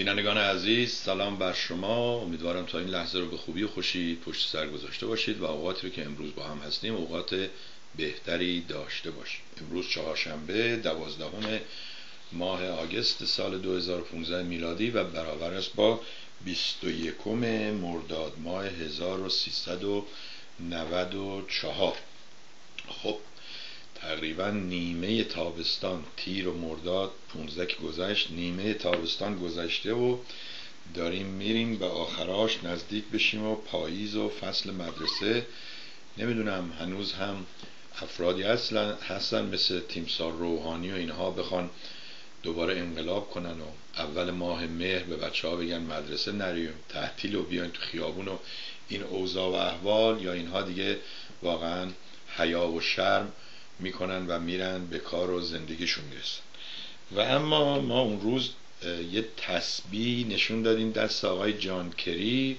بینندگان عزیز سلام بر شما. امیدوارم تا این لحظه رو به خوبی و خوشی پشت سر گذاشته باشید و اوقاتی رو که امروز با هم هستیم اوقات بهتری داشته باشید امروز چهارشنبه دوازدهم ماه آگست سال 2015 میلادی و برابر است با 21 مرداد ماه 1394 خب تقریبا نیمه تابستان تیر و مرداد 15 که گذشت نیمه تابستان گذشته و داریم میریم به آخراش نزدیک بشیم و پاییز و فصل مدرسه. نمی‌دونم هنوز هم افرادی اصلا هستن مثل تیمسار روحانی و اینها بخوان دوباره انقلاب کنن و اول ماه مهر به بچه ها بگن مدرسه نریم تحتیل و بیاین تو خیابون و این اوضاع و احوال یا اینها دیگه واقعا حیا و شرم می‌کنن و میرن به کار و زندگیشون می‌رسن. و اما ما اون روز یه تسبیح نشون دادیم دست آقای جان کری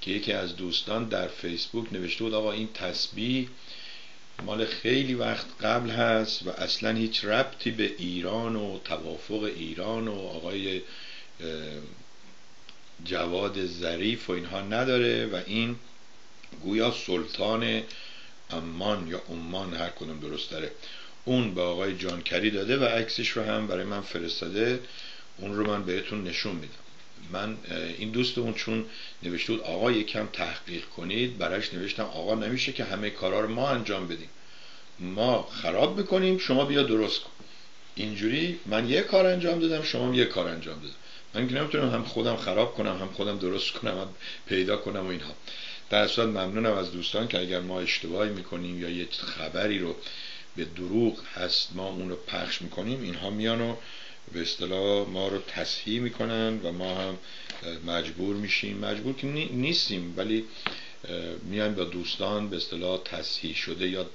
که یکی از دوستان در فیسبوک نوشته بود آقا این تسبیح مال خیلی وقت قبل هست و اصلا هیچ ربطی به ایران و توافق ایران و آقای جواد ظریف و اینها نداره و این گویا سلطان امان یا عمان هر کدوم درست داره. اون به آقای جانکری داده و عکسش رو هم برای من فرستاده. اون رو من بهتون نشون میدم. من این دوست اون چون نوشته بود آقا یکم تحقیق کنید. براش نوشتم آقا نمیشه که همه کارا رو ما انجام بدیم. ما خراب می‌کنیم شما بیا درست کن. اینجوری من یه کار انجام دادم شما یه کار انجام دادم. من که نمی‌تونم هم خودم خراب کنم هم خودم درست کنم هم پیدا کنم و اینها. در صورت ممنونم از دوستان که اگر ما اشتباهی می‌کنیم یا یه خبری رو به دروغ هست ما اون رو پخش می‌کنیم اینها میان و به اصطلاح ما رو تصحیح می‌کنن و ما هم مجبور میشیم. مجبور که نیستیم ولی میان با دوستان به اصطلاح تصحیح شده یا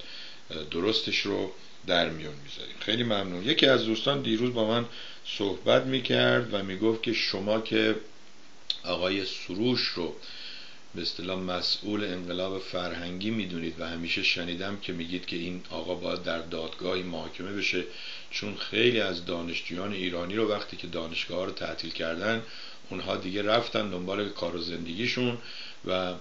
درستش رو در میون می‌ذاریم. خیلی ممنون. یکی از دوستان دیروز با من صحبت می‌کرد و می‌گفت که شما که آقای سروش رو به اصطلاح مسئول انقلاب فرهنگی می‌دونید و همیشه شنیدم که میگید که این آقا باید در دادگاهی محاکمه بشه چون خیلی از دانشجویان ایرانی رو وقتی که دانشگاه رو تعطیل کردن اونها دیگه رفتن دنبال کار و زندگیشون و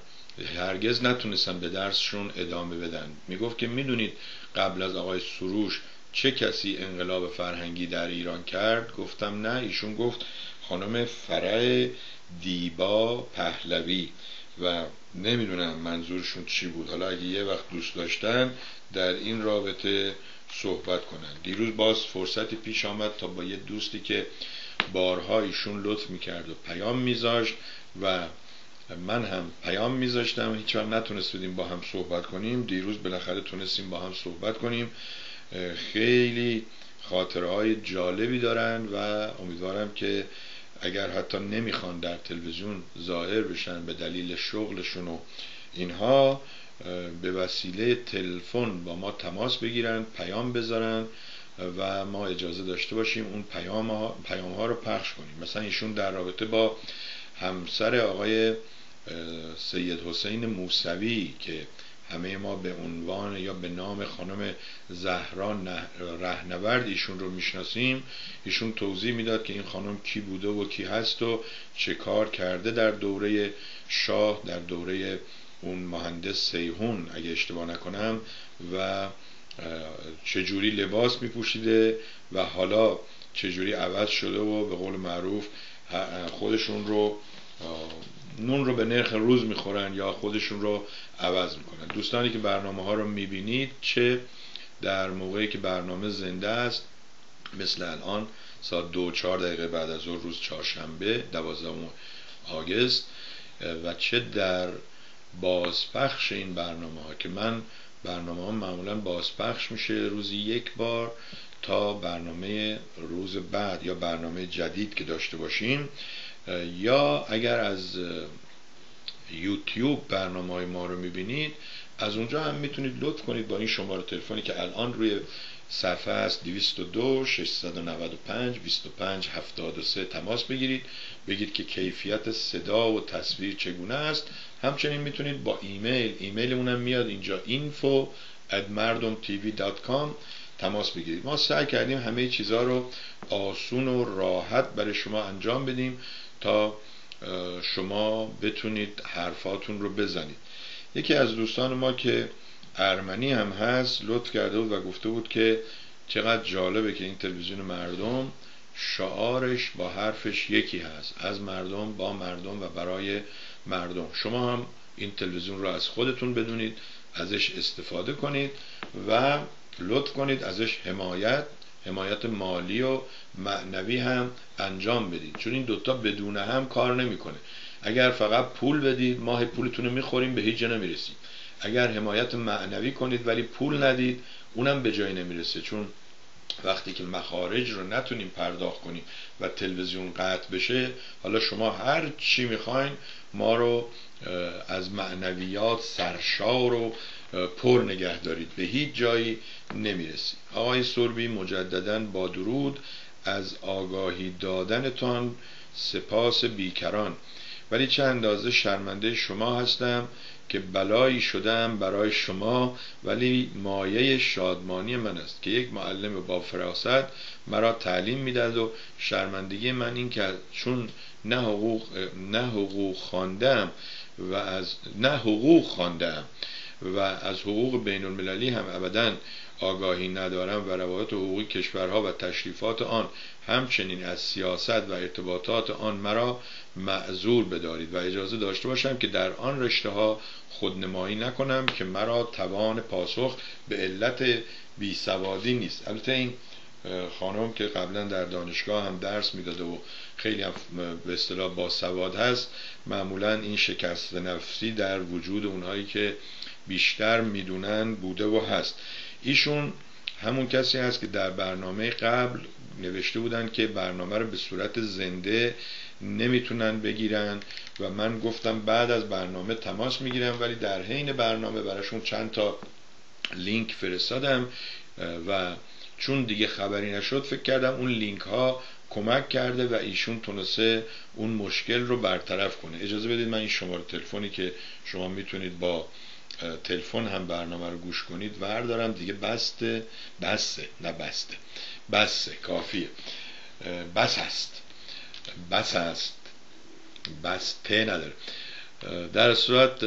هرگز نتونستن به درسشون ادامه بدن. می‌گفت که می‌دونید قبل از آقای سروش چه کسی انقلاب فرهنگی در ایران کرد؟ گفتم نه ایشون گفت خانم فرع دیبا پهلوی. و نمی‌دونم منظورشون چی بود. حالا اگه یه وقت دوست داشتن در این رابطه صحبت کنن. دیروز باز فرصتی پیش آمد تا با یه دوستی که بارها ایشون لطف می‌کرد و پیام میذاشت و من هم پیام میذاشتم. هیچ وقت نتونستیم با هم صحبت کنیم. دیروز بالاخره تونستیم با هم صحبت کنیم. خیلی خاطره های جالبی دارن و امیدوارم که اگر حتی نمی‌خوان در تلویزیون ظاهر بشن به دلیل شغلشون و اینها به وسیله تلفن با ما تماس بگیرن پیام بذارن و ما اجازه داشته باشیم اون پیام ها, پیام ها رو پخش کنیم. مثلا ایشون در رابطه با همسر آقای سید حسین موسوی که همه ما به عنوان یا به نام خانم زهران رهنورد ایشون رو می‌شناسیم. ایشون توضیح می‌داد که این خانم کی بوده و کی هست و چه کار کرده در دوره شاه در دوره اون مهندس سیهون اگه اشتباه نکنم و چجوری لباس میپوشیده و حالا چجوری عوض شده و به قول معروف خودشون رو نون رو به نرخ روز می‌خورن یا خودشون رو عوض می‌کنن. دوستانی که برنامه ها رو می‌بینید چه در موقعی که برنامه زنده است مثل الان ساعت دو چهار دقیقه بعد از اون روز چهارشنبه دوازدهم آگست و چه در بازپخش این برنامه ها که من برنامه ها معمولا بازپخش میشه روزی یک بار تا برنامه روز بعد یا برنامه جدید که داشته باشیم یا اگر از یوتیوب برنامه های ما رو می‌بینید از اونجا هم می‌تونید لطف کنید با این شماره تلفنی که الان روی صفحه است 202 695 25 73 تماس بگیرید. بگید که کیفیت صدا و تصویر چگونه است. همچنین می‌تونید با ایمیل ایمیلمون هم میاد اینجا info at تماس بگیرید. ما سعی کردیم همه چیزها رو آسون و راحت برای شما انجام بدیم. تا شما بتونید حرفاتون رو بزنید. یکی از دوستان ما که ارمنی هم هست لطف کرده بود و گفته بود که چقدر جالبه که این تلویزیون مردم شعارش با حرفش یکی هست از مردم با مردم و برای مردم. شما هم این تلویزیون رو از خودتون بدونید ازش استفاده کنید و لطف کنید ازش حمایت حمایت مالی و معنوی هم انجام بدید. چون این دوتا بدون هم کار نمی‌کنه. اگر فقط پول بدید ماه پولتون رو می‌خوریم به هیچ جا نمی‌رسیم. اگر حمایت معنوی کنید ولی پول ندید اونم به جای نمی‌رسه. چون وقتی که مخارج رو نتونیم پرداخت کنیم و تلویزیون قطع بشه حالا شما هر چی می‌خواین ما رو از معنویات سرشار و پر نگه دارید. به هیچ جایی نمی‌رسید آقای سربی مجددا با درود از آگاهی دادنتان سپاس بیکران. ولی چه اندازه شرمنده شما هستم که بلایی شدم برای شما ولی مایه شادمانی من است که یک معلم با فراست مرا تعلیم می‌داد و شرمندگی من این که چون نه حقوق نه حقوق خواندم و از نه حقوق خواندم و از حقوق بین المللی هم ابدا آگاهی ندارم و روایت حقوقی کشورها و تشریفات آن همچنین از سیاست و ارتباطات آن مرا معذور بدارید و اجازه داشته باشم که در آن رشته ها خودنمایی نکنم که مرا توان پاسخ به علت بیسوادی نیست. البته این خانم که قبلا در دانشگاه هم درس می‌داده و خیلی هم به اصطلاح با سواد هست معمولا این شکست نفسی در وجود اونهایی که بیشتر می‌دونن بوده و هست. ایشون همون کسی هست که در برنامه قبل نوشته بودن که برنامه رو به صورت زنده نمی‌تونن بگیرن و من گفتم بعد از برنامه تماس می‌گیرم ولی در حین برنامه براشون چند تا لینک فرستادم و چون دیگه خبری نشد فکر کردم اون لینک ها کمک کرده و ایشون تونسته اون مشکل رو برطرف کنه. اجازه بدید من این شماره تلفنی که شما می‌تونید با تلفن هم برنامه رو گوش کنید. وردارم دیگه بسته بسته نه بسته. بسه کافیه. بس هست. بس هست. بس ته نداره. در صورت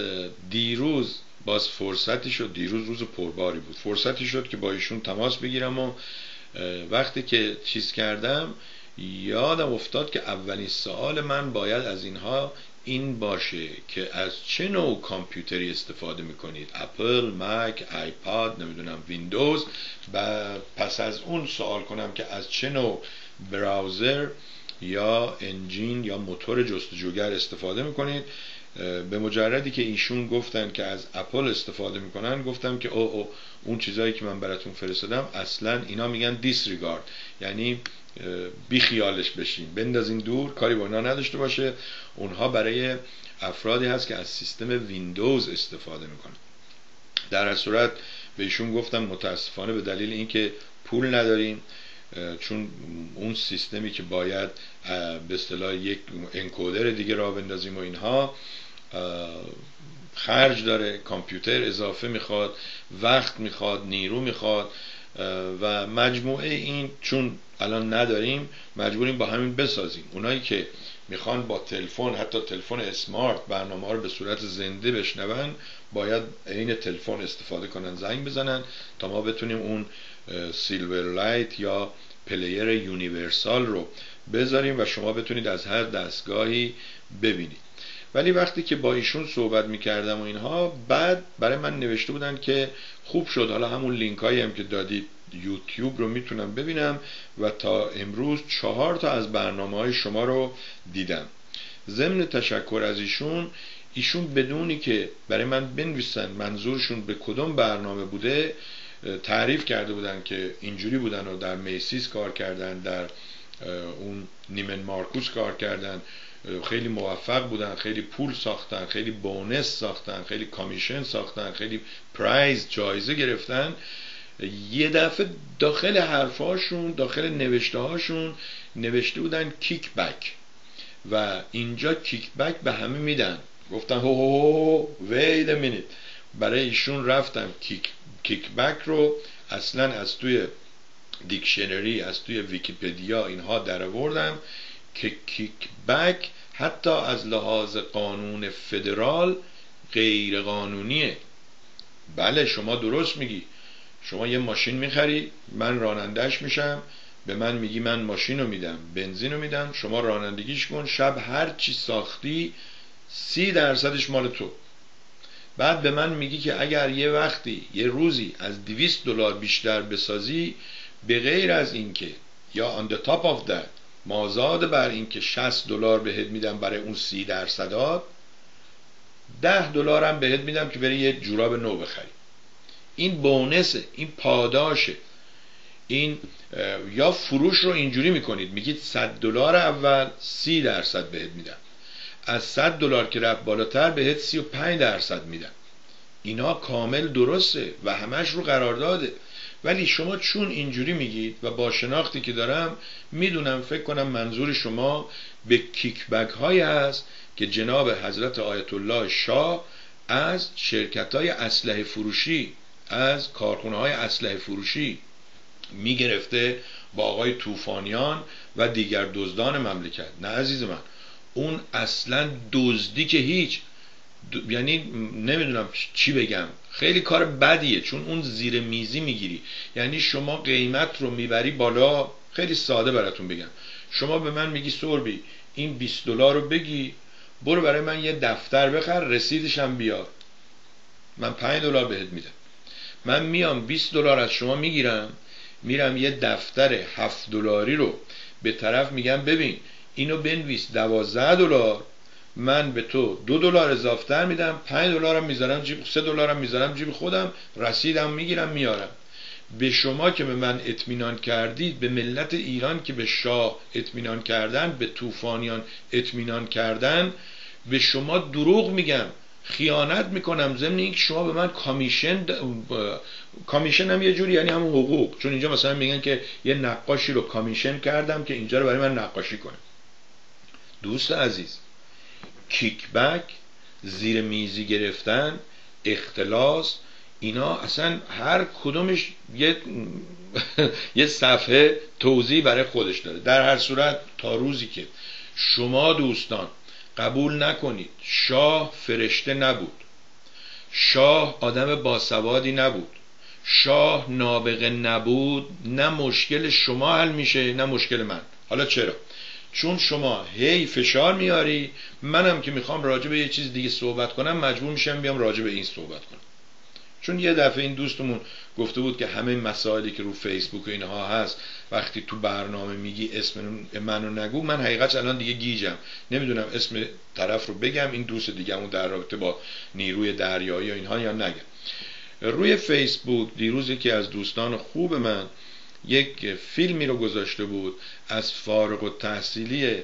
دیروز باز فرصتی شد. دیروز روز پرباری بود. فرصتی شد که با ایشون تماس بگیرم و وقتی که چیز کردم یادم افتاد که اولین سوال من باید از اینها این باشه که از چه نوع کامپیوتری استفاده می‌کنید؟ اپل، مک، آیپاد، نمی‌دونم ویندوز. و پس از اون سوال کنم که از چه نوع براوزر یا انجین یا موتور جستجوگر استفاده می‌کنید؟ به مجردی که ایشون گفتن که از اپل استفاده می‌کنن گفتم که او, او اون چیزهایی که من براتون فرستادم اصلا اینا میگن دیسریگارد یعنی بی خیالش بشین بندازین دور کاری با اونا نداشته باشه. اونها برای افرادی هست که از سیستم ویندوز استفاده می‌کنن. در هر صورت بهشون گفتم متاسفانه به دلیل اینکه پول نداریم چون اون سیستمی که باید به اصطلاح یک انکودر دیگه را بندازیم و اینها خرج داره کامپیوتر اضافه می‌خواد وقت می‌خواد نیرو می‌خواد. و مجموعه این چون الان نداریم مجبوریم با همین بسازیم. اونایی که می‌خوان با تلفن حتی تلفن smart برنامه رو به صورت زنده بشنون باید این تلفن استفاده کنن زنگ بزنن تا ما بتونیم اون Silverlight یا player universal رو بذاریم و شما بتونید از هر دستگاهی ببینید. ولی وقتی که با ایشون صحبت می‌کردم و اینها بعد برای من نوشته بودن که خوب شد. حالا همون لینک هم که دادید یوتیوب رو می‌تونم ببینم و تا امروز چهار تا از برنامه های شما رو دیدم. ضمن تشکر از ایشون ایشون بدونی که برای من بنویسن منظورشون به کدوم برنامه بوده تعریف کرده بودن که اینجوری بودن و در میسیس کار کردن در اون نیمن مارکوس کار کردن. خیلی موفق بودن خیلی پول ساختن خیلی بونس ساختن خیلی کامیشن ساختن خیلی prize جایزه گرفتن. یه دفعه داخل حرفاشون داخل نوشته هاشون نوشته بودن kickback. و اینجا kickback به همه میدن. گفتن whoa whoa wait a minute برای ایشون رفتم kick, kickback رو اصلا از توی دیکشنری از توی ویکیپدیا اینها در آوردم که kickback حتی از لحاظ قانون فدرال غیر قانونیه بله شما درست میگی. شما یه ماشین می‌خری من رانندهش میشم به من میگی من ماشین رو میدم بنزین رو میدم شما رانندگیش کن شب هر چی ساختی سی درصدش مال تو. بعد به من میگی که اگر یه وقتی یه روزی از 200 دلار بیشتر بسازی به غیر از اینکه یا on the top of that مازاد بر اینکه 60 دلار بهت میدم برای اون سی درصدات ده دلار هم بهت میدم که بری یه جوراب نو بخری. این بونسه این پاداشه. این یا فروش رو اینجوری می‌کنید. میگید 100 دلار اول 30 درصد بهت میدم. از 100 دلار که رفت بالاتر بهت 35 درصد میدم. اینا کامل درسته و همش رو قرار داده ولی شما چون اینجوری میگید و با شناختی که دارم می‌دونم فکر کنم منظور شما به کیکبک های هست که جناب حضرت آیت الله شاه از شرکت های اسلحه فروشی از کارخونه های اسلحه فروشی می‌گرفته با آقای طوفانیان و دیگر دزدان مملکت. نه عزیز من اون اصلا دزدی که هیچ یعنی نمی‌دونم چی بگم. خیلی کار بدیه چون اون زیر میزی می‌گیری. یعنی شما قیمت رو می‌بری بالا. خیلی ساده براتون بگم. شما به من میگی سوربی این 20 دلار رو بگی برو برای من یه دفتر بخر رسیدش هم بیار. من 5 دلار بهت میدم. من میام 20 دلار از شما می‌گیرم. میرم یه دفتر 7 دلاری رو به طرف میگم ببین اینو بنویس 12 دلار. من به تو دو دلار اضافتر میدم 5 دلارم می‌ذارم جیب سه دلارم می‌ذارم جیب خودم رسیدم می‌گیرم میارم. به شما که به من اطمینان کردید به ملت ایران که به شاه اطمینان کردن به طوفانیان اطمینان کردن به شما دروغ میگم. خیانت می‌کنم ضمن اینکه شما به من کامیشن کامیشن هم یه جوری یعنی همون حقوق. چون اینجا مثلا میگن که یه نقاشی رو کامیشن کردم که اینجا رو برای من نقاشی کنه. دوست عزیز کیکبک زیر میزی گرفتن اختلاس اینا اصلا هر کدومش یه, یه صفحه توضیح برای خودش داره. در هر صورت تا روزی که شما دوستان قبول نکنید شاه فرشته نبود. شاه آدم باسوادی نبود. شاه نابغه نبود. نه مشکل شما حل میشه نه مشکل من. حالا چرا؟ چون شما هی فشار میاری منم که می‌خوام راجع به یه چیز دیگه صحبت کنم مجبور میشم بیام راجع به این صحبت کنم. چون یه دفعه این دوستمون گفته بود که همه مسائلی که رو فیسبوک و اینها هست وقتی تو برنامه میگی اسم منو نگو من حقیقت الان دیگه گیجم. نمی‌دونم اسم طرف رو بگم این دوست دیگه در رابطه با نیروی دریایی و اینها یا نگم روی فیسبوک دیروز یکی از دوستان خوب من یک فیلمی رو گذاشته بود از فارغ و تحصیلی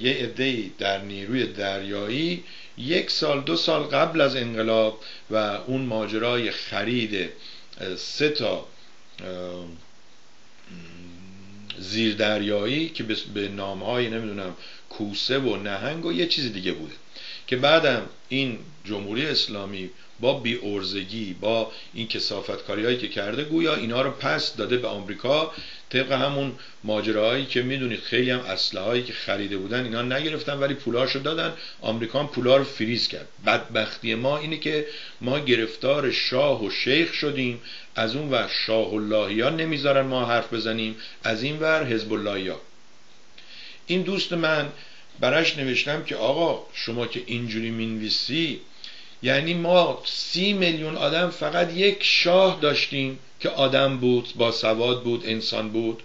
یه عده در نیروی دریایی. یک سال دو سال قبل از انقلاب و اون ماجرای خرید سه تا زیردریایی که به نامهای نمی‌دونم کوسه و نهنگ و یه چیز دیگه بوده که بعدم این جمهوری اسلامی با بی ارزگی با این کسافت کاری هایی که کرده گویا اینا رو پس داده به آمریکا طبق همون ماجراهایی که می‌دونید خیلی هم اسلحه هایی که خریده بودن اینا نگرفتن ولی پولاشو دادن. آمریکا هم پولا رو فریز کرد. بدبختی ما اینه که ما گرفتار شاه و شیخ شدیم. از اون ور شاه اللهیان نمی‌ذارن ما حرف بزنیم. از این ور حزب این دوست من براش نوشتم که آقا شما که اینجوری می‌نویسی یعنی ما سی میلیون آدم فقط یک شاه داشتیم که آدم بود با سواد بود انسان بود.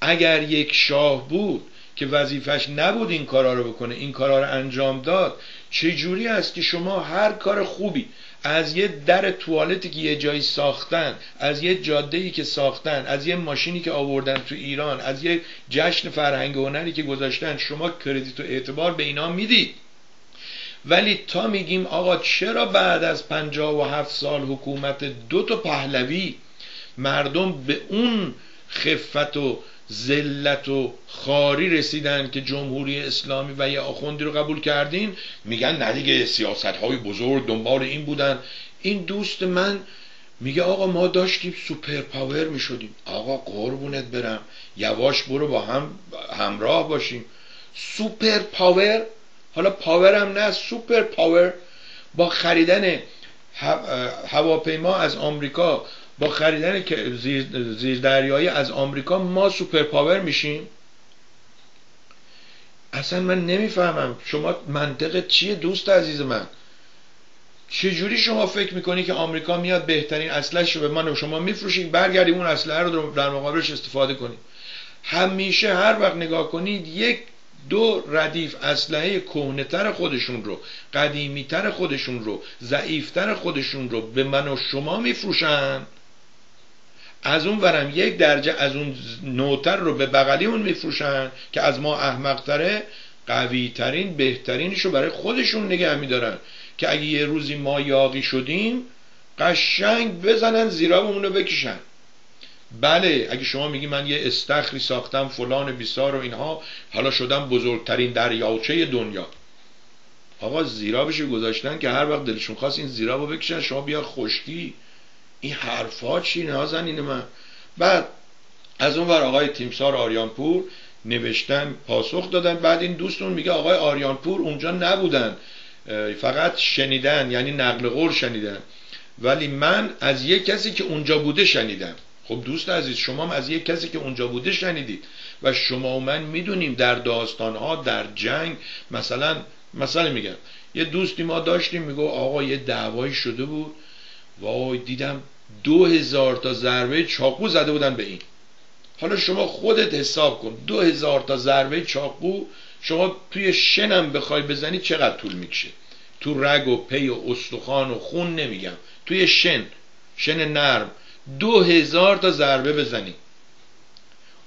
اگر یک شاه بود که وظیفش نبود این کارا رو بکنه این کارا رو انجام داد چه جوری است که شما هر کار خوبی از یه در توالتی که یه جایی ساختن از یه جاده ای که ساختن از یه ماشینی که آوردن تو ایران از یه جشن فرهنگ هنری که گذاشتن شما کردیت و اعتبار به اینا می‌دید؟ ولی تا میگیم آقا چرا بعد از پنجاه و هفت سال حکومت دو تا پهلوی مردم به اون خفت و ذلت و خواری رسیدن که جمهوری اسلامی و یه آخوندی رو قبول کردین میگن نه دیگه سیاست های بزرگ دنبال این بودن. این دوست من میگه آقا ما داشتیم superpower می‌شدیم. آقا قربونت برم. یواش برو با هم همراه باشیم. superpower حالا power هم نه superpower با خریدن هواپیما از آمریکا با خریدن زیر دریایی از آمریکا ما سوپر پاور میشیم. اصلا من نمی‌فهمم شما منطق چیه دوست عزیز من؟ چجوری شما فکر می‌کنی که آمریکا میاد بهترین اسلحه رو به من و شما میفروشید برگردیم اون اسلحه رو در مقابلش استفاده کنید همیشه هر وقت نگاه کنید یک دو ردیف اسلحه کهنهتر خودشون رو قدیمیتر خودشون رو ضعیفتر خودشون رو به من و شما میفروشن. از اون ورم یک درجه از اون نوتر رو به بغلیمون میفروشن که از ما احمقتره قویترین بهترینش رو برای خودشون نگه میدارن که اگه یه روزی ما یاقی شدیم قشنگ بزنن زیرا رو بکشن. بله اگه شما میگی من یه استخری ساختم فلان بیسار و اینها حالا شدم بزرگترین دریاچه دنیا. آقا زیرابش گذاشتن که هر وقت دلشون خواست این زیرابو بکشن شما بیا خشکی. این حرفا چی نازنین من؟ بعد از اون ور آقای تیمسار آریانپور نوشتن پاسخ دادن. بعد این دوستون میگه آقای آریانپور اونجا نبودن. فقط شنیدن یعنی نقل قول شنیدن. ولی من از یک کسی که اونجا بوده شنیدم. خب دوست عزیز شما هم از یک کسی که اونجا بوده شنیدید و شما و من می‌دونیم در داستانها در جنگ مثلا مثلا میگم یه دوستی ما داشتیم میگو آقا یه دعوایی شده بود وای دیدم دو هزار تا ضربه چاقو زده بودن به این. حالا شما خودت حساب کن دو هزار تا ضربه چاقو شما توی شنم بخوای بزنی چقدر طول می‌کشه؟ تو رگ و پی و استخوان و خون نمیگم توی شن شن نرم. دو هزار تا ضربه بزنی.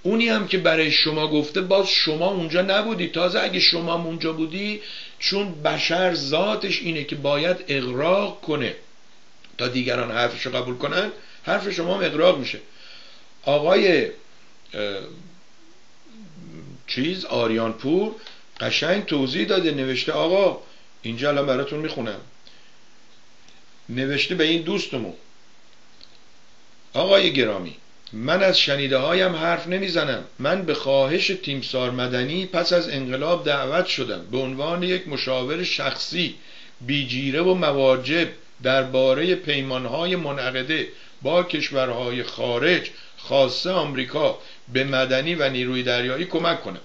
اونی هم که برای شما گفته باز شما اونجا نبودی. تازه اگه شما اونجا بودی چون بشر ذاتش اینه که باید اقراق کنه. تا دیگران حرفش رو قبول کنن حرف شما هم اقراق میشه. آقای چیز آریانپور قشنگ توضیح داده نوشته آقا اینجا الان براتون می‌خونم. نوشته به این دوستمون. آقای گرامی من از شنیده هایم حرف نمی‌زنم. من به خواهش تیمسار مدنی پس از انقلاب دعوت شدم به عنوان یک مشاور شخصی بیجیره و مواجب درباره پیمانهای منعقده با کشورهای خارج خاصه آمریکا به مدنی و نیروی دریایی کمک کنم.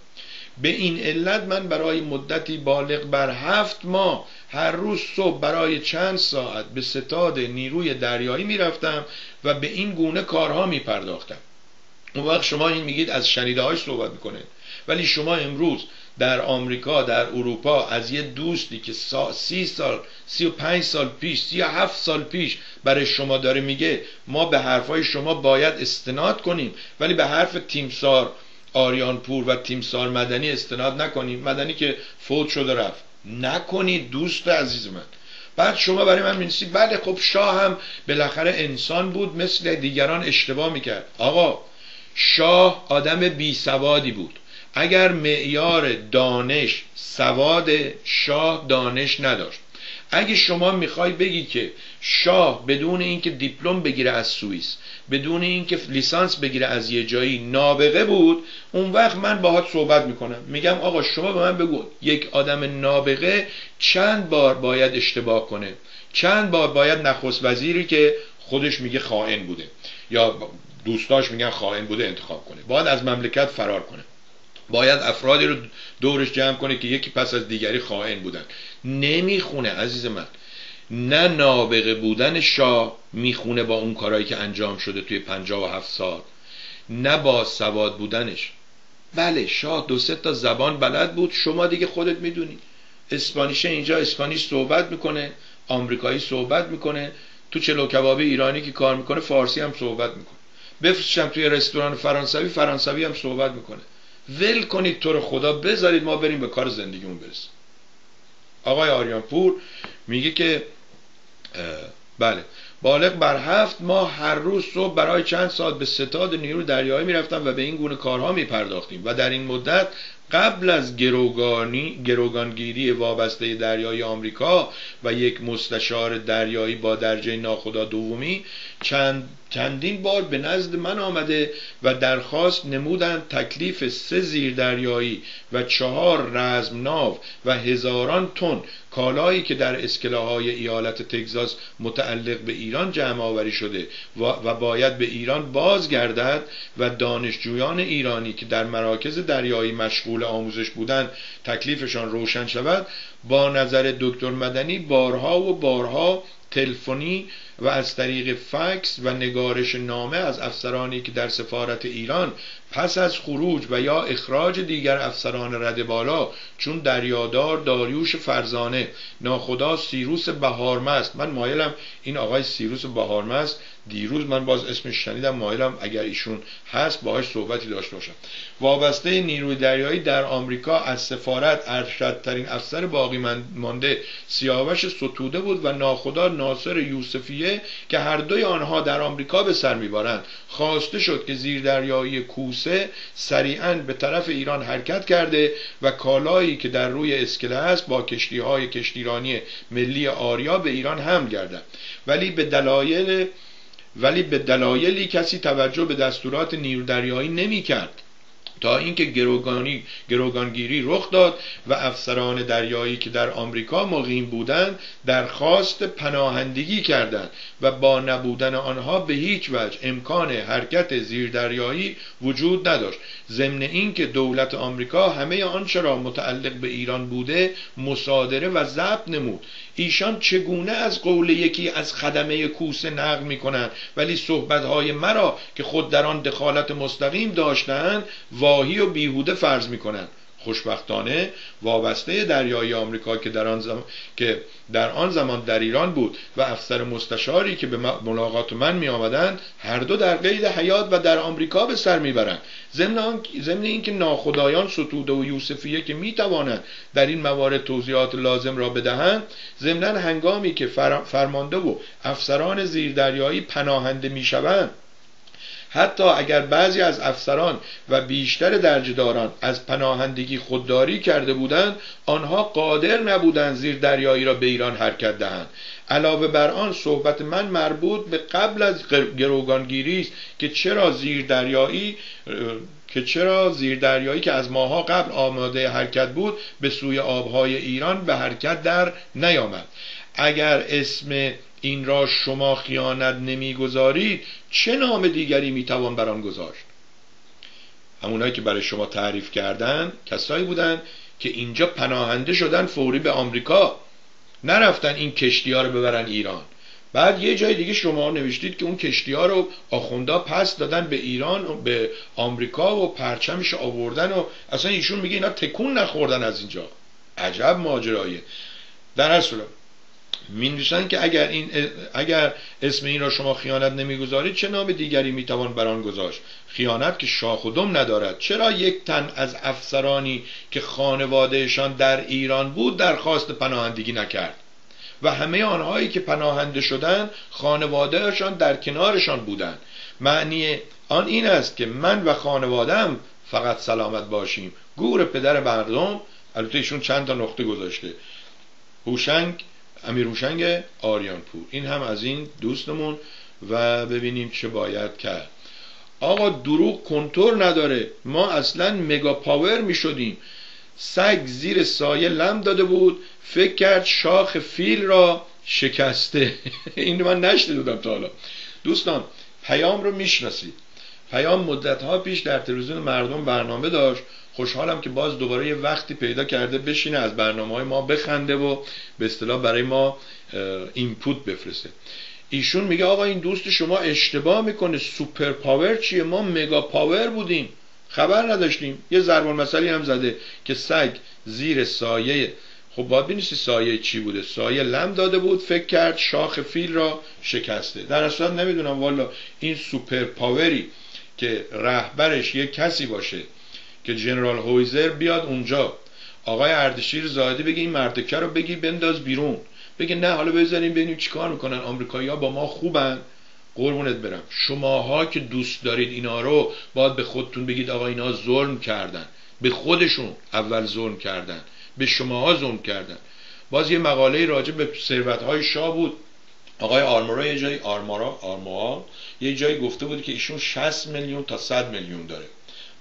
به این علت من برای مدتی بالغ بر هفت ماه هر روز صبح برای چند ساعت به ستاد نیروی دریایی می‌رفتم و به این گونه کارها می پرداختم اون وقت شما این میگید از شنیده های صحبت می‌کنه ولی شما امروز در آمریکا در اروپا از یه دوستی که سی سال سی و پنج سال پیش سی و هفت سال پیش برای شما داره میگه ما به حرفای شما باید استناد کنیم. ولی به حرف تیمسار آریانپور و تیمسار مدنی استناد نکنیم. مدنی که فوت شده رفت. نکنید دوست عزیز من. بعد شما برای من می‌نویسید بله خب شاه هم بالاخره انسان بود مثل دیگران اشتباه می‌کرد. آقا شاه آدم بی سوادی بود. اگر معیار دانش سواد شاه دانش نداشت. اگه شما می‌خوای بگی که شاه بدون اینکه دیپلم بگیره از سوئیس بدون اینکه لیسانس بگیره از یه جایی نابغه بود اون وقت من باهات صحبت می‌کنم. میگم آقا شما به من بگو یک آدم نابغه چند بار باید اشتباه کنه؟ چند بار باید نخست وزیری که خودش میگه خائن بوده یا دوستاش میگن خائن بوده انتخاب کنه؟ باید از مملکت فرار کنه. باید افرادی رو دورش جمع کنه که یکی پس از دیگری خائن بودن. نمی‌خونه عزیز من. نه نابغه بودن شاه می‌خونه با اون کارهایی که انجام شده توی پنجاه و هفت سال. نه با سواد بودنش. بله شاه دو سه تا زبان بلد بود. شما دیگه خودت می‌دونی. اسپانیشه اینجا اسپانیش صحبت می‌کنه آمریکایی صحبت می‌کنه. تو چلو کبابی ایرانی که کار می‌کنه فارسی هم صحبت می‌کنه. بفرستم توی رستوران فرانسوی فرانسوی هم صحبت می‌کنه. ول کنید تو رو خدا بذارید ما بریم به کار زندگیمون برسیم. آقای آریانپور میگه که بله. بالغ بر هفت ماه هر روز صبح برای چند ساعت به ستاد نیرو دریایی می‌رفتم و به این گونه کارها میپرداختیم. و در این مدت قبل از گروگانی گروگانگیری وابسته دریایی آمریکا و یک مستشار دریایی با درجه ناخدا دومی چند چندین بار به نزد من آمده و درخواست نمودند تکلیف سه زیر دریایی و چهار رزمناو و هزاران تن کالایی که در اسکلاهای ایالت تگزاس متعلق به ایران جمع آوری شده و باید به ایران بازگردد و دانشجویان ایرانی که در مراکز دریایی مشغول آموزش بودند تکلیفشان روشن شود با نظر دکتر مدنی بارها و بارها تلفنی و از طریق فکس و نگارش نامه از افسرانی که در سفارت ایران پس از خروج و یا اخراج دیگر افسران رد بالا چون دریادار داریوش فرزانه ناخدا سیروس بهارمست. من مایلم این آقای سیروس بهارمست دیروز من باز اسمش شنیدم مایلم اگر ایشون هست باهاش صحبتی داشته باشم. وابسته نیروی دریایی در آمریکا از سفارت ارشدترین افسر باقی مانده سیاوش ستوده بود و ناخدا ناصر یوسفیه که هر دوی آنها در آمریکا به سر میبارند. خواسته شد که زیردریایی کوسه سریعا به طرف ایران حرکت کرده و کالایی که در روی اسکله است با کشتی های کشتیرانی ملی آریا به ایران حمل گردد. ولی به دلایل ولی به دلایلی کسی توجه به دستورات نیرودریایی نمی کرد تا اینکه گروگانی گروگانگیری رخ داد و افسران دریایی که در آمریکا مقیم بودند درخواست پناهندگی کردند و با نبودن آنها به هیچ وجه امکان حرکت زیردریایی وجود نداشت. ضمن اینکه دولت آمریکا همه آنچه را متعلق به ایران بوده مصادره و ضبط نمود. ایشان چگونه از قول یکی از خدمه کوسه نقل می کنند ولی صحبتهای مرا که خود در آن دخالت مستقیم داشتند واهی و بیهوده فرض می کنند خوشبختانه وابسته دریایی آمریکا که در آن زمان که در آن زمان در ایران بود و افسر مستشاری که به ملاقات من می آمدند هر دو در قید حیات و در آمریکا به سر می‌برند. ضمن اینکه ناخدایان ستوده و یوسفیه که می توانند در این موارد توضیحات لازم را بدهند ضمنا هنگامی که فرمانده و افسران زیردریایی پناهنده می‌شوند حتی اگر بعضی از افسران و بیشتر درجداران از پناهندگی خودداری کرده بودند آنها قادر نبودند زیر دریایی را به ایران حرکت دهند. علاوه بر آن صحبت من مربوط به قبل از گروگانگیری است که چرا زیر دریایی که چرا زیر دریایی که از ماها قبل آماده حرکت بود به سوی آبهای ایران به حرکت در نیامد. اگر اسم این را شما خیانت نمی‌گذارید چه نام دیگری می‌توان بر آن گذاشت؟ همونایی که برای شما تعریف کردن کسایی بودن که اینجا پناهنده شدن فوری به آمریکا. نرفتن این کشتی ها رو ببرن ایران. بعد یه جای دیگه شما نوشتید که اون کشتی ها رو آخوندا پس دادن به ایران و به آمریکا و پرچمش آوردن و اصلا ایشون میگه اینا تکون نخوردن از اینجا. عجب ماجرایه در هر صورت می که اگر, این اگر اسم این را شما خیانت نمی‌گذارید چه نام دیگری می‌توان بر آن گذاشت؟ خیانت که شاخ و دم ندارد. چرا یک تن از افسرانی که خانوادهشان در ایران بود درخواست پناهندگی نکرد؟ و همه آنهایی که پناهنده شدند خانوادهشان در کنارشان بودند. معنی آن این است که من و خانوادم فقط سلامت باشیم. گور پدر مردم البته ایشون چند تا نقطه گذاشته. هوشنگ امیر هوشنگ آریانپور. این هم از این دوستمون و ببینیم چه باید کرد. آقا دروغ کنتور نداره. ما اصلا مگا پاور می شدیم سگ زیر سایه لم داده بود. فکر کرد شاخ فیل را شکسته. این من نشنیده بودم تا حالا. دوستان پیام رو می‌شناسید. پیام مدت ها پیش در تلویزیون مردم برنامه داشت. خوشحالم که باز دوباره یه وقتی پیدا کرده بشینه از برنامه های ما بخنده و به اصطلاح برای ما input بفرسته. ایشون میگه آقا این دوست شما اشتباه می‌کنه superpower چیه؟ ما mega power بودیم. خبر نداشتیم. یه ضرب‌المثل هم زده که سگ زیر سایه خب باید بینیستی سایه چی بوده؟ سایه لم داده بود فکر کرد شاخ فیل را شکسته. در اصلا نمی‌دونم والا این سوپر پاوری که رهبرش یه کسی باشه که جنرال هویزر بیاد اونجا. آقای اردشیر زاهدی بگه این مرتکه رو بگی بنداز بیرون. بگه نه حالا بذاریم ببینیم چیکار می‌کنن. آمریکایی‌ها با ما خوبن. قربونت برم. شماها که دوست دارید اینا رو باید به خودتون بگید آقا اینا ظلم کردن. به خودشون اول ظلم کردن. به شماها ظلم کردن. باز یه مقاله راجع به ثروت های شاه بود. آقای آرمورا یه جایی آرمارا آرمورا یه جایی گفته بود که ایشون 60 میلیون تا 100 میلیون داره.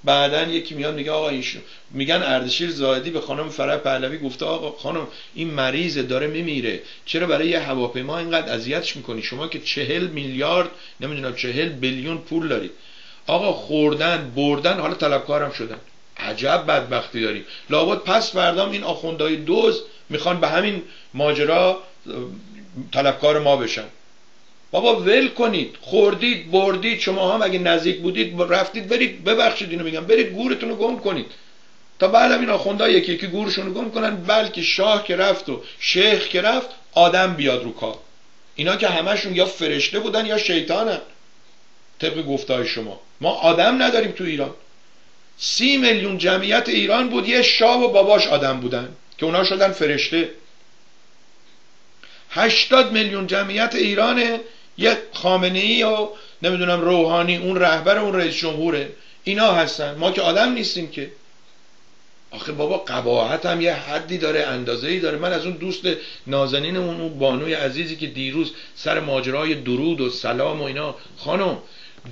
بعدا یکی میاد میگه آقا ایشون میگن اردشیر زاهدی به خانم فرح پهلوی گفته آقا خانم این مریض داره میمیره. چرا برای یه هواپیما اینقدر اذیتش می‌کنی؟ شما که چهل میلیارد نمی‌دونم چهل بیلیون پول دارید آقا خوردن بردن حالا طلبکارم شدن. عجب بدبختی داریم. لابد پس فردام این آخوندهای دوز می‌خوان به همین ماجرا طلبکار ما بشن. بابا ول کنید. خوردید بردید. شما هم اگه نزدیک بودید رفتید برید. ببخشید اینو میگم. برید گورتون رو گم کنید. تا بعد این آخونده یکی یکی گورشون رو گم کنن. بلکه شاه که رفت و شیخ که رفت آدم بیاد رو کار. اینا که همشون یا فرشته بودن یا شیطانن. طبق گفته شما. ما آدم نداریم تو ایران. سی میلیون جمعیت ایران بود. یه شاه و باباش آدم بودن که اونا شدن فرشته. هشتاد میلیون جمعیت ایرانه. یه خامنه ای و نمی‌دونم روحانی اون رهبر اون رئیس جمهوره. اینا هستن. ما که آدم نیستیم که. آخه بابا قباحت هم یه حدی داره اندازه ای داره. من از اون دوست نازنین اون, اون بانوی عزیزی که دیروز سر ماجرای درود و سلام و اینا. خانم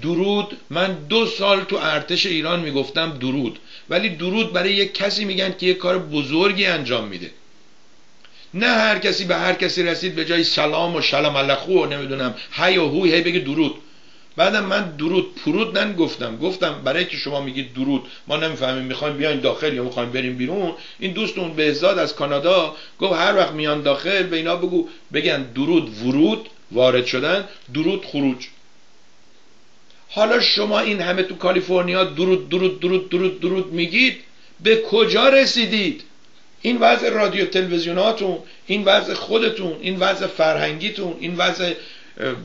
درود. من دو سال تو ارتش ایران می‌گفتم درود. ولی درود برای یک کسی میگن که یه کار بزرگی انجام میده. نه هر کسی به هر کسی رسید به جای سلام و شلم الخو و نمی‌دونم هی و هوی هی بگه درود. بعدم من درود پرود نگفتم. گفتم برای که شما میگید درود ما نمی‌فهمیم می‌خوایم بیاین داخل یا می‌خوایم بریم بیرون. این دوستون بهزاد از کانادا گفت هر وقت میان داخل به اینا بگو بگن درود ورود وارد شدن درود خروج. حالا شما این همه تو کالیفرنیا درود درود درود درود درود میگید به کجا رسیدید؟ این وضع رادیو تلویزیوناتون این وضع خودتون این وضع فرهنگیتون این وضع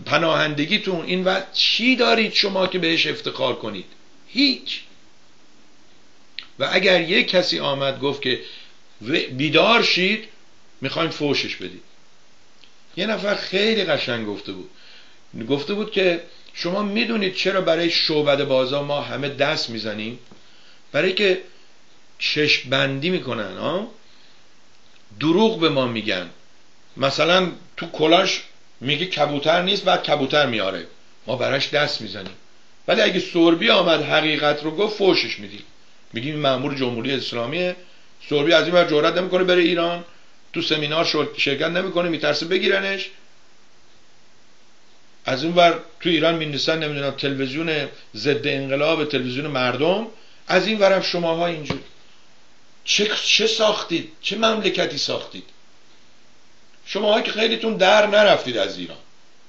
پناهندگیتون این وضع چی دارید شما که بهش افتخار کنید؟ هیچ. و اگر یک کسی آمد گفت که بیدار شید می‌خوایم فوشش بدید. یه نفر خیلی قشنگ گفته بود. گفته بود که شما می‌دونید چرا برای شعبد بازا ما همه دست می‌زنیم؟ برای که چشم بندی می‌کنن ها؟ دروغ به ما میگن. مثلا تو کلاش میگه کبوتر نیست بعد کبوتر میاره. ما براش دست می‌زنیم. ولی اگه سوربی آمد حقیقت رو گفت فوشش میدیم میگیم این مامور جمهوری اسلامیه. سوربی از این بر جرأت نمی‌کنه بره ایران. تو سمینار شرکت نمی‌کنه میترسه بگیرنش. از اون ور تو ایران میندسن نمی‌دونم تلویزیون ضد انقلاب تلویزیون مردم. از این ورم شماها اینجور چه, چه ساختید؟ چه مملکتی ساختید؟ شما که خیلیتون در نرفتید از ایران.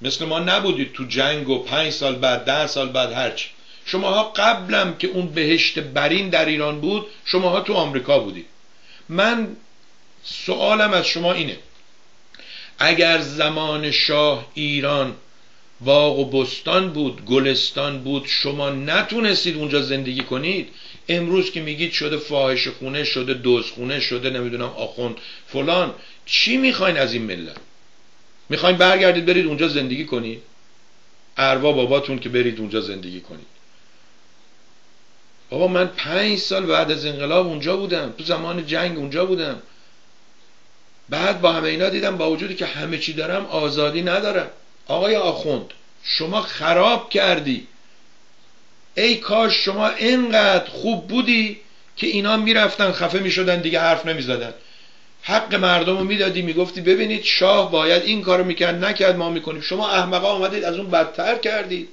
مثل ما نبودید تو جنگ و پنج سال بعد ده سال بعد هرچی شماها قبلم که اون بهشت برین در ایران بود شماها تو آمریکا بودید. من سوالم از شما اینه. اگر زمان شاه ایران باغ و بستان بود گلستان بود شما نتونستید اونجا زندگی کنید امروز که میگید شده فاحش خونه شده دوز خونه شده نمی‌دونم آخوند فلان چی می‌خواین از این ملت؟ می‌خواین برگردید برید اونجا زندگی کنید؟ اروا باباتون که برید اونجا زندگی کنید. بابا من پنج سال بعد از انقلاب اونجا بودم تو زمان جنگ اونجا بودم. بعد با همه اینا دیدم با وجودی که همه چی دارم آزادی ندارم. آقای آخوند شما خراب کردی. ای کاش شما اینقدر خوب بودی که اینا می‌رفتن خفه می‌شدن دیگه حرف نمی‌زدن. حق مردم رو می‌دادی می‌گفتی ببینید شاه باید این کارو می‌کرد نکرد ما می‌کنیم. شما احمقا آمدید از اون بدتر کردید.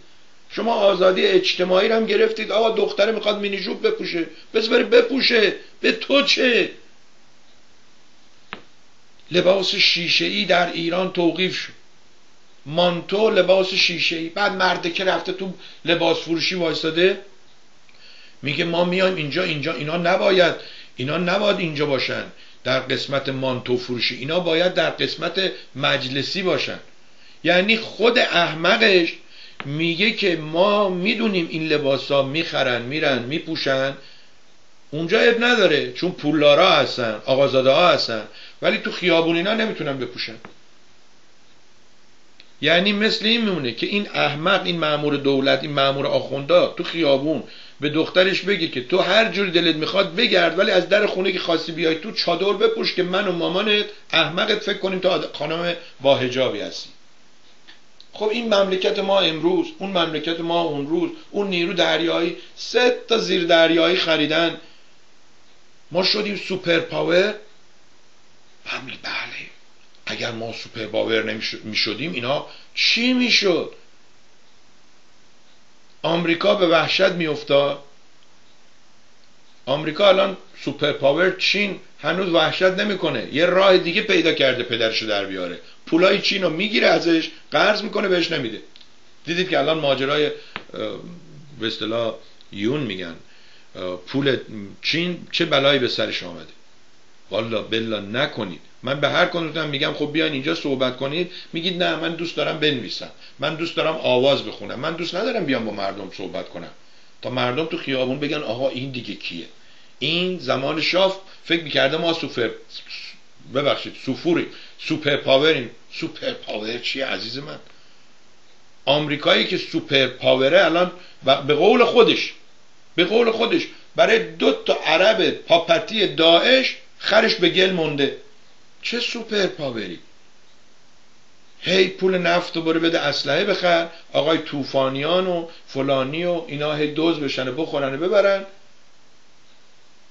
شما آزادی اجتماعی رو هم گرفتید. آقا دختره می‌خواد مینی جوب بپوشه. بس بره بپوشه. به تو چه؟ لباس شیشه ای در ایران توقیف شد. مانتو لباس شیشه ای بعد مرده که رفته تو لباس فروشی وایستاده میگه ما میایم اینجا اینجا اینا نباید اینا نباید اینجا باشن. در قسمت مانتو فروشی اینا باید در قسمت مجلسی باشن. یعنی خود احمقش میگه که ما می‌دونیم این لباس ها می‌خرن میرن میپوشن. اونجا اب نداره چون پولارا هستن آقازاده ها هستن. ولی تو خیابون اینا نمی‌تونن بپوشن. یعنی مثل این میمونه که این احمق این معمور دولت این معمور آخوندا تو خیابون به دخترش بگه که تو هر جور دلت می‌خواد بگرد ولی از در خونه که خواستی بیای تو چادر بپوش که من و مامانت احمقت فکر کنیم تو خانم با حجابی هستی. خب این مملکت ما امروز اون مملکت ما اون روز اون نیرو دریایی سه تا زیر دریایی خریدن. ما شدیم superpower. بله. اگر ما superpower نمی شدیم اینا چی می‌شد؟ آمریکا به وحشت میافتاد. آمریکا الان superpower چین هنوز وحشت نمی‌کنه. یه راه دیگه پیدا کرده پدرشو در بیاره. پولای چین رو می‌گیره ازش قرض می‌کنه بهش نمیده. دیدید که الان ماجرای به اصطلاح یوان میگن. پول چین چه بلایی به سرش آمده؟ والا بلا نکنید. من به هر کدومتون میگم خب بیاین اینجا صحبت کنید. میگید نه من دوست دارم بنویسم. من دوست دارم آواز بخونم. من دوست ندارم بیام با مردم صحبت کنم. تا مردم تو خیابون بگن آقا این دیگه کیه؟ این زمان شاه فکر می‌کرده ما سوپر ببخشید سوپوری superpower یم. superpower چیه عزیز من؟ آمریکایی که superpower ه الان به قول خودش به قول خودش برای دو تا عرب پاپتی داعش خرش به گل مونده. چه superpower ی؟ هی پول نفت رو برو بده اسلحه بخر آقای توفانیان و فلانی و اینا هی دزد بشن بخورن و ببرن.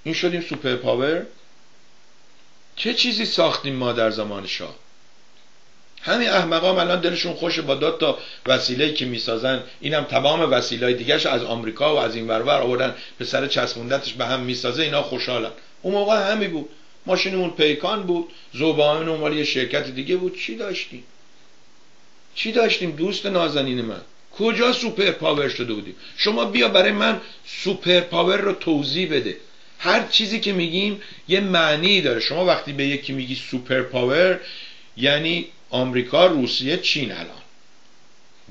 این شدیم super power. چه چیزی ساختیم ما در زمان شاه؟ همین احمقام الان دلشون خوشه با دو تا وسیله که می‌سازن. اینم تمام وسیله دیگهش از آمریکا و از این ورور آوردن. به سر چسبوندتش به هم می‌سازه اینا خوشحالن. اون موقع همی بود. ماشینمون پیکان بود زوبان مال یه شرکت دیگه بود. چی داشتیم؟ چی داشتیم؟ دوست نازنین من. کجا super power شده بودیم؟ شما بیا برای من super power رو توضیح بده. هر چیزی که میگیم یه معنی داره. شما وقتی به یکی میگی super power یعنی آمریکا روسیه چین الان.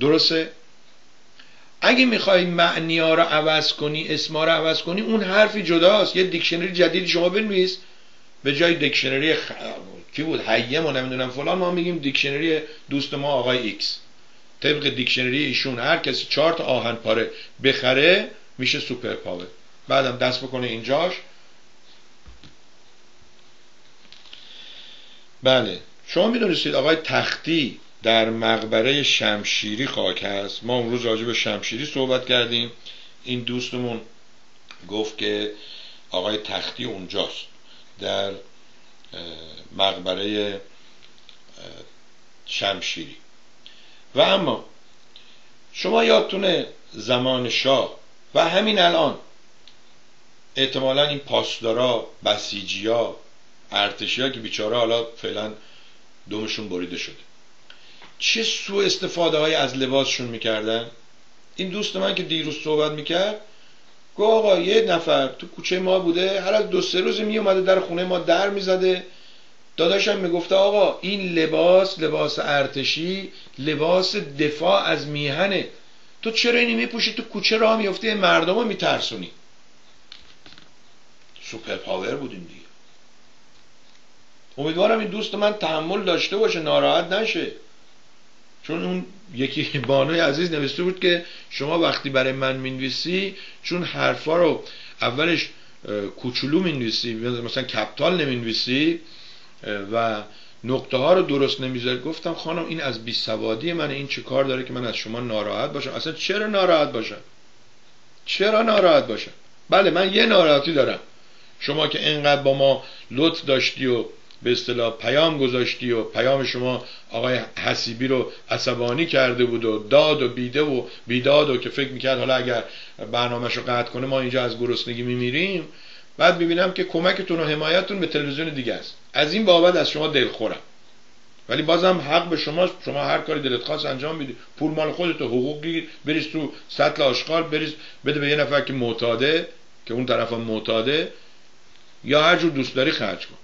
درسته؟ اگه می‌خوای معنی ها رو عوض کنی اسما رو عوض کنی اون حرفی جداست. یه dictionary جدید شما بنویس. به جای dictionary خ... کی بود؟ حییم و نمی‌دونم فلان. ما میگیم dictionary دوست ما آقای X. طبق dictionary ایشون هر کسی چهار تا آهن پاره بخره میشه سوپر پاور. بعدم دست بکنه اینجاش. بله. شما می‌دونستید آقای تختی در مقبره شمشیری خاک هست. ما اون روز راجع به شمشیری صحبت کردیم. این دوستمون گفت که آقای تختی اونجاست. در مقبره شمشیری. و اما شما یادتونه زمان شاه و همین الان احتمالا این پاسدارا بسیجی ها ارتشی ها که بیچاره حالا فعلا دومشون بریده شده. چه سو استفاده های از لباسشون می‌کردن؟ این دوست من که دیروز صحبت می‌کرد گو آقا یه نفر تو کوچه ما بوده هر از دو سه روز می اومده در خونه ما در می‌زده. داداشم می‌گفته آقا این لباس لباس ارتشی لباس دفاع از میهنه. تو چرا اینی میپوشی؟ تو کوچه راه میفته مردم رو میترسونی. سوپر پاور بودیم دیگه. امیدوارم این دوست من تحمل داشته باشه ناراحت نشه. چون اون یکی بانوی عزیز نوشته بود که شما وقتی برای من می‌نویسی چون حرفا رو اولش کوچولو می‌نویسی مثلا کپتال نمی‌نویسی و نقطه ها رو درست نمی‌ذاری. گفتم خانم این از بی سوادی من این چه کار داره که من از شما ناراحت باشم؟ اصلا چرا ناراحت باشم؟ چرا ناراحت باشم؟ بله من یه ناراحتی دارم. شما که انقدر با ما لطف داشتی و به اصطلاح پیام گذاشتی و پیام شما آقای حسیبی رو عصبانی کرده بود و داد و بیده و بیداد و که فکر می‌کرد حالا اگر برنامهش رو قطع کنه ما اینجا از گرسنگی میمیریم. بعد می‌بینم که کمکتون و حمایتتون به تلویزیون دیگه است. از این بابت از شما دلخورم. ولی بازم حق به شما شما هر کاری دلت خواست انجام میدی پول مال خودت حقوقی بریز تو سطل آشغال. بریز بده به یه نفر که معتاده که اون طرف معتاده. یا هر جور دوست داری خرج کن.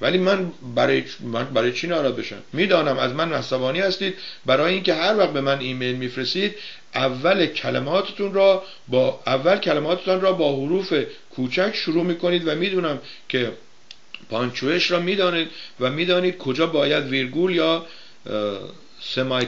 ولی من برای, من برای چی ناراحت بشم؟ می‌دانم از من عصبانی هستید. برای اینکه هر وقت به من ایمیل میفرستید اول کلماتتون را با اول کلماتتون را با حروف کوچک شروع می‌کنید و می‌دونم که پانچوش را می‌دانید و می‌دانید کجا باید ویرگول یا سمای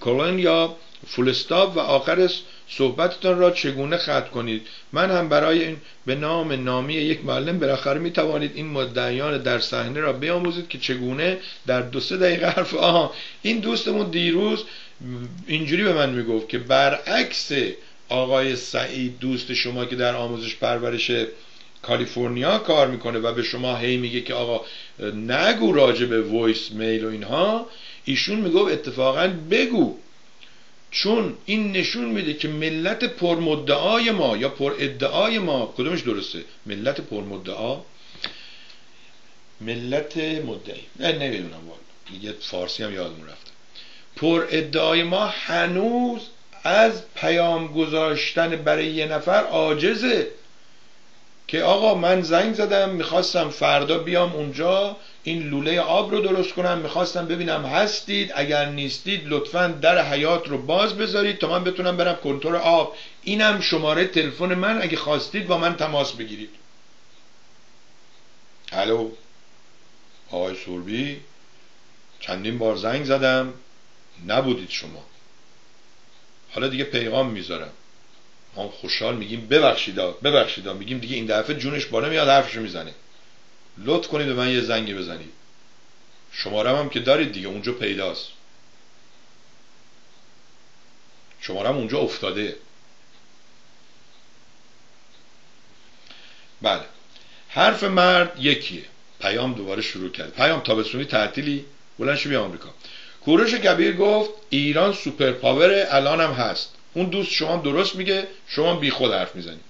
کالن یا فول و آخر صحبتتان را چگونه ختم کنید؟ من هم برای این به نام نامی یک معلم بالاخره می توانید این مدعیان در صحنه را بیاموزید که چگونه در دو سه دقیقه حرف آها این دوستمون دیروز اینجوری به من می‌گفت که برعکس آقای سعید دوست شما که در آموزش پرورش کالیفرنیا کار می‌کنه و به شما هی میگه که آقا نگو راجع به voice mail و اینها ایشون می‌گفت اتفاقا بگو چون این نشون میده که ملت پرمدعای ما یا پر ادعای ما کدومش درسته؟ ملت پرمدعا؟ ملت مدعی. نه نمی‌دونم والا. یه فارسی هم یادمون رفته. پر ادعای ما هنوز از پیام گذاشتن برای یه نفر عاجزه. که آقا من زنگ زدم می‌خواستم فردا بیام اونجا. این لوله آب رو درست کنم می‌خواستم ببینم هستید اگر نیستید لطفا در حیات رو باز بذارید تا من بتونم برم کنتور آب. اینم شماره تلفن من اگه خواستید با من تماس بگیرید. الو؟ آقای سوربی چندین بار زنگ زدم. نبودید شما. حالا دیگه پیغام می‌ذارم. ما خوشحال میگیم ببخشیدا ببخشیدا. میگیم دیگه این دفعه جونش بالا میاد حرفشو می‌زنه. لطف کنید به من یه زنگی بزنید. شمارم هم که دارید دیگه اونجا پیداست. شمارم اونجا افتاده. بله. حرف مرد یکیه. پیام دوباره شروع کرد. پیام تابستونی تعطیلی. بلند شو بیا آمریکا. کوروش کبیر گفت ایران سوپر پاور الان هم هست. اون دوست شما درست میگه شما بی خود حرف می‌زنید.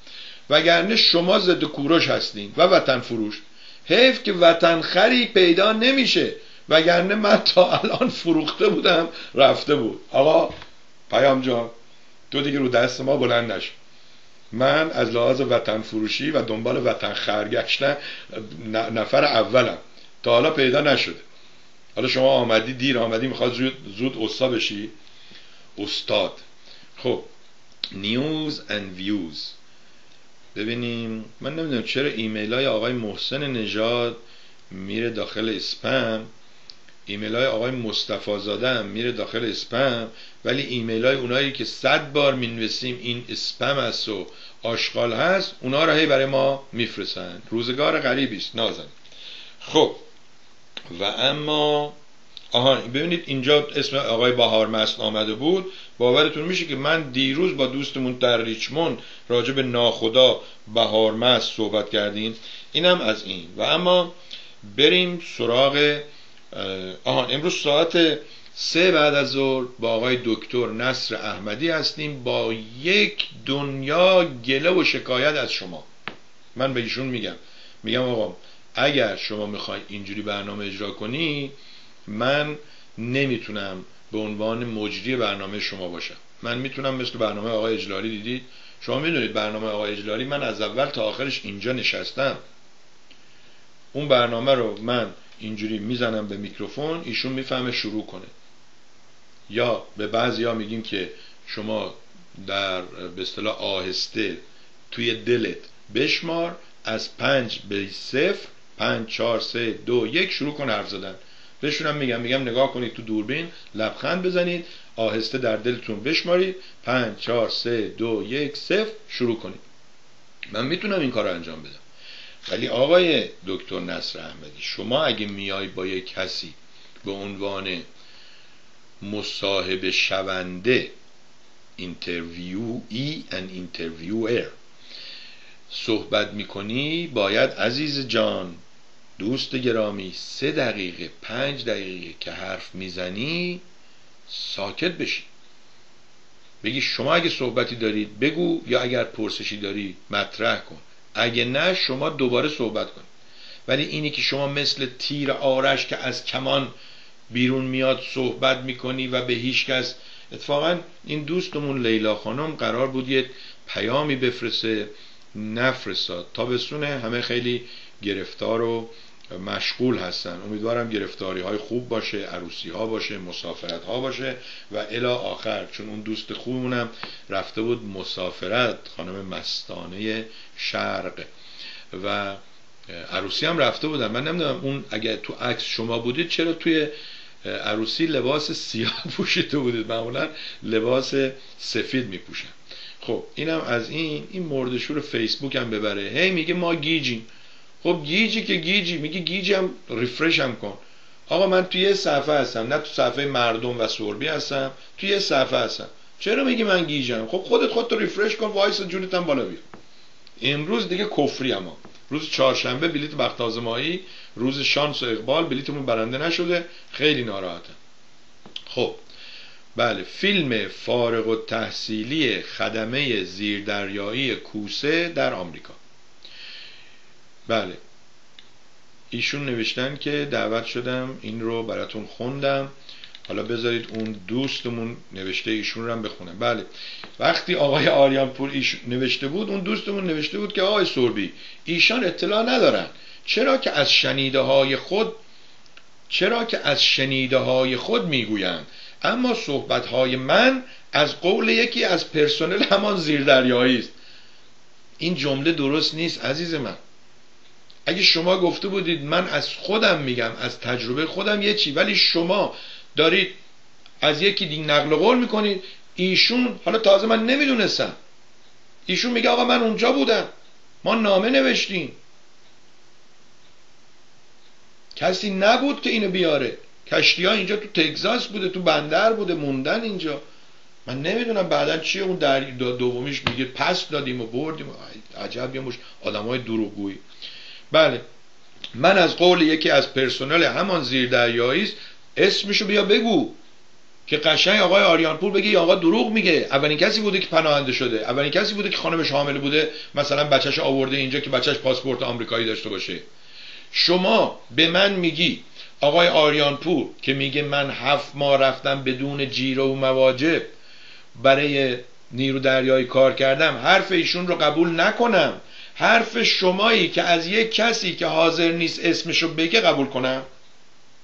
وگرنه شما ضد کوروش هستین و وطن فروش. حیف که وطن خری پیدا نمیشه. وگرنه من تا الان فروخته بودم رفته بود. آقا پیام جان تو دیگه رو دست ما بلند نشو من از لحاظ وطن فروشی و دنبال وطن خرگشتن نفر اولم. تا حالا پیدا نشده. حالا شما آمدی دیر آمدی می‌خواد زود, زود بشی؟ استاد. خب News and Views ببینیم. من نمی‌دونم چرا ایمیل های آقای محسن نژاد میره داخل اسپم. ایمیل های آقای مصطفی زاده هم میره داخل اسپم ولی ایمیل های اونایی که صد بار می‌نویسیم این اسپم است و آشغال هست اونا رو هی برای ما میفرستن. روزگار غریبی است. نازن خب. و اما آها ببینید اینجا اسم آقای بهار مست آمده بود. باورتون میشه که من دیروز با دوستمون در ریچموند راجع به ناخدا بهار مست صحبت کردیم. اینم از این. و اما بریم سراغ آها امروز ساعت سه بعد از ظهر با آقای دکتر نصر احمدی هستیم با یک دنیا گله و شکایت از شما. من به ایشون میگم. میگم آقا اگر شما می‌خوای اینجوری برنامه اجرا کنی من نمی‌تونم به عنوان مجری برنامه شما باشم. من می‌تونم مثل برنامه آقای اجلالی دیدید؟ شما می‌دونید برنامه آقای اجلالی؟ من از اول تا آخرش اینجا نشستم. اون برنامه رو من اینجوری می‌زنم به میکروفون ایشون می‌فهمه شروع کنه. یا به بعضی ها میگیم که شما در به اصطلاح آهسته توی دلت بشمار از پنج به صفر پنج چهار سه دو یک شروع کن حرف زدن. بهشونم میگم میگم نگاه کنید تو دوربین لبخند بزنید آهسته در دلتون بشمارید. پنج چهار سه دو یک صفر شروع کنید. من می‌تونم این کار رو انجام بدم. ولی آقای دکتر نصر احمدی شما اگه میای با یک کسی به عنوان مصاحبه شونده interviewee and interviewer صحبت می‌کنی باید عزیز جان دوست گرامی سه دقیقه پنج دقیقه که حرف می‌زنی ساکت بشی. بگی شما اگه صحبتی دارید بگو یا اگر پرسشی داری مطرح کن. اگه نه شما دوباره صحبت کن. ولی اینی که شما مثل تیر آرش که از کمان بیرون میاد صحبت می‌کنی و به هیچ کس اتفاقا این دوستمون لیلا خانم قرار بود یه پیامی بفرسته نفرستاد. تابستون همه خیلی گرفتار و مشغول هستن. امیدوارم گرفتاری های خوب باشه عروسی ها باشه مسافرت ها باشه و الا آخر چون اون دوست خوبمونم رفته بود مسافرت خانم مستانه شرق. و عروسی هم رفته بودن. من نمی‌دونم اون اگر تو عکس شما بودید چرا توی عروسی لباس سیاه پوشیده بودید؟ معمولا لباس سفید میپوشن. خب اینم از این. این مردشور فیسبوک هم ببره. هی میگه ما گیجیم. خب گیجی که گیجی میگه گیجی هم refresh هم کن. آقا من توی یه صفحه هستم نه تو صفحه مردم و سوربی هستم توی یه صفحه هستم. چرا میگی من گیجم؟ خب خودت خودتو refresh کن وایس جونت هم بالا بیا. امروز دیگه کفری اما روز چهارشنبه بلیت بخت آزمایی روز شانس و اقبال بلیتمون برنده نشده. خیلی ناراحتم. خب بله فیلم فارغ‌التحصیلی خدمه زیردریایی کوسه در آمریکا. بله. ایشون نوشتن که دعوت شدم این رو براتون خوندم. حالا بذارید اون دوستمون نوشته ایشون رو هم بخونم. بله. وقتی آقای آریانپور ایش نوشته بود اون دوستمون نوشته بود که آقای سوربی ایشان اطلاع ندارن. چرا که از شنیده های خود چرا که از شنیده های خود می‌گویند. اما صحبت های من از قول یکی از پرسنل همان زیردریایی است. این جمله درست نیست عزیز من. اگه شما گفته بودید من از خودم میگم از تجربه خودم یه چی ولی شما دارید از یکی دیگه نقل قول می‌کنید ایشون حالا تازه من نمی‌دونستم. ایشون میگه آقا من اونجا بودم. ما نامه نوشتیم. کسی نبود که اینو بیاره. کشتی ها اینجا تو تگزاس بوده تو بندر بوده موندن اینجا. من نمی‌دونم بعدا چیه اون در دومیش میگه پس دادیم و بردیم. عجب یه مش آدم های دروغگویی. بله. من از قول یکی از پرسنل همان زیردریایی است اسمشو بیا بگو. که قشنگ آقای آریانپور بگه آقا دروغ میگه. اولین کسی بوده که پناهنده شده. اولین کسی بوده که خانمش حامل بوده. مثلا بچهش آورده اینجا که بچهش پاسپورت آمریکایی داشته باشه. شما به من میگی آقای آریانپور که میگه من هفت ماه رفتم بدون جیره و مواجب برای نیرو دریایی کار کردم حرف ایشون رو قبول نکنم. حرف شمایی که از یک کسی که حاضر نیست اسمشو بگه قبول کنم.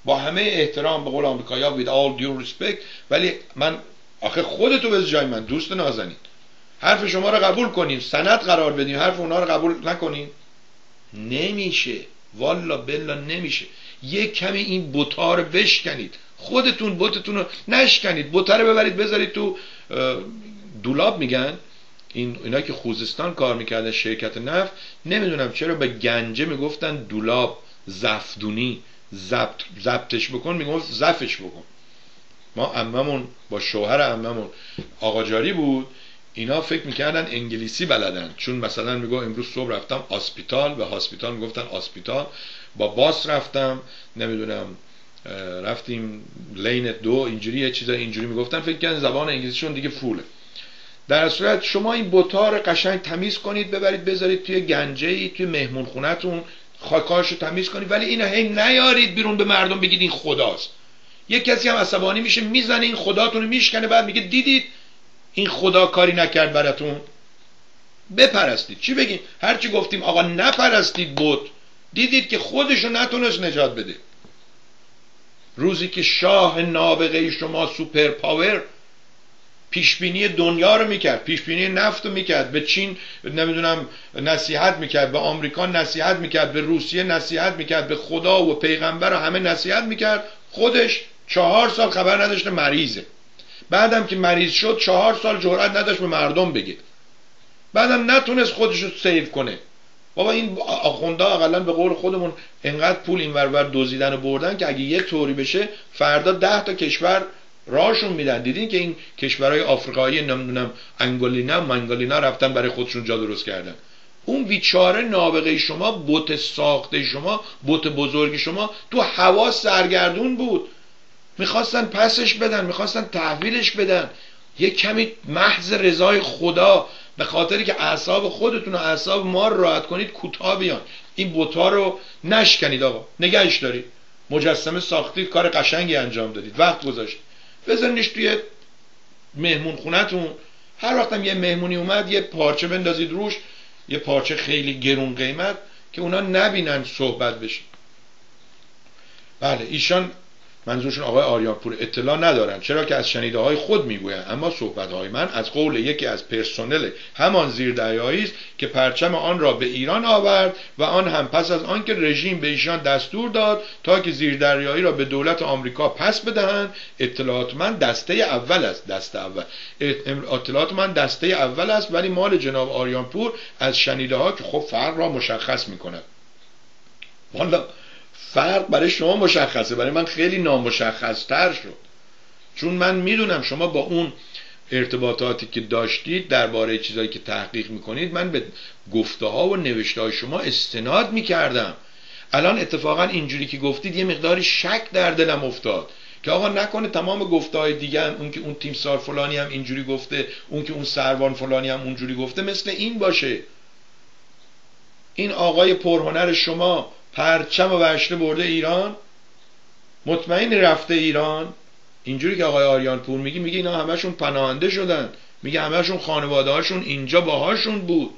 با همه احترام به قول آمریکایا with all due respect ولی من آخه خودتو به جای من دوست نازنین. حرف شما رو قبول کنیم سند قرار بدیم حرف اونا رو قبول نکنیم. نمیشه. والا بلا نمیشه. یک کمی این بوتا رو بشکنید. خودتون بوتتون رو نشکنید. بوتا ببرید بذارید تو دولاب میگن. این اینا که خوزستان کار می‌کردن شرکت نفت نمی‌دونم چرا به گنجه می‌گفتن دولاب زفدونی ضبط ضبطش بکن می‌گفت زفش بکن. ما اممون با شوهر اممون آقاجاری بود اینا فکر می‌کردن انگلیسی بلدن. چون مثلا میگفت امروز صبح رفتم hospital به hospital می‌گفتن hospital. با bus رفتم نمی‌دونم رفتیم لین دو اینجوری یه چیزا اینجوری می‌گفتن. فکر کردن زبان انگلیسیشون دیگه فوله. در صورت شما این بوتا رو قشنگ تمیز کنید ببرید بذارید توی گنجه ای توی مهمون خونتون خاکاش رو تمیز کنید. ولی اینو هی نیارید بیرون به مردم بگید این خداست. یک کسی هم عصبانی میشه می‌زنه این خداتون رو میشکنه بعد میگه دیدید این خدا کاری نکرد براتون. بپرستید. چی بگیم؟ هرچی گفتیم آقا نپرستید بود دیدید که خودشو نتونست نجات بده. روزی که شاه نابغه شما سوپر پاور پیشبینی دنیا رو می‌کرد پیشبینی نفت رو می‌کرد به چین نمی‌دونم نصیحت می‌کرد به آمریکا نصیحت می‌کرد به روسیه نصیحت می‌کرد به خدا و پیغمبر و همه نصیحت می‌کرد. خودش چهار سال خبر نداشته مریضه. بعدم که مریض شد چهار سال جرأت نداشت به مردم بگه. بعدم نتونست خودش رو سیو کنه. بابا این آخونده اقلا به قول خودمون انقدر پول این ورور دوزیدن و بردن که اگه یه طوری بشه فردا ده تا کشور راهشون میدن. دیدین که این کشورهای آفریقایی نمی‌دونم انگولینا منگولینا رفتن برای خودشون جا درست کردن. اون بیچاره نابغه شما بوت ساخته شما بوت بزرگ شما تو هوا سرگردون بود. می‌خواستن پسش بدن می‌خواستن تحویلش بدن. یه کمی محض رضای خدا به خاطری که اعصاب خودتون و اعصاب ما راحت کنید کوتاه بیان. این بوتا رو نشکنید آقا. نگهش دارید. مجسمه ساختید کار قشنگی انجام دادید. وقت گذاشتید. بذارینش توی مهمون خونتون هر وقتم یه مهمونی اومد یه پارچه بندازید روش. یه پارچه خیلی گرون قیمت که اونا نبینن صحبت بشه بله ایشان منظورشون آقای آریانپور اطلاع ندارن. چرا که از شنیده های خود می‌گویند. اما صحبت های من از قول یکی از پرسنل همان زیردریایی است که پرچم آن را به ایران آورد و آن هم پس از آنکه رژیم به ایشان دستور داد تا که زیردریایی را به دولت آمریکا پس بدهند اطلاعات من دسته اول است. دسته اول. اطلاعات من دسته اول است ولی مال جناب آریانپور از شنیده ها که خب فرق را مشخص می‌کند. والا فرق برای شما مشخصه. برای من خیلی نامشخص تر شد. چون من می‌دونم شما با اون ارتباطاتی که داشتید درباره چیزهایی که تحقیق می‌کنید من به گفته ها و نوشته های شما استناد می‌کردم. الان اتفاقا اینجوری که گفتید یه مقداری شک در دلم افتاد که آقا نکنه تمام گفته های دیگه هم اون که اون تیم سار فلانی هم اینجوری گفته اون که اون سروان فلانی هم اونجوری گفته مثل این باشه. این آقای پرهنر شما پرچم و ورشته برده ایران. مطمئن رفته ایران. اینجوری که آقای آریان پور میگی میگه اینا همشون پناهنده شدن. میگه همشون خانواده هاشون اینجا باهاشون بود.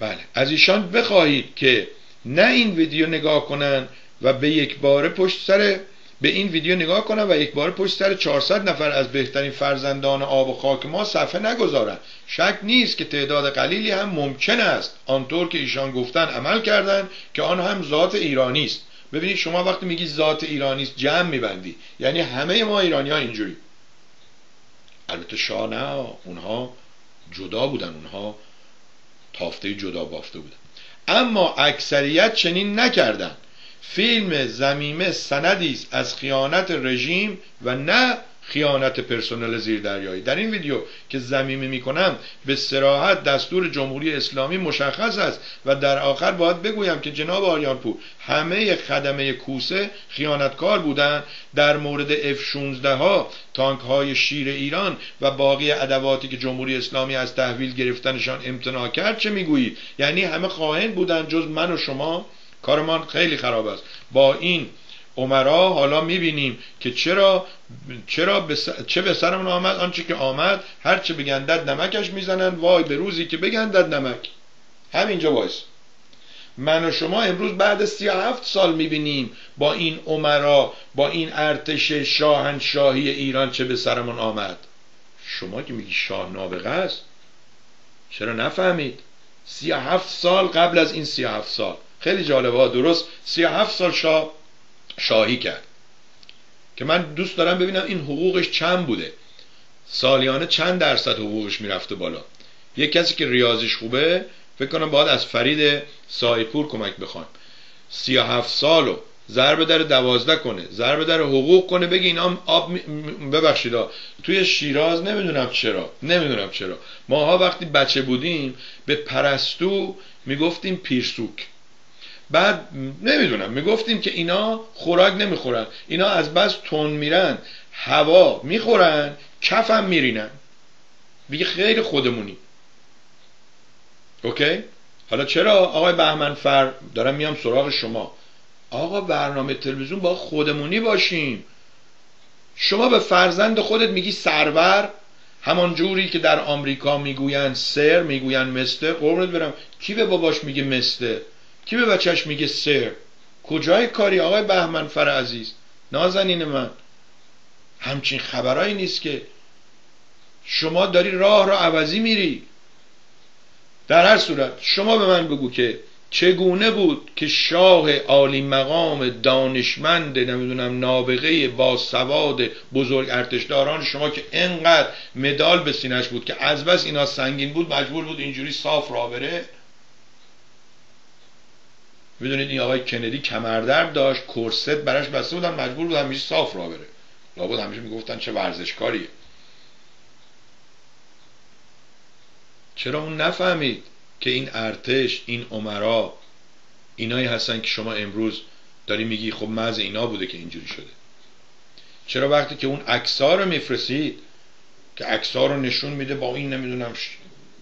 بله. از ایشان بخواهید که نه این ویدیو نگاه کنن و به یک باره پشت سر به این ویدیو نگاه کنم و یک بار پشت سر 400 نفر از بهترین فرزندان آب و خاک ما صفحه نگذارن. شک نیست که تعداد قلیلی هم ممکن است. آنطور که ایشان گفتن عمل کردن که آن هم ذات ایرانی است. ببینید شما وقتی میگی ذات ایرانی است جمع میبندی. یعنی همه ما ایرانی ها اینجوری. البته شاه نه اونها جدا بودن اونها تافته جدا بافته بودن. اما اکثریت چنین نکردند فیلم زمیمه سندی است از خیانت رژیم و نه خیانت پرسنل زیردریایی. در این ویدیو که زمیمه می‌کنم به سراحت دستور جمهوری اسلامی مشخص است و در آخر باید بگویم که جناب آریانپور همه خدمه کوسه خیانتکار بودند در مورد F 16 ها تانک های شیر ایران و باقی ادواتی که جمهوری اسلامی از تحویل گرفتنشان امتناع کرد چه می‌گویید یعنی همه خواهند بودند جز من و شما؟ کارمان خیلی خراب است. با این عمرا حالا می‌بینیم که چرا چرا چه به سرمون آمد آنچه که آمد هر چه بگندد نمکش می‌زنن وای به روزی که بگندد نمک. همینجا وایس. من و شما امروز بعد سی هفت سال می‌بینیم با این عمرا با این ارتش شاهنشاهی ایران چه به سرمون آمد. شما که میگی شاه نابغه است. چرا نفهمید؟ سی هفت سال قبل از این سی هفت سال. خیلی جالبه درست سی هفت سال شاه شاهی کرد. که من دوست دارم ببینم این حقوقش چند بوده. سالیانه چند درصد حقوقش می‌رفته بالا. یک کسی که ریاضیش خوبه فکر کنم باید از فرید سایپور کمک سی هفت سالو ضرب در دوازده کنه ضرب در حقوق کنه بگی اینا آب ببخشید توی شیراز نمی‌دونم چرا نمی‌دونم چرا. ماها وقتی بچه بودیم به پرستو می‌گفتیم پیرسوک. بعد نمی‌دونم می‌گفتیم که اینا خوراک نمی‌خورن. اینا از بس تون میرن هوا می‌خورن کفم میرینن. بگه خیلی خودمونی. اوکی؟ حالا چرا آقای بهمن فر دارم میام سراغ شما. آقا برنامه تلویزیون با خودمونی باشیم. شما به فرزند خودت میگی سرور؟ همان جوری که در آمریکا می‌گوین سر می‌گوین مستر. قربونت برم. کی به باباش میگه مستر؟ کی به بچهش میگه سر؟ کجای کاری آقای بهمن فر عزیز نازنین من. همچین خبرایی نیست که. شما داری راه را عوضی میری. در هر صورت شما به من بگو که چگونه بود که شاه عالی مقام دانشمند نمی‌دونم نابغه با سواد بزرگ ارتشداران شما که انقدر مدال به سینش بود که از بس اینا سنگین بود مجبور بود اینجوری صاف را بره؟ می‌دونید این آقای کندی کمردرد داشت کرست براش بسته بودن مجبور بود همیشه صاف را بره. لابد همیشه می‌گفتن چه ورزشکاریه. چرا اون نفهمید که این ارتش این عمرا اینایی هستن که شما امروز داری میگی خب مز اینا بوده که اینجوری شده؟ چرا وقتی که اون عکس‌ها رو میفرستید که عکس‌ها رو نشون میده با این نمی‌دونم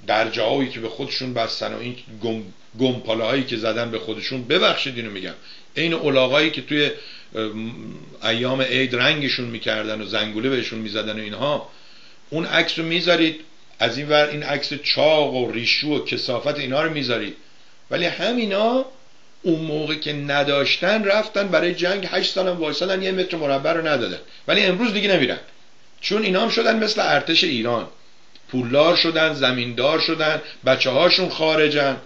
درجه که به خودشون بستن و این گم گمپاله هایی که زدن به خودشون ببخشید اینو میگم. این اولاغایی که توی ایام عید رنگشون می‌کردن و زنگوله بهشون می‌زدن و اینها اون عکس رو می‌ذارید از این ور این عکس چاق و ریشو و کسافت اینا رو می‌ذارید. ولی همینا اون موقع که نداشتن رفتن برای جنگ هشت سالم وایسادن یه متر مربع رو ندادن. ولی امروز دیگه نمیرن. چون اینا هم شدن مثل ارتش ایران. پولدار شدن زمیندار شدن بچه هاشون خارجن.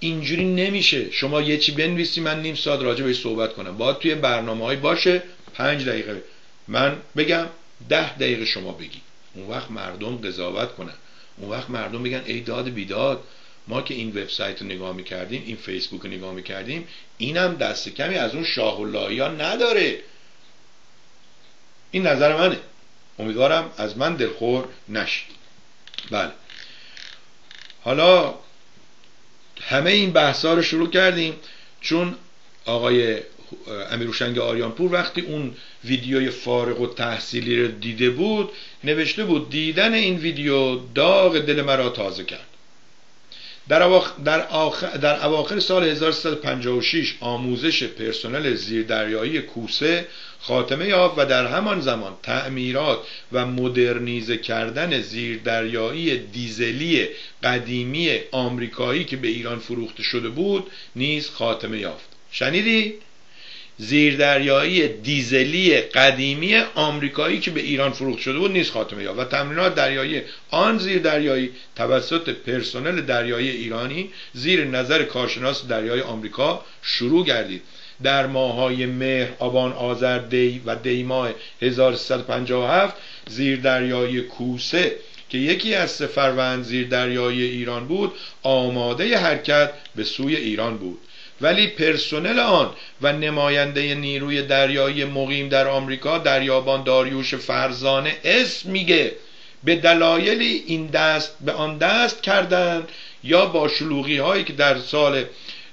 اینجوری نمیشه. شما یه چی بنویسی من نیم ساعت راجع بهش صحبت کنم. باید توی برنامه های باشه. پنج دقیقه. من بگم ده دقیقه شما بگی. اون وقت مردم قضاوت کنن. اون وقت مردم بگن ای داد بیداد ما که این وبسایت رو نگاه می‌کردیم این فیسبوک رو نگاه می‌کردیم اینم دست کمی از اون شاه ها نداره. این نظر منه. امیدوارم از من دلخور نشید. بله. حالا همه این بحثا رو شروع کردیم چون آقای امیروشنگ آریانپور وقتی اون ویدیوی فارغ و تحصیلی رو دیده بود نوشته بود دیدن این ویدیو داغ دل مرا تازه کرد. در, اواخر, در, در اواخر سال 1356 آموزش پرسنل زیردریایی کوسه خاتمه یافت و در همان زمان تعمیرات و مدرنیزه کردن زیردریایی دیزلی قدیمی آمریکایی که به ایران فروخته شده بود نیز خاتمه یافت. شنیدی؟ زیردریایی دیزلی قدیمی آمریکایی که به ایران فروخت شده بود نیز خاتمه یافت. و تمرینات دریایی آن زیردریایی توسط پرسنل دریایی ایرانی زیر نظر کارشناس دریای آمریکا شروع گردید. در ماهای مهر آبان آذر دی و دی ماه 1357 زیردریایی کوسه که یکی از سه فروند زیردریایی ایران بود آماده حرکت به سوی ایران بود. ولی پرسنل آن و نماینده نیروی دریایی مقیم در آمریکا دریابان داریوش فرزانه اسم میگه. به دلایلی این دست به آن دست کردن یا با شلوغی هایی که در سال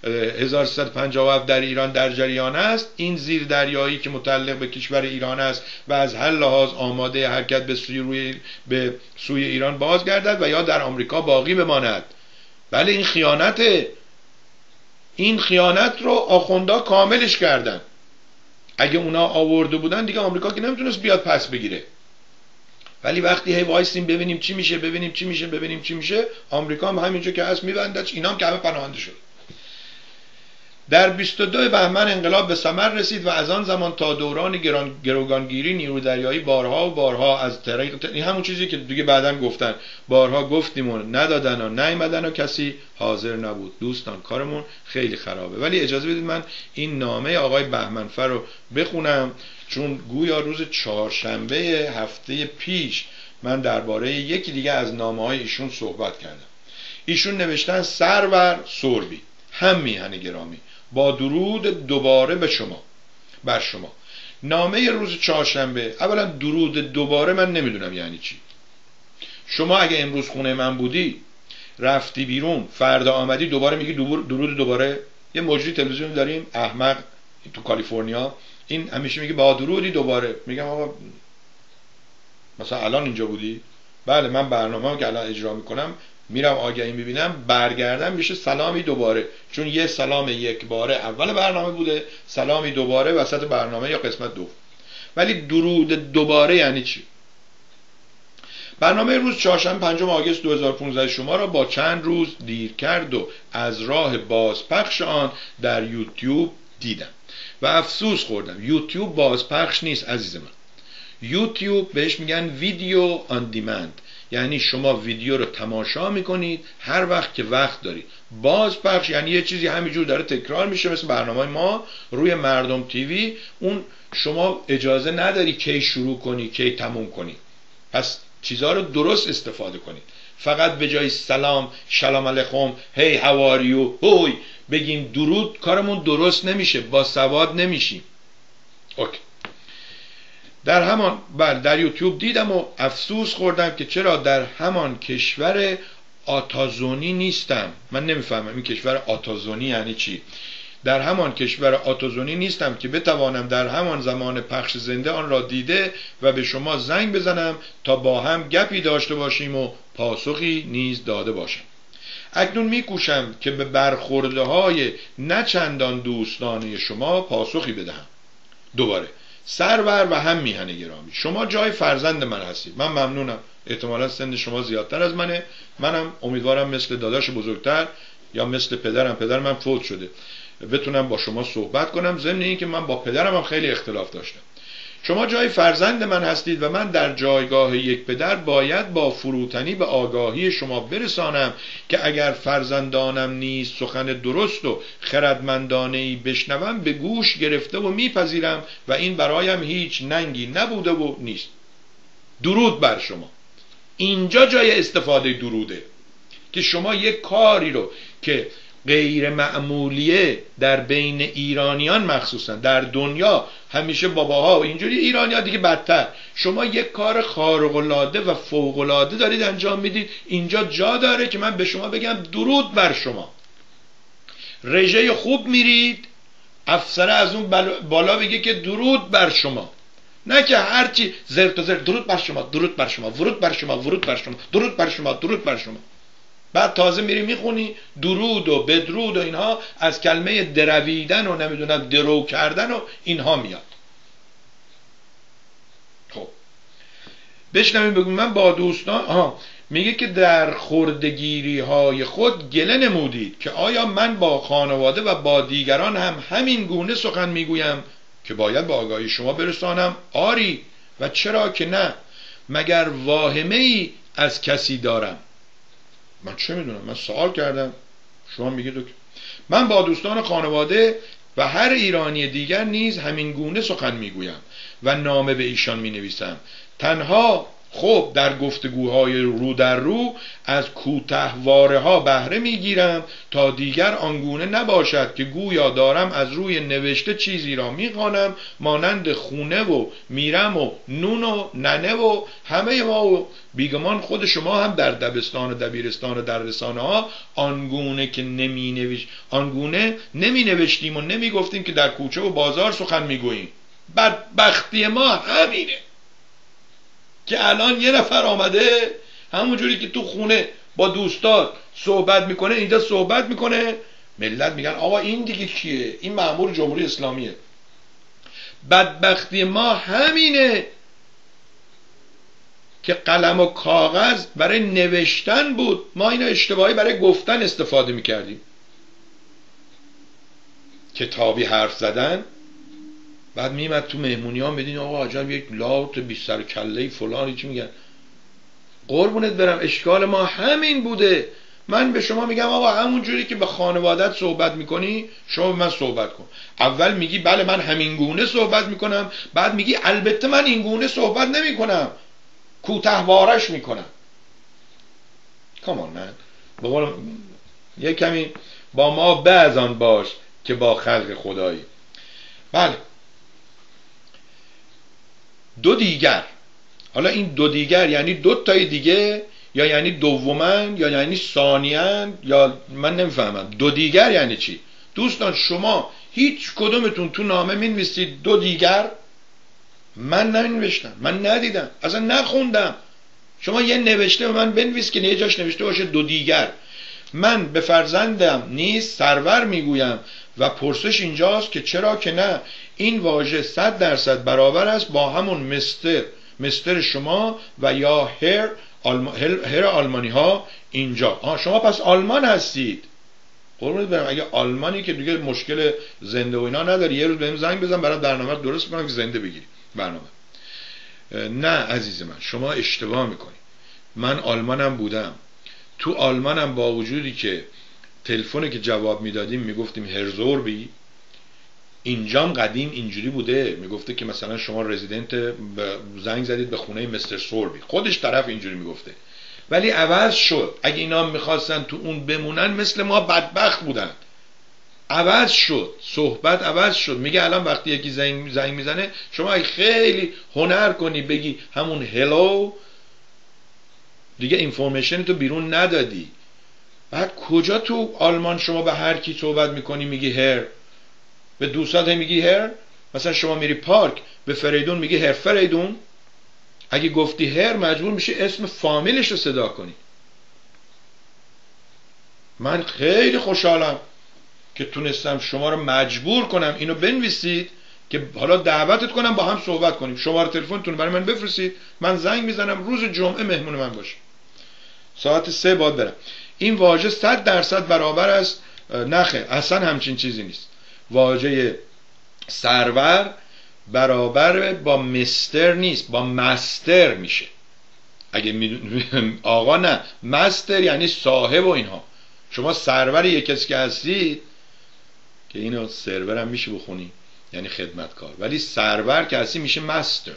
1357 در ایران در جریان است این زیر دریایی که متعلق به کشور ایران است و از هر لحاظ آماده حرکت به سوی, روی به سوی ایران بازگردد و یا در آمریکا باقی بماند. بله این خیانته. این خیانت رو آخوندا کاملش کردن. اگه اونا آورده بودن دیگه آمریکا که نمی‌تونست بیاد پس بگیره. ولی وقتی هی وایسیم ببینیم چی میشه ببینیم چی میشه ببینیم چی میشه آمریکا هم همینجا که هست میبنده اینا هم که همه پناهنده شد. در 22 بهمن انقلاب به ثمر رسید و از آن زمان تا دوران گروگانگیری نیرو دریایی بارها و بارها از طریق این همون چیزی که دیگه بعدا گفتن. بارها گفتیم و ندادن و نیمدن و کسی حاضر نبود. دوستان کارمون خیلی خرابه. ولی اجازه بدید من این نامه آقای بهمنفر رو بخونم چون گویا روز چهارشنبه هفته پیش من درباره یکی دیگه از نامه های ایشون صحبت کردم. ایشون نوشتن سرور سوربی هم میهن گرامی. با درود دوباره به شما بر شما. نامه روز چهارشنبه اولا درود دوباره من نمی‌دونم یعنی چی. شما اگه امروز خونه من بودی رفتی بیرون فردا آمدی دوباره میگی درود دوباره. یه مجری تلویزیون داریم احمق تو کالیفرنیا. این همیشه میگه با درودی دوباره. میگم آقا مثلا الان اینجا بودی؟ بله من برنامه که الان اجرا می‌کنم میرم آگهی می‌بینم برگردم میشه سلامی دوباره. چون یه سلام یک باره اول برنامه بوده سلامی دوباره وسط برنامه یا قسمت دو. ولی درود دوباره یعنی چی؟ برنامه روز چهارشنبه پنجم آگوست 2015 شما را با چند روز دیر کرد و از راه بازپخش آن در یوتیوب دیدم. و افسوس خوردم. یوتیوب بازپخش نیست عزیز من. یوتیوب بهش میگن ویدیو آن دیمند یعنی شما ویدیو رو تماشا می‌کنید هر وقت که وقت دارید. باز پخش یعنی یه چیزی همینجور داره تکرار میشه مثل برنامه ما روی مردم تیوی. اون شما اجازه نداری کی شروع کنی کی تموم کنی. پس چیزها رو درست استفاده کنید. فقط به جای سلام شلام علیکم هی هواریو هوی. بگیم درود کارمون درست نمیشه با سواد نمیشیم. اوکی. در همان بله در یوتیوب دیدم و افسوس خوردم که چرا در همان کشور آتازونی نیستم. من نمی‌فهمم این کشور آتازونی یعنی چی؟ در همان کشور آتازونی نیستم که بتوانم در همان زمان پخش زنده آن را دیده و به شما زنگ بزنم تا با هم گپی داشته باشیم و پاسخی نیز داده باشم. اکنون میکوشم که به برخورده های نچندان دوستانه شما پاسخی بدهم. دوباره. سرور و هم میهن گرامی. شما جای فرزند من هستید. من ممنونم. احتمالا سن شما زیادتر از منه. منم امیدوارم مثل داداش بزرگتر یا مثل پدرم. پدر من فوت شده. بتونم با شما صحبت کنم. ضمن اینکه من با پدرم هم خیلی اختلاف داشتم. شما جای فرزند من هستید و من در جایگاه یک پدر باید با فروتنی به آگاهی شما برسانم که اگر فرزندانم نیست سخن درست و خردمندانه ای بشنوم به گوش گرفته و میپذیرم و این برایم هیچ ننگی نبوده و نیست. درود بر شما. اینجا جای استفاده دروده که شما یک کاری رو که غیر معمولیه در بین ایرانیان مخصوصا در دنیا همیشه باباها و اینجوری ایرانی ها دیگه بدتر. شما یک کار خارقلاده و فوقلاده دارید انجام می‌دید. اینجا جا داره که من به شما بگم درود بر شما. رژه خوب میرید. افسره از اون بالا بگه که درود بر شما. نه که هرچی زرت و زرت. درود بر شما درود بر شما ورود بر شما ورود بر شما درود بر شما درود بر شما. بعد تازه میری می‌خونی درود و بدرود و اینها از کلمه درویدن و نمی‌دونم درو کردن و اینها میاد. خب. بشنویم بگویم من با دوستان آها میگه که در خوردگیری های خود گله نمودید که آیا من با خانواده و با دیگران هم همین گونه سخن می‌گویم که باید با آگاهی شما برسانم؟ آری. و چرا که نه؟ مگر واهمه ای از کسی دارم؟ من چه می‌دونم؟ من سوال کردم. شما میگید من با دوستان خانواده و هر ایرانی دیگر نیز همین گونه سخن می‌گویم و نامه به ایشان می نویسم تنها خب در گفتگوهای رو در رو از کوتهواره ها بهره می‌گیرم تا دیگر آنگونه نباشد که گویا دارم از روی نوشته چیزی را می‌خوانم مانند خونه و میرم و نون و ننه و همه ما و بیگمان خود شما هم در دبستان و دبیرستان و در رسانه ها آنگونه که نمی نوش... آنگونه نمی نوشتیم و نمی گفتیم که در کوچه و بازار سخن می‌گوییم. بدبختی ما همینه. که الان یه نفر آمده همونجوری که تو خونه با دوستان صحبت می‌کنه اینجا صحبت می‌کنه ملت میگن آقا این دیگه کیه؟ این معمور جمهوری اسلامیه. بدبختی ما همینه که قلم و کاغذ برای نوشتن بود. ما اینو اشتباهی برای گفتن استفاده می‌کردیم. کتابی حرف زدن بعد میمد تو مهمونی ها میدین آقا عجب یک لات بی سر فلانی چی میگن. قربونت برم اشکال ما همین بوده. من به شما میگم آقا همون جوری که به خانوادت صحبت می‌کنی شما به من صحبت کن. اول میگی بله من همین گونه صحبت می‌کنم بعد میگی البته من این گونه صحبت نمی‌کنم. کوتهوارش می‌کنم. کامان من یه کمی با ما آن باش که با خلق خدایی. بله. دو دیگر. حالا این دو دیگر یعنی دو تای دیگه یا یعنی دومن یا یعنی ثانیان یا من نمی‌فهمم. دو دیگر یعنی چی؟ دوستان شما هیچ کدومتون تو نامه می‌نویسید دو دیگر؟ من ننوشتم من ندیدم اصلا نخوندم. شما یه نوشته من بنویس که یه جاش نوشته باشه دو دیگر. من به فرزندم نیست سرور می‌گویم. و پرسش اینجاست که چرا که نه این واژه صد درصد برابر است با همون مستر مستر شما و یا هر هر آلمانی ها اینجا. آه شما پس آلمان هستید. قربونت برم اگه آلمانی که دیگه مشکل زنده و اینا نداری یه روز بهم زنگ بزن برام برنامه درست کنم که زنده بگیری. برنامه. نه عزیز من شما اشتباه می‌کنی. من آلمانم بودم. تو آلمانم با وجودی که تلفنی که جواب می‌دادیم می‌گفتیم هرزوربی اینجام قدیم اینجوری بوده. می‌گفته که مثلا شما رزیدنت زنگ زدید به خونه مستر سوربی خودش طرف اینجوری می‌گفته. ولی عوض شد. اگه اینا می‌خواستن تو اون بمونن مثل ما بدبخت بودن. عوض شد. صحبت عوض شد. میگه الان وقتی یکی زنگ, زنگ می‌زنه شما اگه خیلی هنر کنی بگی همون هلو دیگه اینفورمیشن تو بیرون ندادی. بعد کجا تو آلمان شما به هر کی صحبت می‌کنی میگی هر؟ به دوستات میگی هر؟ مثلا شما میری پارک به فریدون میگی هر. فریدون اگه گفتی هر مجبور میشه اسم فامیلش رو صدا کنی. من خیلی خوشحالم که تونستم شما رو مجبور کنم اینو بنویسید که حالا دعوتت کنم با هم صحبت کنیم. شماره تلفنتون برای من بفرستید. من زنگ می‌زنم. روز جمعه مهمون من باشه. ساعت سه باید برم. این واژه صد درصد برابر است نخه اصلا همچین چیزی نیست. واژه سرور برابر با مستر نیست با مستر میشه. اگه آقا نه مستر یعنی صاحب و اینها. شما سرور یک کسی که هستید که اینو سرور هم میشه بخونی یعنی خدمتکار. ولی سرور که هستی میشه مستر.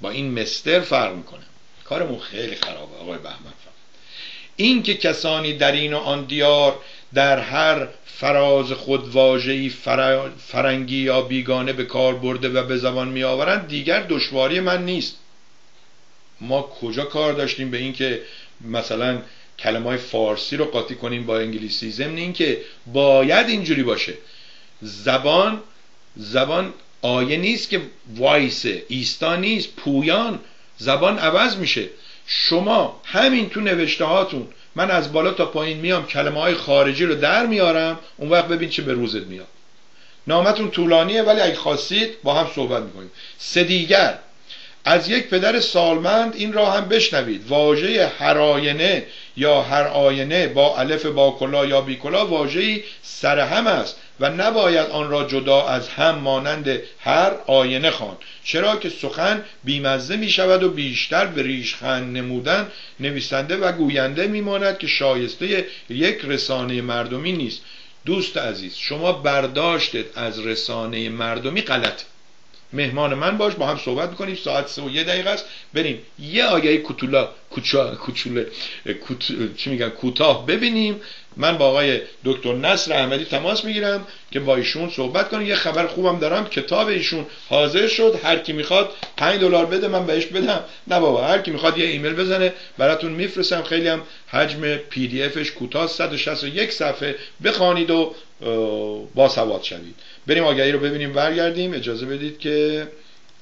با این مستر فرق می‌کنه. کارمون خیلی خرابه آقای بهمن فرق. این که کسانی در این و آن دیار در هر فراز خود واژه‌ای فرنگی یا بیگانه به کار برده و به زبان می آورند دیگر دشواری من نیست. ما کجا کار داشتیم به اینکه مثلا کلمه فارسی رو قاطی کنیم با انگلیسی؟ ضمن اینکه باید اینجوری باشه. زبان زبان آیه نیست که وایسه ایستا نیست پویان زبان عوض میشه. شما همین تو نوشته هاتون. من از بالا تا پایین میام کلمه های خارجی رو در میارم اون وقت ببین چه به روزت میاد. نامتون طولانیه ولی اگه خواستید با هم صحبت می‌کنیم. سه دیگر. از یک پدر سالمند این را هم بشنوید. واژه هر آینه یا هر آینه با الف با کلا یا بی کلا واژه‌ای سرهم است. و نباید آن را جدا از هم مانند هر آینه خوان چرا که سخن بیمزه می شود و بیشتر به ریشخند نمودن نویسنده و گوینده میماند که شایسته یک رسانه مردمی نیست. دوست عزیز شما برداشتت از رسانه مردمی غلط. مهمان من باش با هم صحبت می‌کنیم. ساعت سه و یه دقیقه است. بریم. یه آگهی کوتولا کوچا کوچوله چی میگن؟ کوتاه ببینیم. من با آقای دکتر نصر احمدی تماس می‌گیرم که با ایشون صحبت کنیم. یه خبر خوبم دارم. کتاب ایشون حاضر شد. هر کی می‌خواد 5 دلار بده من بهش بدم. نه بابا هر کی می‌خواد یه ایمیل بزنه براتون میفرستم. خیلی هم حجم پی دی افش کوتاه 161 صفحه. بخوانید و با سواد شوید. بریم آگهی رو ببینیم. برگردیم. اجازه بدید که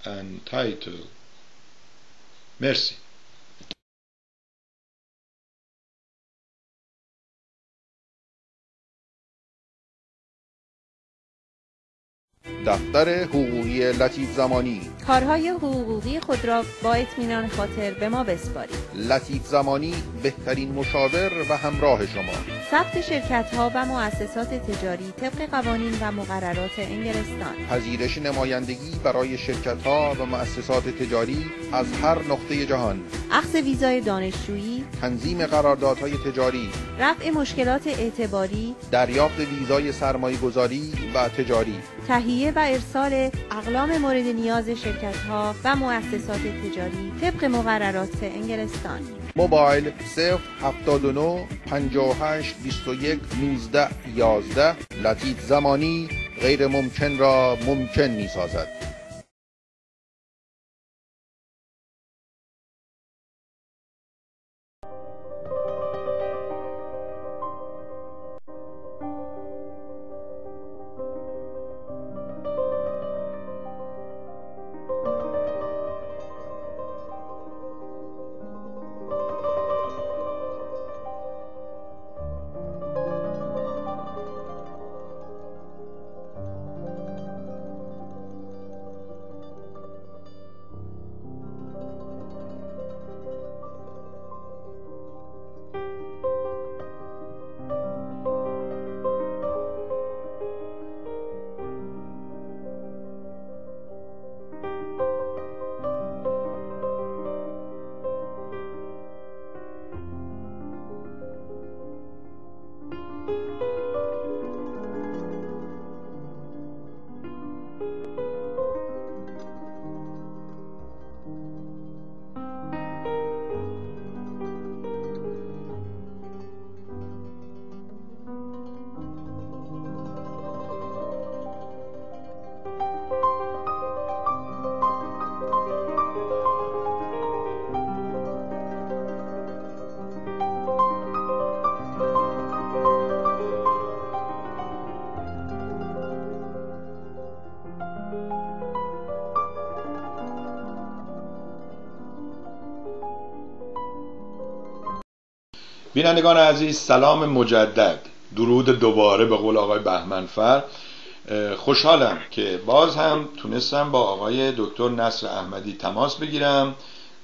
انتایتل مرسی. دفتر حقوقی لطیف زمانی. کارهای حقوقی خود را با اطمینان خاطر به ما بسپارید. لطیف زمانی بهترین مشاور و همراه شما. ثبت شرکت ها و مؤسسات تجاری طبق قوانین و مقررات انگلستان. پذیرش نمایندگی برای شرکت ها و مؤسسات تجاری از هر نقطه جهان. اخذ ویزای دانشجویی تنظیم قراردادهای تجاری رفع مشکلات اعتباری دریافت ویزای سرمایه گذاری و تجاری. تهیه و ارسال اقلام مورد نیاز شرکت ها و مؤسسات تجاری طبق مقررات انگلستان. موبایل 079 58 21 19 11 لطیف زمانی غیر ممکن را ممکن می سازد بینندگان عزیز سلام مجدد. درود دوباره به قول آقای بهمنفر خوشحالم که باز هم تونستم با آقای دکتر نصر احمدی تماس بگیرم.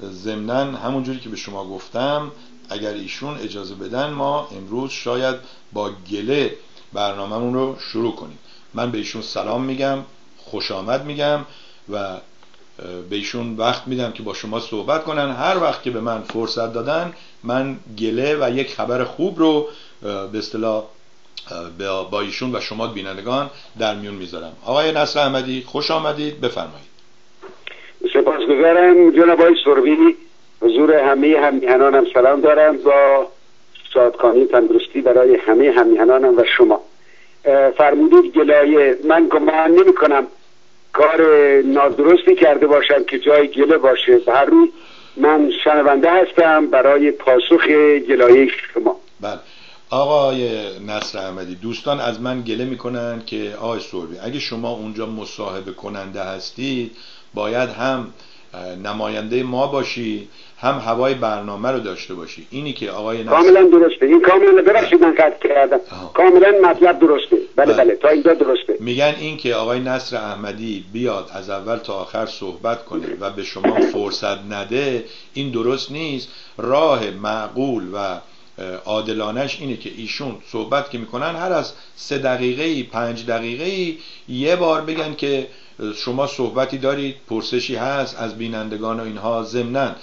ضمنا همونجوری که به شما گفتم اگر ایشون اجازه بدن ما امروز شاید با گله برنامهمون رو شروع کنیم. من به ایشون سلام میگم خوش آمد میگم و به ایشون وقت میدم که با شما صحبت کنن. هر وقت که به من فرصت دادن من گله و یک خبر خوب رو به اصطلاح با ایشون و شما بینندگان در میون می‌ذارم. آقای نصر احمدی خوش آمدید. بفرمایید. سپاسگزارم جناب آقای سروی حضور همه همیهنانم سلام دارم. با شادکانی تندرستی برای همه همیهنانم و شما. فرمودید گلایه. من گمان نمی کنم کار نادرستی کرده باشم که جای گله باشه. هر روی من شنونده هستم برای پاسخ گلایه شما. بله. آقای نصر احمدی دوستان از من گله می‌کنن که آقای سوری اگه شما اونجا مصاحبه کننده هستید باید هم نماینده ما باشی هم هوای برنامه رو داشته باشی. اینی که آقای نصر کاملا درسته. این کاملا ببخشید من قطع کردم. کاملا مطلب درسته. بله بله, بله. تا اینجا درسته. میگن این که آقای نصر احمدی بیاد از اول تا آخر صحبت کنه و به شما فرصت نده این درست نیست. راه معقول و عادلانش اینه که ایشون صحبت که می‌کنن هر از سه دقیقه پنج دقیقه یه بار بگن که شما صحبتی دارید پرسشی هست از بینندگان و اینها ضمنا.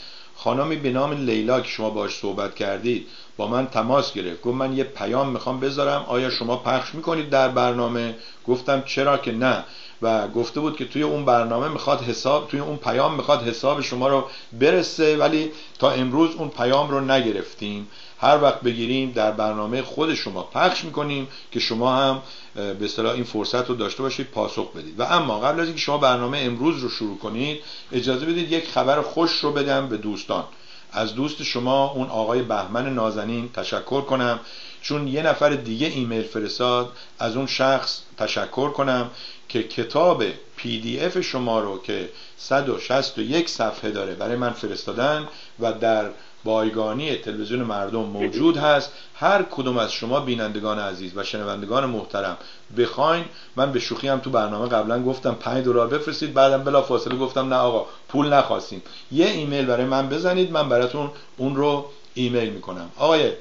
خانمی به نام لیلا که شما باش صحبت کردید با من تماس گرفت. گفت من یه پیام می‌خوام بذارم آیا شما پخش می‌کنید در برنامه؟ گفتم چرا که نه. و گفته بود که توی اون برنامه می‌خواد حساب توی اون پیام می‌خواد حساب شما رو برسه ولی تا امروز اون پیام رو نگرفتیم. هر وقت بگیریم در برنامه خود شما پخش می‌کنیم که شما هم به اصطلاح این فرصت رو داشته باشید پاسخ بدید. و اما قبل از اینکه شما برنامه امروز رو شروع کنید اجازه بدید یک خبر خوش رو بدم به دوستان. از دوست شما اون آقای بهمن نازنین تشکر کنم. چون یه نفر دیگه ایمیل فرستاد از اون شخص تشکر کنم که کتاب PDF شما رو که 161 صفحه داره برای من فرستادن و در بایگانی تلویزیون مردم موجود هست. هر کدوم از شما بینندگان عزیز و شنوندگان محترم بخواین من به شوخی هم تو برنامه قبلا گفتم 5 دلار بفرستید بعدم بلافاصله گفتم نه آقا پول نخواستیم. یه ایمیل برای من بزنید من براتون اون رو ایمیل می‌کنم. آقای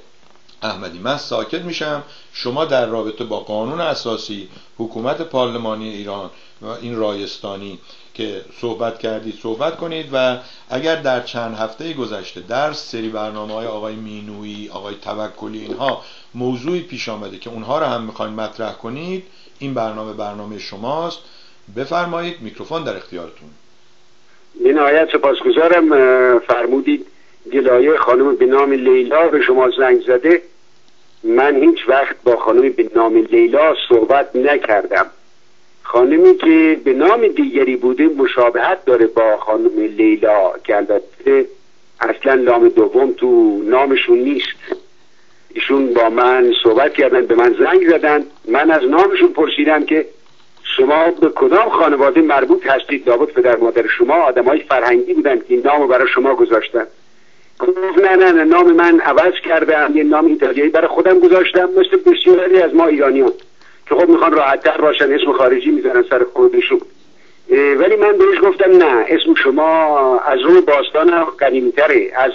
احمدی من ساکت میشم. شما در رابطه با قانون اساسی حکومت پارلمانی ایران و این رایستانی که صحبت کردید صحبت کنید و اگر در چند هفته گذشته در سری برنامه های آقای مینوی آقای توکلی اینها موضوعی پیش آمده که اونها رو هم می‌خواین مطرح کنید این برنامه برنامه شماست. بفرمایید میکروفون در اختیارتون. این آیت سپاسگزارم. فرمودید گلایه خانم به نام لیلا به شما زنگ زده. من هیچ وقت با خانم به نام لیلا صحبت نکردم. خانمی که به نام دیگری بوده مشابهت داره با خانم لیلا. که البته اصلا نام دوم تو نامشون نیست. ایشون با من صحبت کردن به من زنگ زدن. من از نامشون پرسیدم که شما به کدام خانواده مربوط هستید؟ لابد پدر مادر شما آدم های فرهنگی بودن که این نام برای شما گذاشتن. گفت نه نه نه نام من عوض کردم یه نام ایتالیایی برای خودم گذاشتم مثل بسیاری از ما ایرانیان که خب می‌خوان راحتتر باشن اسم خارجی می‌زنن سر خودشون. ولی من بهش گفتم نه اسم شما از روی باستان قدیمیتره از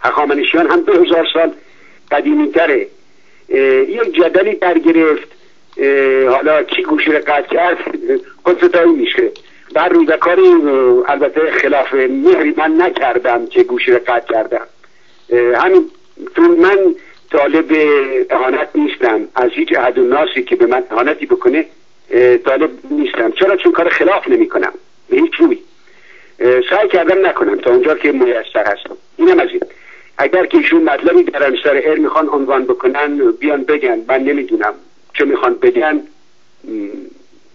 هخامنشیان هم دو هزار سال قدیمیتره. یک جدلی در گرفت حالا کی رو قطع کرد؟ خودستایی میشه. بر روزکاری البته خلاف مهری من نکردم که گوشی رو قطع کردم. همین من طالب اهانت نیستم. از هیچ احد ناسی که به من اهانتی بکنه طالب نیستم. چرا؟ چون کار خلاف نمی کنم به هیچ روی. سعی کردم نکنم تا اونجا که میسر هستم. اینم از این. اگر که ایشون مطلبی در سر علم می‌خوان عنوان بکنن بیان بگن. من نمی‌دونم چه می‌خوان بگن.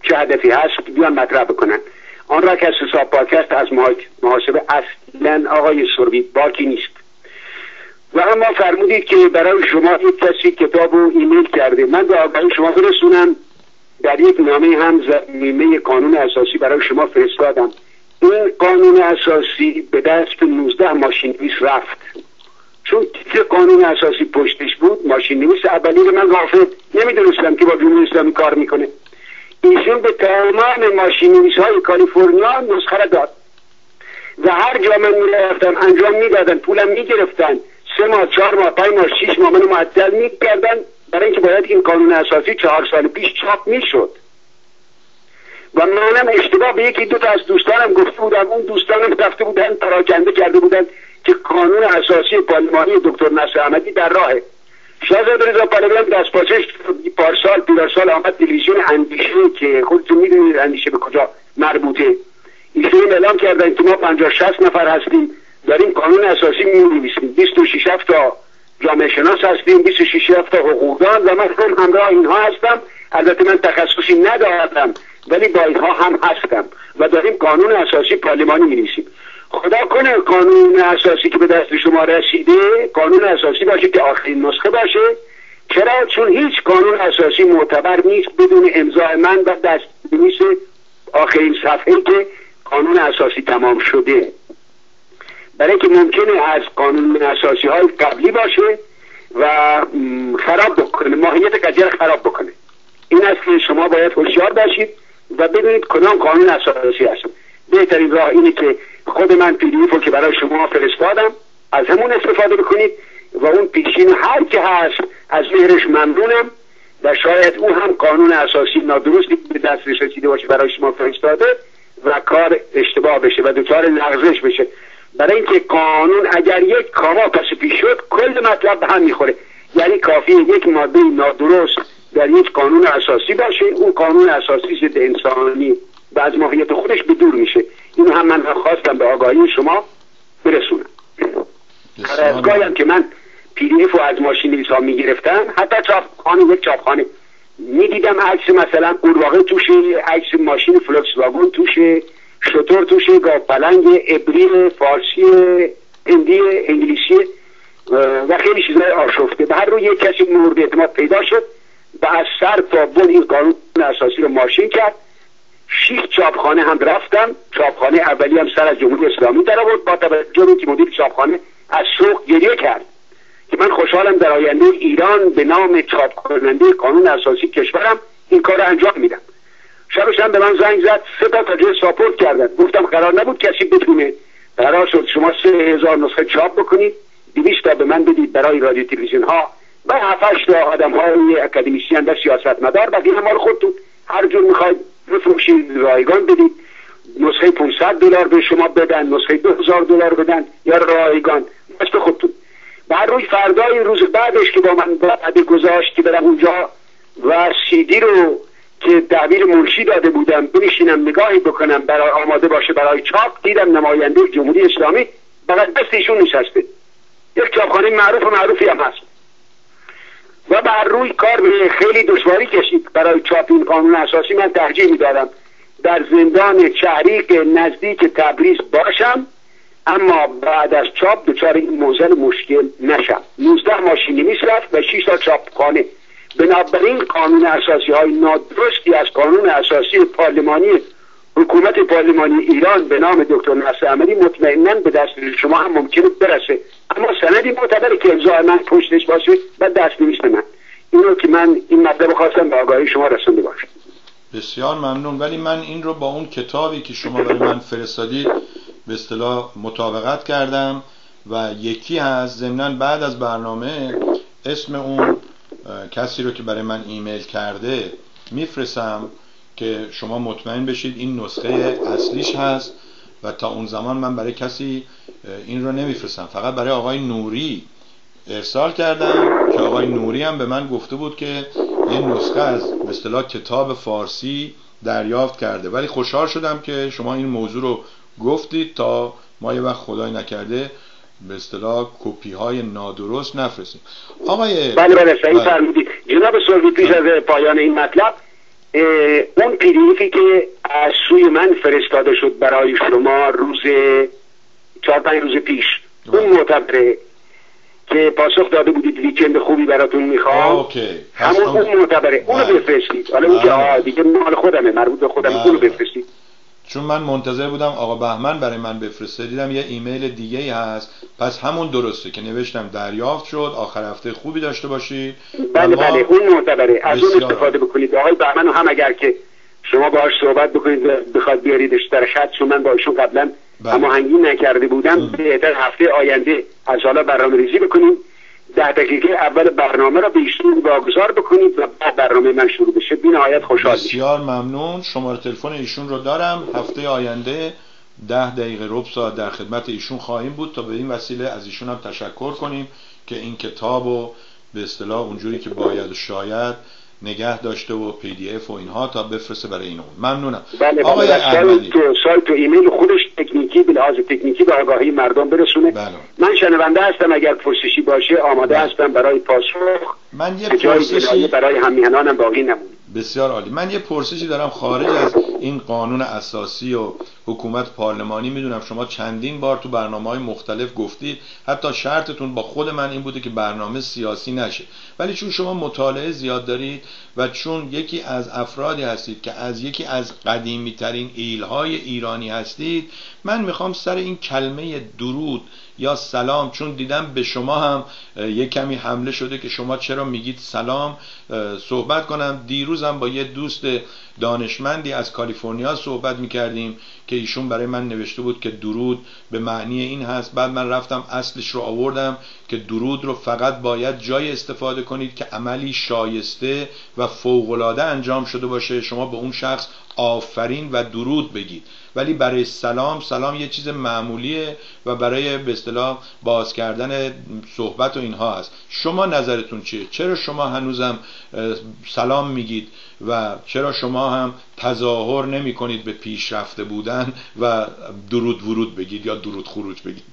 چه هدفی هست بیان مطرح بکنن. آن را که از حساب پاکست از محاسبه اصلا آقای سروی باکی نیست. و اما فرمودید که برای شما یک کسی کتاب رو ایمیل کرده. من به آقای شما برسونم. در یک نامه هم زمینه قانون اساسی برای شما فرستادم. این قانون اساسی به دست 19 ماشین نویس رفت. چون که قانون اساسی پشتش بود ماشین نویس اولی من غافل. نمی‌دونستم که با جمهوری اسلامی کار می‌کنه. ایشون به تمام ماشین نویس های کالیفرنیا نسخه داد. و هر جا من می‌رفتم انجام می‌دادن پولم می‌گرفتن. سه ماه چهار ماه پنج ماه شیش ماه منو معطل می‌کردن. برای اینکه باید این قانون اساسی چهار سال پیش چاپ می‌شد. و منم اشتباه به یکی دو تا از دوستانم گفته بودم. اون دوستانم رفته بودن پراکنده کرده بودن که قانون اساسی پارلمانی دکتر نصر احمدی در راهه. شاهزاده رضا پهلوی دست پاسش پارسال پیراسال آمد تلویزیون اندیشه که خودتون می‌دونید اندیشه به کجا مربوطه. ایشون اعلام کردن که ما 50 60 نفر هستیم داریم قانون اساسی می نویسیم 26 تا جامعه شناس هستیم 26 تا حقوقدان و من هم همراه اینها هستم. البته من تخصصی ندارم ولی با اینها هم هستم و داریم قانون اساسی پارلمانی می نویسیم خدا کنه قانون اساسی که به دست شما رسیده قانون اساسی باشه که آخرین نسخه باشه. چرا؟ چون هیچ قانون اساسی معتبر نیست بدون امضای من و دست نویس آخرین صفحه که قانون اساسی تمام شده. برای که ممکنه از قانون اساسی های قبلی باشه و خراب بکنه. ماهیت قضیه خراب بکنه. این است که شما باید هوشیار باشید و ببینید کدام قانون اساسی هست. بهترین راه اینه که خود من پیدیف که برای شما فرستادم از همون استفاده بکنید و اون پیشین هر که هست از مهرش ممنونم و شاید او هم قانون اساسی نادرستی به دستش رسیده باشه برای شما فرستاده و کار اشتباه بشه و دچار لغزش بشه. برای اینکه قانون اگر یک کاما پس پیش شد کل مطلب به هم می‌خوره. یعنی کافی یک ماده نادرست در یک قانون اساسی باشه. اون قانون اساسی ضد انسانی و از ماهیت خودش به میشه. این هم من خواستم به آگاهی شما برسونم. هر از هم که من پی دی رو از ماشین نویس ها می‌گرفتم حتی چاپخانه یک چاپخانه می‌دیدم عکس مثلا قورباغه توشه عکس ماشین فلکس واگن توشه شطور توشه گاه پلنگ ابری فارسی هندی انگلیسی و خیلی چیزای آشفته. به هر روی یک کسی مورد اعتماد پیدا شد و از سر تا بن این قانون اساسی رو ماشین کرد. شیش چاپخانه هم رفتم چاپخانه اولی هم سر از جمهوری اسلامی در آورد. با توجه که مدیر چاپخانه از سوق گریه کرد. که من خوشحالم در آینده ایران به نام چاپ کننده قانون اساسی کشورم این کار انجام میدم. شبش هم به من زنگ زد. سه تا تاجر ساپورت کردن. گفتم قرار نبود کسی بتونه قرار شد شما سه هزار نسخه چاپ بکنید. دویست تا به من بدید برای رادیو تلویزیون ها. و هفتش تا آدم های اکادمیسیان و سیاست مدار بقیه مال خودتون هر جور می‌خواید بفروشید رایگان بدید. نسخه 500 دلار به شما بدن نسخه 2000 دلار بدن. یا رایگان دست خودتون. بعد روی فردای روز بعدش که با من بعد گذاشت که برم اونجا و سیدی رو که تعبیر منشی داده بودم بنشینم نگاهی بکنم برای آماده باشه برای چاپ دیدم نماینده جمهوری اسلامی. بغل دست ایشون نشسته. یک چاپخانه معروف و معروفی هم هست. و بر روی کار به خیلی دشواری کشید. برای چاپ این قانون اساسی من ترجیح می‌دادم. در زندان چهریق نزدیک تبریز باشم اما بعد از چاپ دچار این موزل مشکل نشم. 19 ماشینی میصرف و 6 تا چاپخانه. بنابراین قانون اساسی های نادرستی از قانون اساسی پارلمانی حکومت پارلمانی ایران به نام دکتر نصر احمدی مطمئنا به دست شما هم ممکنه برسه. اما سندی معتبره که امضای من پشتش باشه و دست نویس من. اینو که من این مطلب خواستم به آگاهی شما رسونده باشم. بسیار ممنون. ولی من این رو با اون کتابی که شما برای من فرستادید به اصطلاح مطابقت کردم و یکی از ضمنا بعد از برنامه اسم اون کسی رو که برای من ایمیل کرده میفرستم. که شما مطمئن بشید این نسخه اصلیش هست و تا اون زمان من برای کسی این رو نمیفرستم. فقط برای آقای نوری ارسال کردم که آقای نوری هم به من گفته بود که این نسخه از اصطلاح کتاب فارسی دریافت کرده. ولی خوشحال شدم که شما این موضوع رو گفتید تا ما یه وقت خدای نکرده به اصطلاح کپی های نادرست نفرستیم. آقای بله بله صحیح بله. فرمودید. جناب سرگی پیش از پایان این مطلب اون پیدیفی که از سوی من فرستاده شد برای شما روز چهار پنج روز پیش. اون بله. معتبره که پاسخ داده بودید ویکند خوبی براتون می‌خوام. همون اون معتبره. اونو بله. بفرستید. حالا اون که دیگه مال خودمه مربوط به خودم اونو بفرستید. چون من منتظر بودم آقا بهمن برای من بفرسته دیدم یه ایمیل دیگه هست. پس همون درسته که نوشتم دریافت شد آخر هفته خوبی داشته باشید. بله بله اون معتبره. از اون استفاده بکنید. آقای بهمن هم اگر که شما باهاش صحبت بکنید بخواد بیاریدش در خط چون من با ایشون قبلا بله. هنگی نکرده بودم بهتر هفته آینده از حالا برنامه ریزی بکنیم. ده دقیقه اول برنامه را به ایشون واگذار بکنید و بعد برنامه من شروع بشه. بی نهایت خوشحال بسیار ممنون. شماره تلفن ایشون رو دارم. هفته آینده ده دقیقه ربع ساعت در خدمت ایشون خواهیم بود. تا به این وسیله از ایشون هم تشکر کنیم که این کتاب و به اصطلاح اونجوری که باید و شاید نگه داشته و PDF و اینها تا بفرسته برای این اون ممنونم. بله آقای احمدی. تو سایت و ایمیل خودش تکنیکی به لحاظ تکنیکی به آگاهی مردم برسونه بله. من شنونده هستم اگر پرسشی باشه آماده بله. هستم برای پاسخ من یه پرسشی برای هم‌میهنانم باقی نمونه بسیار عالی من یه پرسشی دارم خارج از این قانون اساسی و حکومت پارلمانی می‌دونم شما چندین بار تو برنامه های مختلف گفتید حتی شرطتون با خود من این بوده که برنامه سیاسی نشه. ولی چون شما مطالعه زیاد دارید و چون یکی از افرادی هستید که از یکی از قدیمی ترین ایلهای ایرانی هستید من می‌خوام سر این کلمه درود یا سلام چون دیدم به شما هم یه کمی حمله شده که شما چرا میگید سلام. صحبت کنم. دیروزم با یه دوست دانشمندی از کالیفرنیا صحبت می‌کردیم که ایشون برای من نوشته بود که درود به معنی این هست. بعد من رفتم اصلش رو آوردم که درود رو فقط باید جای استفاده کنید که عملی شایسته و فوقالعاده انجام شده باشه. شما به اون شخص آفرین و درود بگید. ولی برای سلام سلام یه چیز معمولیه و برای به اصطلاح باز کردن صحبت و اینها هست. شما نظرتون چیه؟ چرا شما هنوزم سلام میگید و چرا شما هم تظاهر نمی کنید به پیشرفته بودن و درود ورود بگید یا درود خروج بگید؟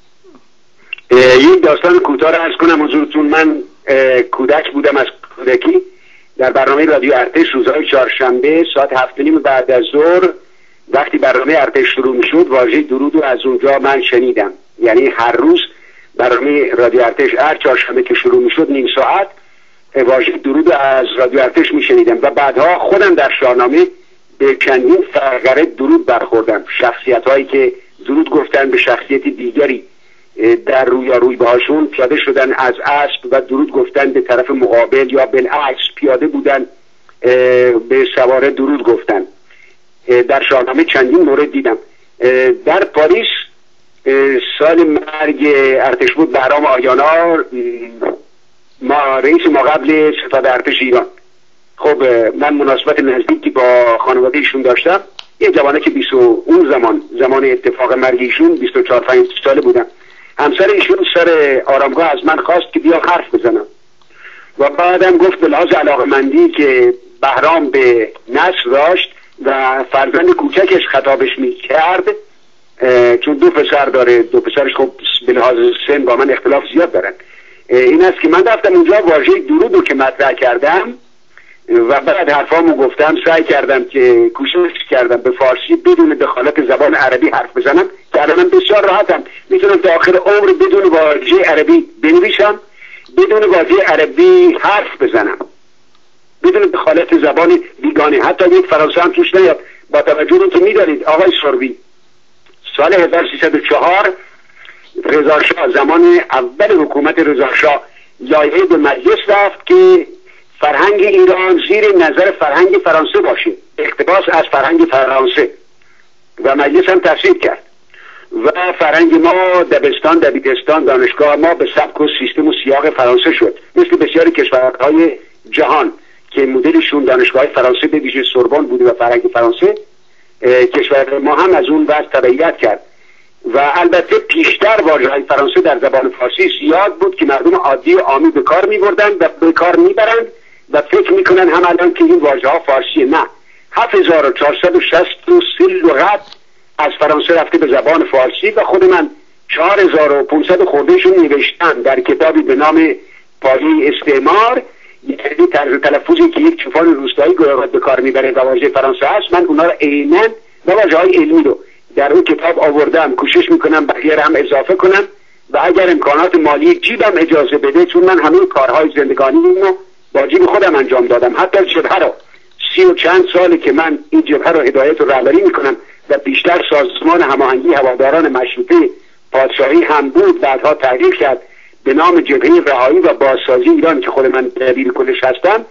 این داستان کوتاه رو ارز کنم حضورتون. من کودک بودم از کودکی. در برنامه رادیو ارتش روزهای چهارشنبه ساعت هفت نیم بعد از ظهر وقتی برنامه ارتش شروع می‌شد واژه درود رو از اونجا من شنیدم. یعنی هر روز برنامه رادیو ارتش هر چهارشنبه که شروع می‌شد نیم ساعت واژه درود از رادیو ارتش میشنیدم و بعدها خودم در شاهنامه به چندین فرقره درود برخوردم. شخصیت هایی که درود گفتن به شخصیت دیگری در روی بهاشون پیاده شدن از اسب و درود گفتن به طرف مقابل یا بالعکس پیاده بودن به سواره درود گفتن. در شاهنامه چندین مورد دیدم. در پاریس سال مرگ ارتش بود برام آیانا ما رئیس ما قبل ستاد ارتش ایران. خب من مناسبت نزدیکی با خانواده ایشون داشتم. یه جوانه که 20 اون زمان زمان اتفاق مرگ ایشون 24 5 ساله بودم. همسر ایشون سر آرامگاه از من خواست که بیا حرف بزنم. و بعدم گفت به لحاظ علاقمندی که بهرام به نصر داشت و فرزند کوچکش خطابش می‌کرد چون دو پسر داره دو پسرش خب به لحاظ سن با من اختلاف زیاد دارن. این است که من رفتم اونجا واژه درودو که مطرح کردم و بعد حرفامو گفتم سعی کردم که کوشش کردم به فارسی بدون دخالت زبان عربی حرف بزنم. که من بسیار راحتم. می‌تونم تا آخر عمر بدون واژه عربی بنویسم بدون واژه عربی حرف بزنم. بدون دخالت زبان بیگانه. حتی یک فرانسه هم توش نیاد. با توجه که می‌دانید آقای سروی سال 1304 رضاشاه زمان اول حکومت رضاشاه لایحه به مجلس رفت که فرهنگ ایران زیر نظر فرهنگ فرانسه باشه. اقتباس از فرهنگ فرانسه. و مجلس هم تصویب کرد. و فرهنگ ما دبستان دبیرستان دانشگاه ما به سبک و سیستم و سیاق فرانسه شد. مثل بسیاری کشورهای جهان. که مدلشون دانشگاه فرانسه به ویژه سوربن بوده و فرهنگ فرانسه کشور ما هم از اون وضع تبعیت کرد. و البته پیشتر واژه فرانسه در زبان فارسی زیاد بود که مردم عادی و عامی به کار می و به کار می برند و فکر می‌کنن هم الان که این واژه ها فارسی نه 7463 لغت از فرانسه رفته به زبان فارسی و خود من 4500 خوردهشون نوشتم در کتابی به نام پایی استعمار. یعنی طرز تلفظی که یک چوپان روستایی گویا به کار می‌بره و واژه فرانسه هست من اونا رو عینا و واژه های علمی رو در اون کتاب آوردم. کوشش می‌کنم بقیه هم اضافه کنم و اگر امکانات مالی جیبم اجازه بده چون من همه کارهای زندگانی رو با جیب خودم انجام دادم. حتی جبهه رو. سی و چند ساله که من این جبهه رو هدایت و رهبری می‌کنم و بیشتر سازمان هماهنگی هواداران مشروطه پادشاهی هم بود بعدها تغییر کرد. به نام جبهه رهایی و بازسازی ایران که خود من دبیر کلش هستم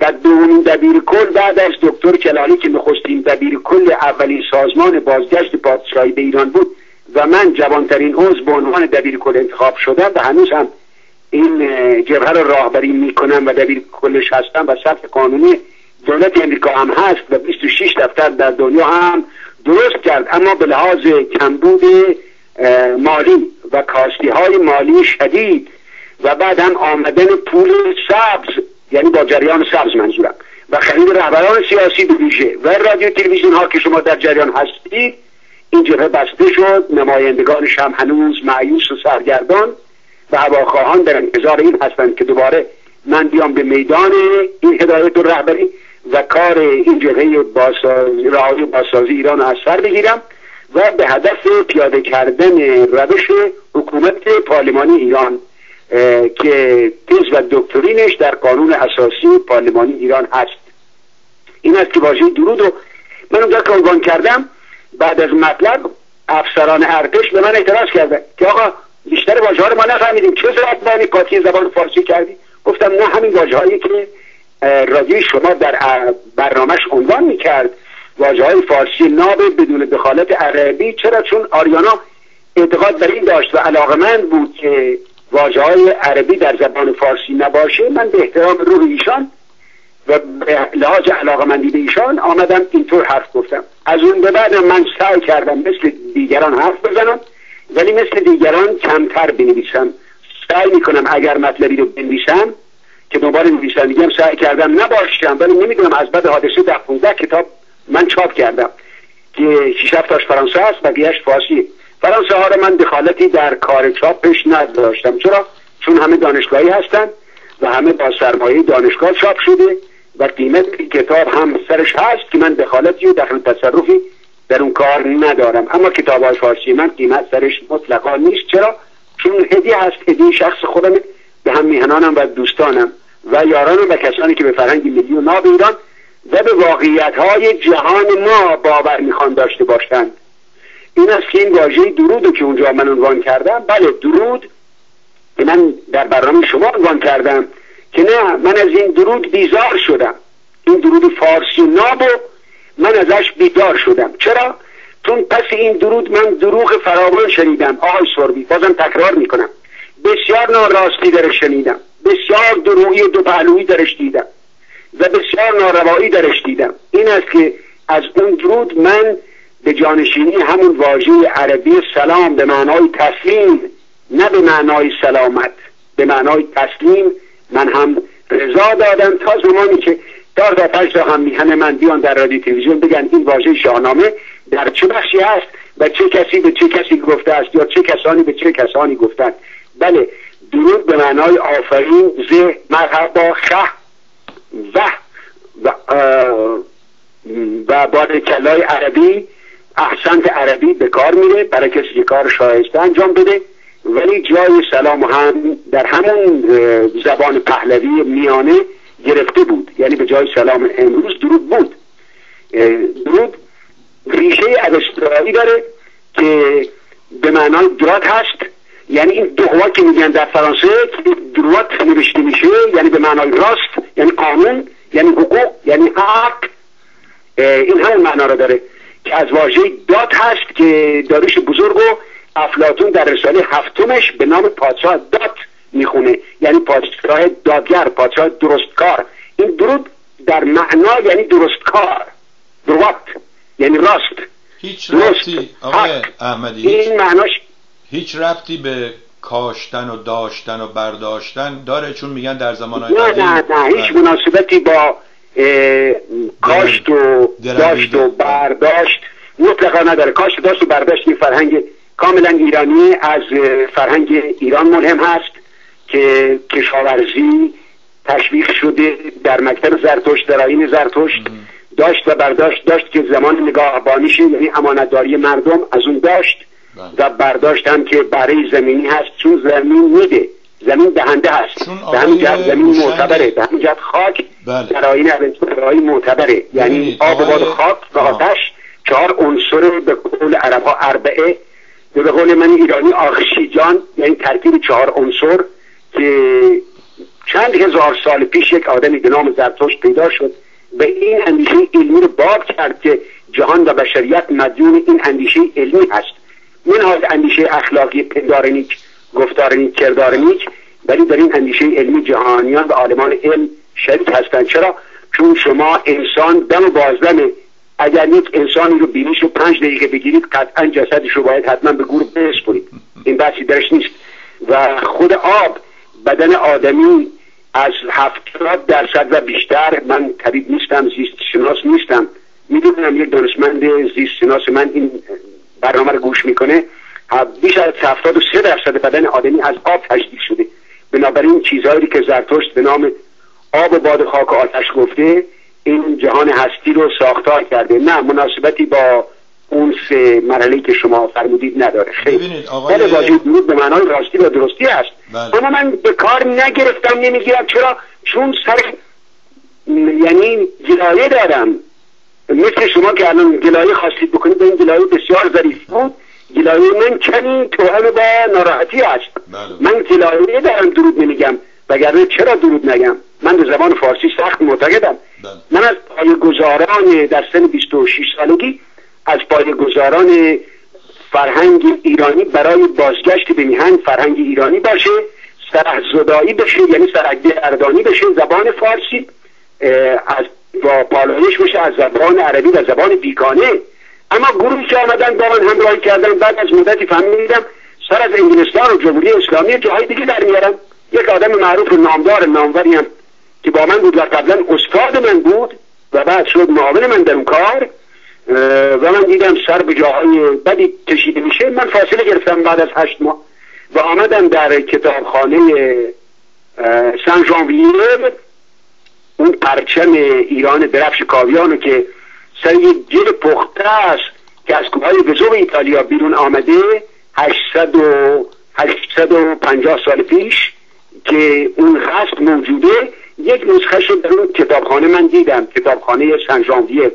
و دومین دبیر کل بعد از دکتر کلالی که نخستین دبیر کل اولین سازمان بازگشت پادشاهی به ایران بود و من جوانترین عضو به عنوان دبیر کل انتخاب شدم و هنوز هم این جبهه رو راهبری می‌کنم و دبیر کلش هستم و سطح قانونی دولت امریکا هم هست و 26 دفتر در دنیا هم درست کرد. اما به لحاظ کمبود مالی و کاستی های مالی شدید و بعد هم آمدن پول سبز یعنی با جریان سبز منظورم. و خرید رهبران سیاسی به و رادیو تلویزیون ها که شما در جریان هستید این جبهه بسته شد نمایندگانش هم هنوز معیوس و سرگردان و هواخواهان در انتظار این هستند که دوباره من بیام به میدان این هدایت و رهبری و کار این جبهه باسازی رهایی باسازی ایران از سر بگیرم. و به هدف پیاده کردن روش حکومت پارلمانی ایران که تیز و دکترینش در قانون اساسی پارلمانی ایران هست. این است که واژه درود و من اونجا که عنوان کردم بعد از مطلب افسران ارتش به من اعتراض کرده که آقا بیشتر واژه رو ما نفهمیدیم. چه زبانی قاطی زبان فارسی کردی؟ گفتم نه همین واژه که رادیوی شما در برنامهش عنوان می‌کرد. واجه های فارسی ناب بدون دخالت عربی چرا چون آریانا اعتقاد بر این داشت و علاقمند بود که واجه های عربی در زبان فارسی نباشه من به احترام روح ایشان و به لحاظ علاقمندی به ایشان آمدم اینطور حرف گفتم. از اون به بعد من سعی کردم مثل دیگران حرف بزنم ولی مثل دیگران کمتر بنویسم. سعی می‌کنم اگر مطلبی رو بنویسم که دنبال نویسندگیم سعی کردم نباشم ولی نمی‌دونم از بعد حادثه در 15 کتاب من چاپ کردم که 6 تاش فرانسه است بقیهش فارسی. فرانسه ها رو من دخالتی در کار چاپش نداشتم چرا؟ چون همه دانشگاهی هستند و همه با سرمایه دانشگاه چاپ شده و قیمت کتاب هم سرش هست که من دخالتی و دخل تصرفی در اون کار ندارم. اما کتاب های فارسی من قیمت سرش مطلقا نیست. چرا؟ چون هدیه هست. هدیه شخص خودم به هم میهنانم و دوستانم و یارانم و کسانی که به فرهنگ ملی و ناب ایران و به واقعیت های جهان ما باور می‌خوان داشته باشند. این است که این واژه درود که اونجا من عنوان کردم. بله درود که من در برنامه شما عنوان کردم که نه من از این درود بیزار شدم. این درود فارسی ناب من ازش بیدار شدم. چرا؟ چون پس این درود من دروغ فراوان شنیدم. آقای سربی بازم تکرار می‌کنم. بسیار ناراستی درش شنیدم. بسیار دروغی دو پهلویی درش دیدم. و بسیار ناروایی درش دیدم. این است که از اون درود من به جانشینی همون واژه عربی سلام به معنای تسلیم نه به معنای سلامت. به معنای تسلیم من هم رضا دادم تا زمانی که دار تا پنج هم میهن من بیان در رادیو تلویزیون بگن این واژه شاهنامه در چه بخشی هست و چه کسی به چه کسی گفته است یا چه کسانی به چه کسانی گفتند. بله درود به معنای آفرین زه مرحبا خه و و, بار کلای عربی احسنت عربی به کار میره برای کسی که کار شایسته انجام بده. ولی جای سلام هم در همون زبان پهلوی میانه گرفته بود. یعنی به جای سلام امروز درود بود. درود ریشه اوسترایی داره که به معنای درات هست. یعنی این دعوا که میگن در فرانسه دروات نوشته میشه یعنی به معنای راست یعنی قانون یعنی حقوق یعنی حق. این همون معنا رو داره که از واژه داد هست که داریش بزرگ و افلاتون در رساله هفتمش به نام پادشاه داد می‌خونه. یعنی پادشاه دادگر پادشاه درستکار. این درود در معنا یعنی درستکار. دروات یعنی راست. هیچ راستی آقای احمدی این معناش هیچ ربطی به کاشتن و داشتن و برداشتن داره چون میگن در زمان های نه نه نه هیچ بله. مناسبتی با کاشت و داشت و برداشت مطلقا نداره کاشت و داشت و برداشت این فرهنگ کاملا ایرانی از فرهنگ ایران مهم هست که کشاورزی تشویق شده در مکتب زرتشت در آین زرتشت داشت و برداشت داشت که زمان نگاهبانیش یعنی امانتداری مردم از اون داشت. و برداشتم که برای زمینی هست چون زمین میده. زمین دهنده هست. به همین جهت زمین معتبره. به همین جهت خاک بله. در آین معتبره. یعنی آب باد خاک و آتش چهار عنصر به قول عرب ها اربعه. به قول من ایرانی آخشیجان یعنی ترکیب چهار عنصر که چند هزار سال پیش یک آدمی به نام زرتشت پیدا شد. به این اندیشه علمی رو باب کرد که جهان و بشریت مدیون این اندیشه علمی هست. منهای اندیشه اخلاقی پندار نیک گفتار نیک کردار نیک ولی در این اندیشه علمی جهانیان و عالمان علم شریک هستند. چرا؟ چون شما انسان دم و اگر یک انسانی رو بینیش رو پنج دقیقه بگیرید قطعا جسدش رو باید حتما به گور کنید این بحثی درش نیست. و خود آب بدن آدمی از هفتاد درصد و بیشتر من طبیب نیستم زیست شناس نیستم. می‌دونم یک دانشمند زیست شناس من این برنامه رو گوش می‌کنه بیش از هفتاد و سه درصد بدن آدمی از آب تشکیل شده. بنابراین چیزهایی که زرتشت به نام آب و باد خاک و آتش گفته این جهان هستی رو ساختار کرده. نه مناسبتی با اون سه مرحله که شما فرمودید نداره. خیلی آقای... واژه درود به معنای راستی و درستی است. بله. اما من به کار نگرفتم نمی‌گیرم. چرا؟ چون سر یعنی گلایه دارم. مثل شما که الان گلایه خواستید بکنید به این گلایه بسیار ظریف بود گلایه من کمی توهم با ناراحتی است بله. من گلایه دارم درود نمیگم وگرنه چرا درود نگم من به زبان فارسی سخت معتقدم بله. من از پای گزاران در سن 26 سالگی از پای گزاران فرهنگ ایرانی برای بازگشت به میهن فرهنگ ایرانی باشه زدایی بشه یعنی اردانی بشه زبان فارسی از با پالایش بشه از زبان عربی و زبان بیگانه. اما گروهی که آمدن با من همراهی کردن بعد از مدتی فهمیدم سر از انگلستان و جمهوری اسلامی جاهای دیگه در میارم. یک آدم معروف نامدار ناموری هم که با من بود و قبلا استاد من بود و بعد شد معاون من در اون کار. و من دیدم سر به جاهای بدی کشیده میشه. من فاصله گرفتم بعد از هشت ماه و آمدم در کتابخانه سن ژانویه. اون پرچم ایران درفش کاویانو که سر یک گل پخته است که از کوههای وزو ایتالیا بیرون آمده 800 و 850 سال پیش که اون هست موجوده یک نسخه در اون کتابخانه من دیدم کتابخانه سن ژانویه.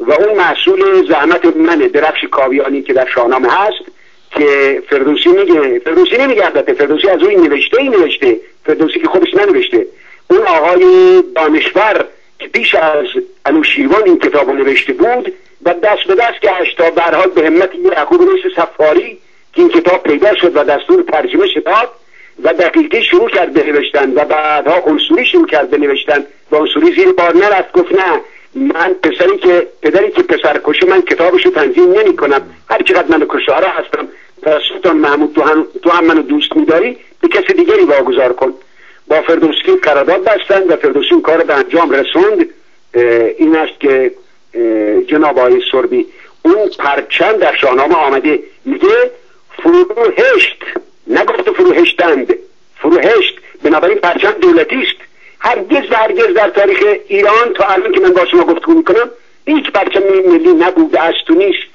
و اون محصول زحمت منه درفش کاویانی که در شاهنامه هست که فردوسی میگه فردوسی نمیگه البته فردوسی از اون نوشته ای نوشته فردوسی که خودش ننوشته. اون آقای دانشور که پیش از انوشیروان این کتاب نوشته بود و دست به دست که تا برحال به همت یعقوب نیست سفاری که این کتاب پیدا شد و دستور ترجمه شد و دقیقه شروع کرد به نوشتن و بعدها انصوری شروع کرد به نوشتن و انصوری زیر بار نرفت. گفت نه من پسری که پدری که پسر کشه من کتابشو تنظیم نمی کنم هر چقدر من کشاره هستم سلطان محمود تو هم, تو هم منو دوست میداری؟ به کسی دیگری واگذار کن. با فردوسی قرارداد بستند و فردوسی کار به انجام رسوند این است که جناب آقای سربی اون پرچم در شاهنامه آمده. میگه فروهشت. نگفت فروهشتند. فروهشت بنابراین پرچم دولتی است. هرگز و هرگز در تاریخ ایران تا الان که من با شما گفتگو می‌کنم هیچ پرچم ملی نبوده است و نیست.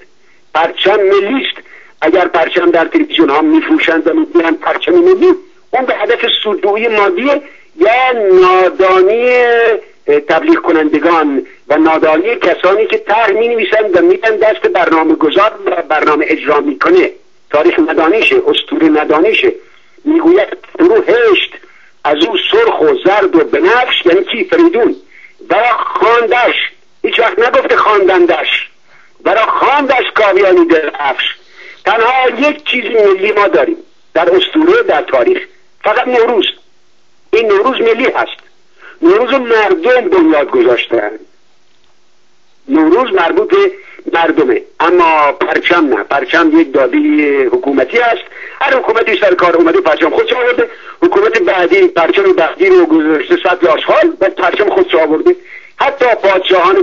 پرچم ملی است. اگر پرچم در تلویزیون ها میفروشند و می‌گویند پرچم ملی اون به هدف سودجویی مادی یا نادانی تبلیغ کنندگان و نادانی کسانی که طرح می نویسند و میدن دست برنامه گذار و برنامه اجرا می‌کنه. تاریخ ندانیشه اسطوره ندانیشه می‌گوید هشت از او سرخ و زرد و بنفش یعنی کی فریدون. برا خاندش هیچ وقت نگفته خواندندش. برا خاندش کاویانی درفش تنها یک چیزی ملی ما داریم. در اسطوره در تاریخ. فقط نوروز. این نوروز ملی هست. نوروز مردم بنیاد گذاشتن. نوروز مربوط به مردمه. اما پرچم نه. پرچم یک دادی حکومتی است. هر حکومتی سر کار اومده پرچم خودش آورده. حکومت بعدی پرچم بعدی رو گذاشته سطح آشغال و پرچم خودش آورده. حتی پادشاهان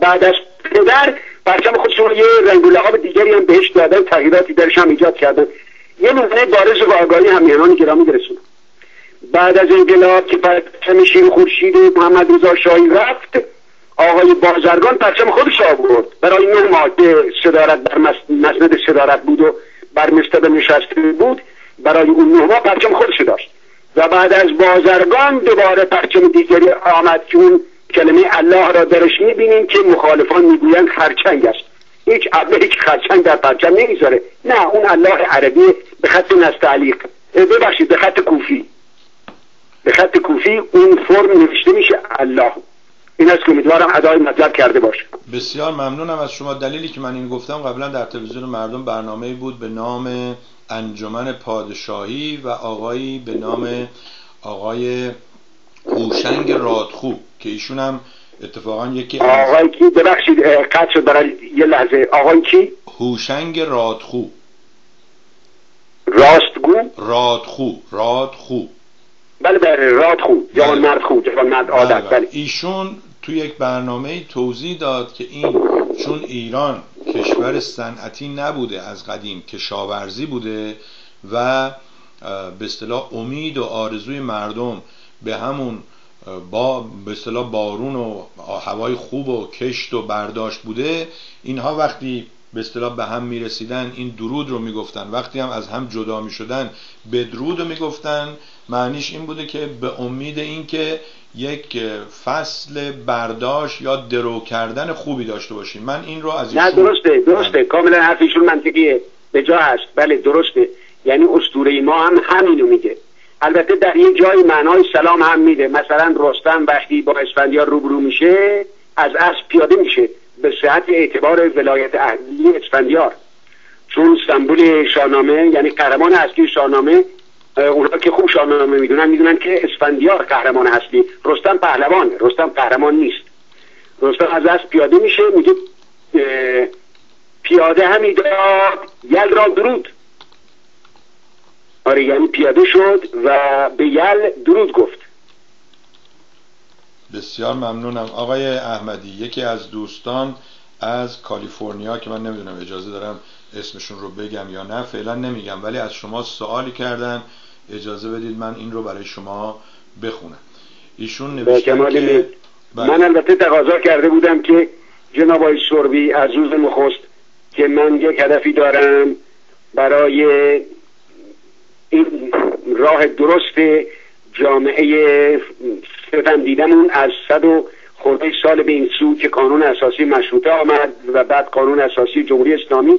بعد از پدر پرچم خودشون یه رنگ و لعاب دیگری هم بهش دادن. تغییراتی درش هم ایجاد کردن. یه نمونه بارز و آگاهی همیهنان گرامی برسونم بعد از انقلاب که پرچم شیر خورشید محمد رضا شاهی رفت آقای بازرگان پرچم خودش آورد. برای نه ماده صدارت در مسند صدارت بود و بر مستد نشسته بود برای اون نه ماه پرچم خودش داشت. و بعد از بازرگان دوباره پرچم دیگری آمد که اون کلمه الله را درش می‌بینیم که مخالفان می‌گویند خرچنگ است. هیچ عبه هیچ خرچنگ در پرچم نمی‌ذاره نه اون الله عربی به خط نستعلیق ببخشید به خط کوفی. به خط کوفی اون فرم نوشته میشه الله. این است که امیدوارم ادای مطلب کرده باشه. بسیار ممنونم از شما. دلیلی که من این گفتم قبلا در تلویزیون مردم برنامه بود به نام انجمن پادشاهی و آقایی به نام آقای هوشنگ رادخو که ایشون هم اتفاقا یکی آقای کی؟ ببخشید قطع شد برای یه لحظه. آقای کی؟ هوشنگ رادخو. راستگو؟ رادخو رادخو. بله بله رادخو. جوان مرد خو جوان مرد عادت بله. بله. ایشون تو یک برنامه توضیح داد که این چون ایران کشور صنعتی نبوده از قدیم کشاورزی بوده و به اصطلاح امید و آرزوی مردم به همون با به اصطلاح بارون و هوای خوب و کشت و برداشت بوده اینها وقتی به اصطلاح به هم می‌رسیدن این درود رو می‌گفتن. وقتی هم از هم جدا می‌شدن بدرود رو می‌گفتن. معنیش این بوده که به امید اینکه یک فصل برداشت یا درو کردن خوبی داشته باشیم. من این رو از نه درسته درسته. کاملا حرفشون منطقیه. به جا هست. بله درسته. یعنی اسطوره ما هم همینو میگه. البته در یه جای معنای سلام هم میده. مثلا رستم وقتی با اسفندیار روبرو میشه از اسب پیاده میشه. به صحت اعتبار ولایت اهلی اسفندیار. چون سمبول شاهنامه یعنی قهرمان اصلی شاهنامه اه، اونها که خوب شاهنامه می‌دونن می‌دونن که اسفندیار قهرمان اصلی. رستم پهلوانه رستم قهرمان نیست. رستم از اسب پیاده میشه میگه پیاده همی داد یل را درود. آره یعنی پیاده شد و به یل درود گفت. بسیار ممنونم آقای احمدی یکی از دوستان از کالیفرنیا که من نمی‌دونم اجازه دارم اسمشون رو بگم یا نه فعلا نمیگم ولی از شما سوالی کردن اجازه بدید من این رو برای شما بخونم ایشون نوشتن که. بله. من البته تقاضا کرده بودم که جناب آقای سربی از روز نخست که من یک هدفی دارم برای این راه درست جامعه ستم دیدمون از صد و خورده سال به این سو که قانون اساسی مشروطه آمد و بعد قانون اساسی جمهوری اسلامی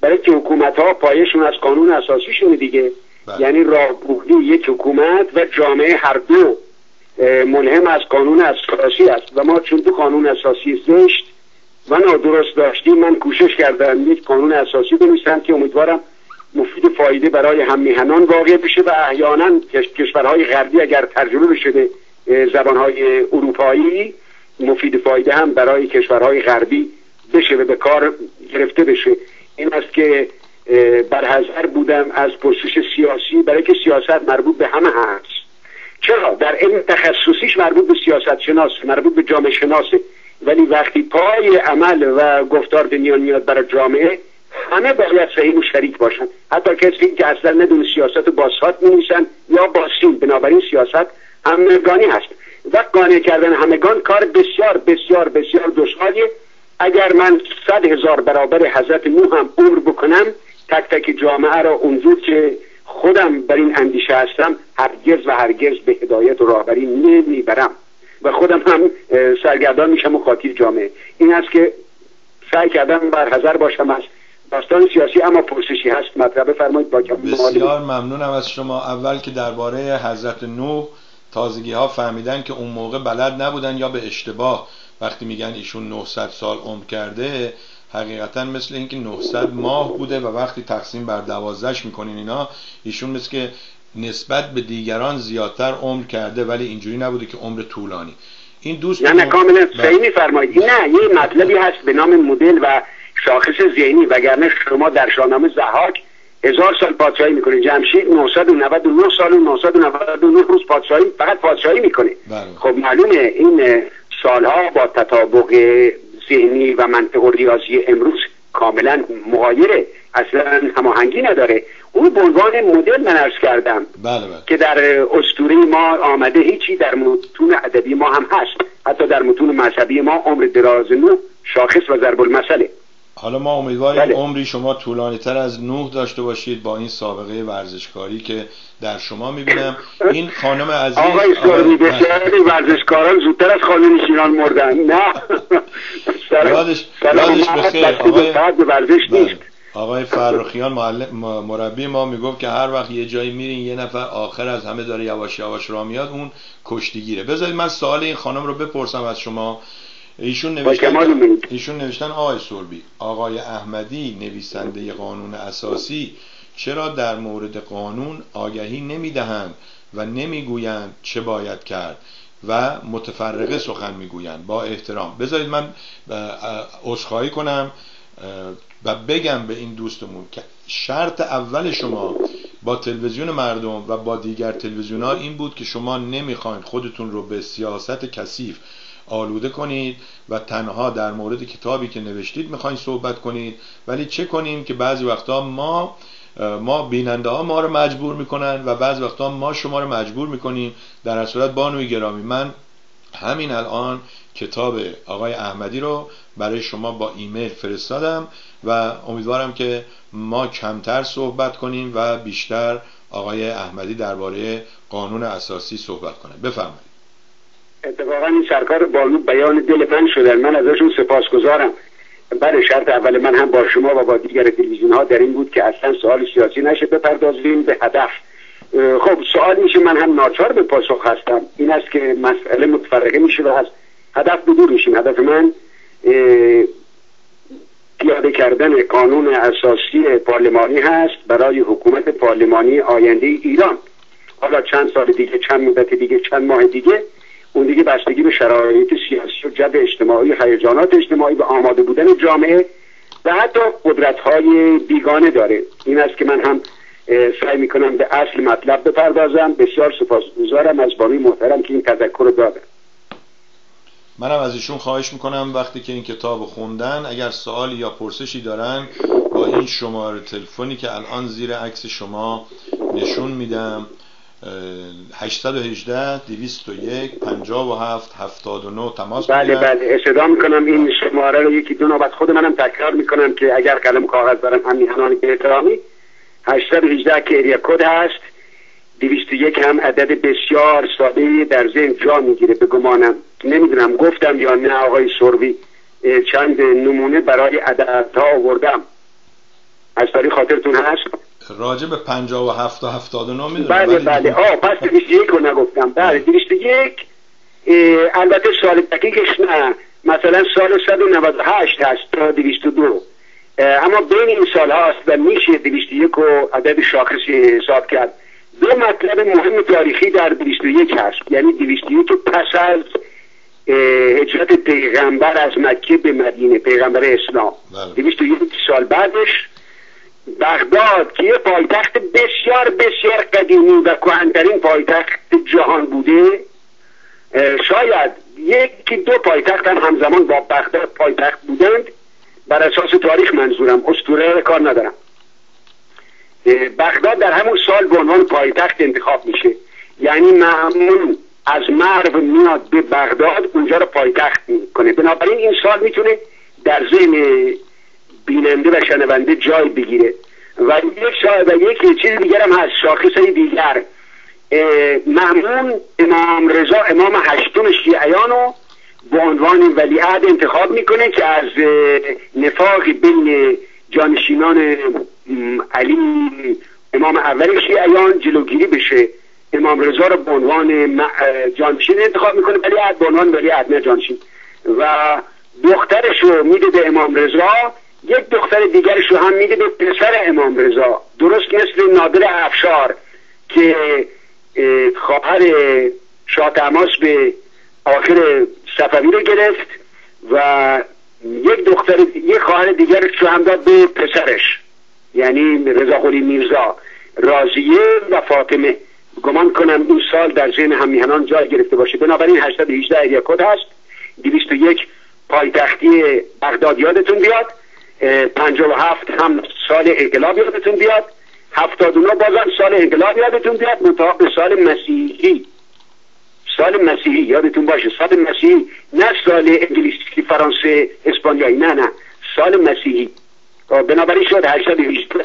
برای که حکومت ها پایشون از قانون اساسی شونه دیگه بله. یعنی راهبردی یک حکومت و جامعه هر دو ملهم از قانون اساسی است و ما چون تو قانون اساسی زشت و نادرست داشتیم من کوشش کردم یک قانون اساسی بنویسم که امیدوارم مفید فایده برای هم میهنان واقع بشه و احیانا کش- کشورهای غربی اگر ترجمه بشه زبانهای اروپایی مفید فایده هم برای کشورهای غربی بشه و به کار گرفته بشه. این است که برحضر بودم از پرسش سیاسی برای که سیاست مربوط به همه هست. چرا؟ در علم تخصصیش مربوط به سیاست شناس مربوط به جامعه شناسه ولی وقتی پای عمل و گفتار به میان میاد برای جامعه همه باید صحیح و شریک باشن. حتی کسی که اصلا ندون سیاست باسات می یا باسین بنابراین سیاست همگانی هست و قانع کردن همگان کار بسیار بسیار بسیار دشواریه اگر من صد هزار برابر حضرت نوح هم عمر بکنم تک تک جامعه را اونجور که خودم بر این اندیشه هستم هرگز و هرگز به هدایت و راهبری نمی‌برم. و خودم هم سرگردان میشم و خاطر جامعه. این است که سعی کردم بر حذر باشم از داستان سیاسی اما پرسشی هست. مطرح فرمایید با بسیار ممنونم از شما. اول که درباره حضرت نوح تازگی ها فهمیدن که اون موقع بلد نبودن یا به اشتباه. وقتی میگن ایشون 900 سال عمر کرده حقیقتا مثل اینکه 900 ماه بوده و وقتی تقسیم بر دوازدهش می‌کنین اینا ایشون مثل که نسبت به دیگران زیادتر عمر کرده ولی اینجوری نبوده که عمر طولانی. این دوست نه نه کاملا بله. صحیح میفرمایید. نه یه مطلبی هست به نام مدل و شاخص ذهنی وگرنه شما در شاهنامه زحاک هزار سال پادشاهی می‌کنه. جمشید 999 سال و 999 روز پادشاهی فقط پادشاهی می‌کنه. بله. خب معلومه این سالها با تطابق ذهنی و منطق و ریاضی امروز کاملا مغایره. اصلا هماهنگی نداره. اون به عنوان مدل من عرض کردم بله بله. که در اسطوره ما آمده هیچی در متون ادبی ما هم هست. حتی در متون مذهبی ما عمر دراز نو شاخص و ضرب المثله. حالا ما امیدواریم بله. عمری شما طولانی تر از نوح داشته باشید با این سابقه ورزشکاری که در شما می‌بینم. این خانم عزیز آقای سرمی بسیاری ورزشکاران زودتر از خانه نشینان مردن. نه. یادش- یادش ما بخیر. آقای- ورزش بله. نیست. آقای فرخیان مربی ما می‌گفت که هر وقت یه جایی میرین یه نفر آخر از همه داره یواش یواش را میاد اون کشتیگیره. بذارید من سوال این خانم رو بپرسم از شما. ایشون نوشتن. ایشون نوشتن آقای سربی آقای احمدی نویسنده قانون اساسی چرا در مورد قانون آگهی نمی‌دهند و نمی‌گویند چه باید کرد و متفرقه سخن می‌گویند با احترام بذارید من عذرخواهی کنم و بگم به این دوستمون که شرط اول شما با تلویزیون مردم و با دیگر تلویزیون ها این بود که شما نمی‌خواین خودتون رو به سیاست کثیف آلوده کنید و تنها در مورد کتابی که نوشتید می‌خواین صحبت کنید. ولی چه کنیم که بعضی وقتا ما ما بیننده ها ما رو مجبور می‌کنن و بعضی وقتا ما شما رو مجبور می‌کنیم. در صورت بانوی گرامی. من همین الان کتاب آقای احمدی رو برای شما با ایمیل فرستادم و امیدوارم که ما کمتر صحبت کنیم و بیشتر آقای احمدی درباره قانون اساسی صحبت کنه. بفرمایید. اتفاقا این سرکار بانو بیان دل من شدن من ازشون سپاسگزارم. بله شرط اول من هم با شما و با دیگر تلویزیون ها در این بود که اصلا سوال سیاسی نشه بپردازیم به هدف. خب سوال میشه من هم ناچار به پاسخ هستم. این است که مسئله متفرقه میشه و از هدف بدور میشیم هدف من پیاده کردن قانون اساسی پارلمانی هست برای حکومت پارلمانی آینده ایران. حالا چند سال دیگه چند مدت دیگه چند ماه دیگه اون دیگه بستگی به شرایط سیاسی و جد اجتماعی هیجانات اجتماعی و آماده بودن جامعه و حتی قدرت های بیگانه داره. این است که من هم سعی می‌کنم به اصل مطلب بپردازم. بسیار سپاسگزارم. از بانوی محترم که این تذکر رو دادم منم از ایشون خواهش می‌کنم وقتی که این کتاب خوندن اگر سوالی یا پرسشی دارن با این شماره تلفنی که الان زیر عکس شما نشون میدم. 818 201 57 79 تماس بله بله استدا می‌کنم. این شماره رو یکی دو نوبت خود منم تکرار می‌کنم که اگر قلم کاغذ دارم هم میهنان احترامی. 818 که کد هست 201 هم عدد بسیار ساده در ذهن جا می‌گیره. به گمانم نمی‌دونم گفتم یا نه آقای سروی چند نمونه برای عددها آوردم. از تاریخ خاطرتون هست؟ راجع به 57 و 79 می‌دونم. بله بله. آه پس 201 رو نگفتم. بله 201 البته سال دقیقش نه. مثلا سال 198 هست تا 202 اما بین این سال هاست و میشه 201 رو عدد شاخصی حساب کرد. دو مطلب مهم تاریخی در 201 هست. یعنی 201 پس از هجرت پیغمبر از مکه به مدینه پیغمبر اسلام. 201 بله. سال بعدش بغداد که یه پایتخت بسیار بسیار قدیمی و کهنترین پایتخت جهان بوده شاید یکی دو پایتخت هم همزمان با بغداد پایتخت بودند. بر اساس تاریخ منظورم اسطوره کار ندارم. بغداد در همون سال به عنوان پایتخت انتخاب میشه. یعنی معمول از مرو میاد به بغداد اونجا رو پایتخت می‌کنه. بنابراین این سال می‌تونه در ذهن بیننده و شنونده جای بگیره. و یک شاید و یک چیز دیگر هم هست شاخص دیگر. معمون امام رضا امام هشتم شیعیان رو به عنوان ولیعهد انتخاب می‌کنه که از نفاق بین جانشینان علی امام اول شیعیان جلوگیری بشه. امام رضا رو به عنوان جانشین انتخاب می‌کنه. ولی به عنوان ولی نه جانشین. و دخترش رو میده به امام رضا. یک دختر دیگرش رو هم میده به پسر امام رضا. درست مثل نادر افشار که خواهر شاه تماس به آخر صفوی رو گرفت و یک دختر یک خواهر دیگرش رو هم داد به پسرش یعنی رضا میرزا. رازیه و فاطمه. گمان کنم این سال در ذهن هم میهنان جای گرفته باشه. بنابراین 818 ایریا کد هست. 201 پایتختی بغداد یادتون بیاد. 57 هم سال انقلاب یادتون بیاد 79 بازم سال انقلاب یادتون بیاد منتها به سال مسیحی. سال مسیحی یادتون باشه سال مسیحی نه سال انگلیسی فرانسه اسپانیایی نه نه سال مسیحی. خب، بنابراین شد 818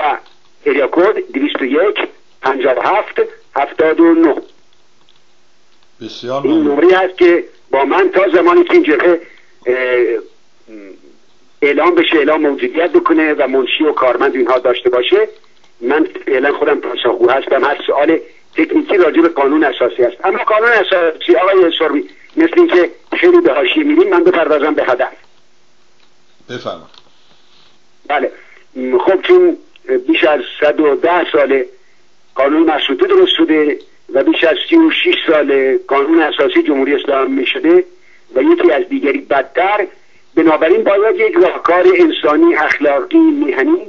ایریا کد 201 57 79 بسیار این نمره هست که با من تا زمانی که این جبهه اعلام بشه اعلام موجودیت بکنه و منشی و کارمند اینها داشته باشه. من فعلا خودم پاسخگو هستم. هر سوال تکنیکی راجع به قانون اساسی است اما قانون اساسی آقای سربی مثل اینکه خیلی به حاشیه میریم من بپردازم به هدف. بفرمایید. بله. خب چون بیش از 110 ساله قانون مشروطه درست شده و بیش از 36 سال قانون اساسی جمهوری اسلامی شده و یکی از دیگری بدتر بنابراین باید یک راهکار انسانی اخلاقی میهنی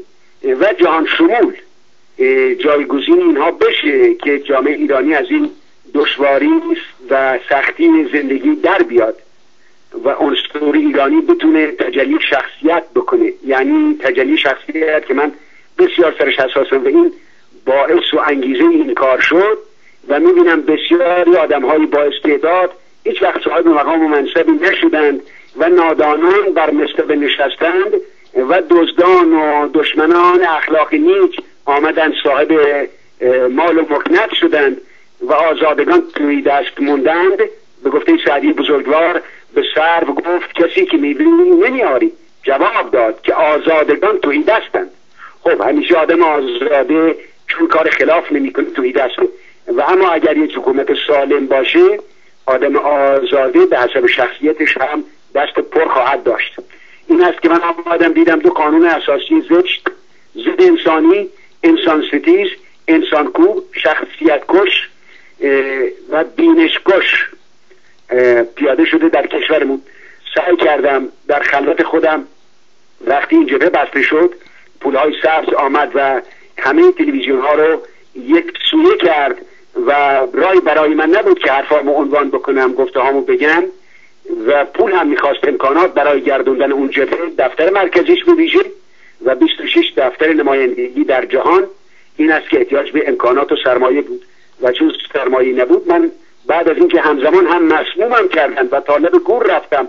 و جهان شمول جایگزین اینها بشه که جامعه ایرانی از این دشواری و سختی زندگی در بیاد و عنصر ایرانی بتونه تجلی شخصیت بکنه. یعنی تجلی شخصیت که من بسیار سرش حساسم و این باعث و انگیزه این کار شد و می‌بینم بسیاری آدم های با استعداد هیچ وقت صاحب مقام و منصبی نشدند و نادانان بر مستبه نشستند و دزدان و دشمنان اخلاق نیک آمدن صاحب مال و مکنت شدند و آزادگان توی دست موندند. به گفته سعدی بزرگوار به سر و گفت کسی که می‌بینی نمیاری جواب داد که آزادگان توی دستند. خب همیشه آدم آزاده چون کار خلاف نمی‌کنه توی دسته و اما اگر یک حکومت سالم باشه آدم آزاده به حسب شخصیتش هم دست پر خواهد داشت. این است که من آمدم دیدم دو قانون اساسی زشت ضد انسانی انسان ستیز انسان کوب شخصیت کش و بینش کش پیاده شده در کشورمون. سعی کردم در خلوت خودم وقتی این جبهه بسته شد پولهای سبز آمد و همه تلویزیون ها رو یک سویه کرد و رای برای من نبود که حرفامو عنوان بکنم گفته هامو بگم. و پول هم می‌خواست امکانات برای گردوندن اون جبهه دفتر مرکزیش به ویژه و 26 دفتر نمایندگی در جهان این است که احتیاج به امکانات و سرمایه بود. و چون سرمایه نبود من بعد از اینکه همزمان هم مسمومم کردن و طالب گور رفتم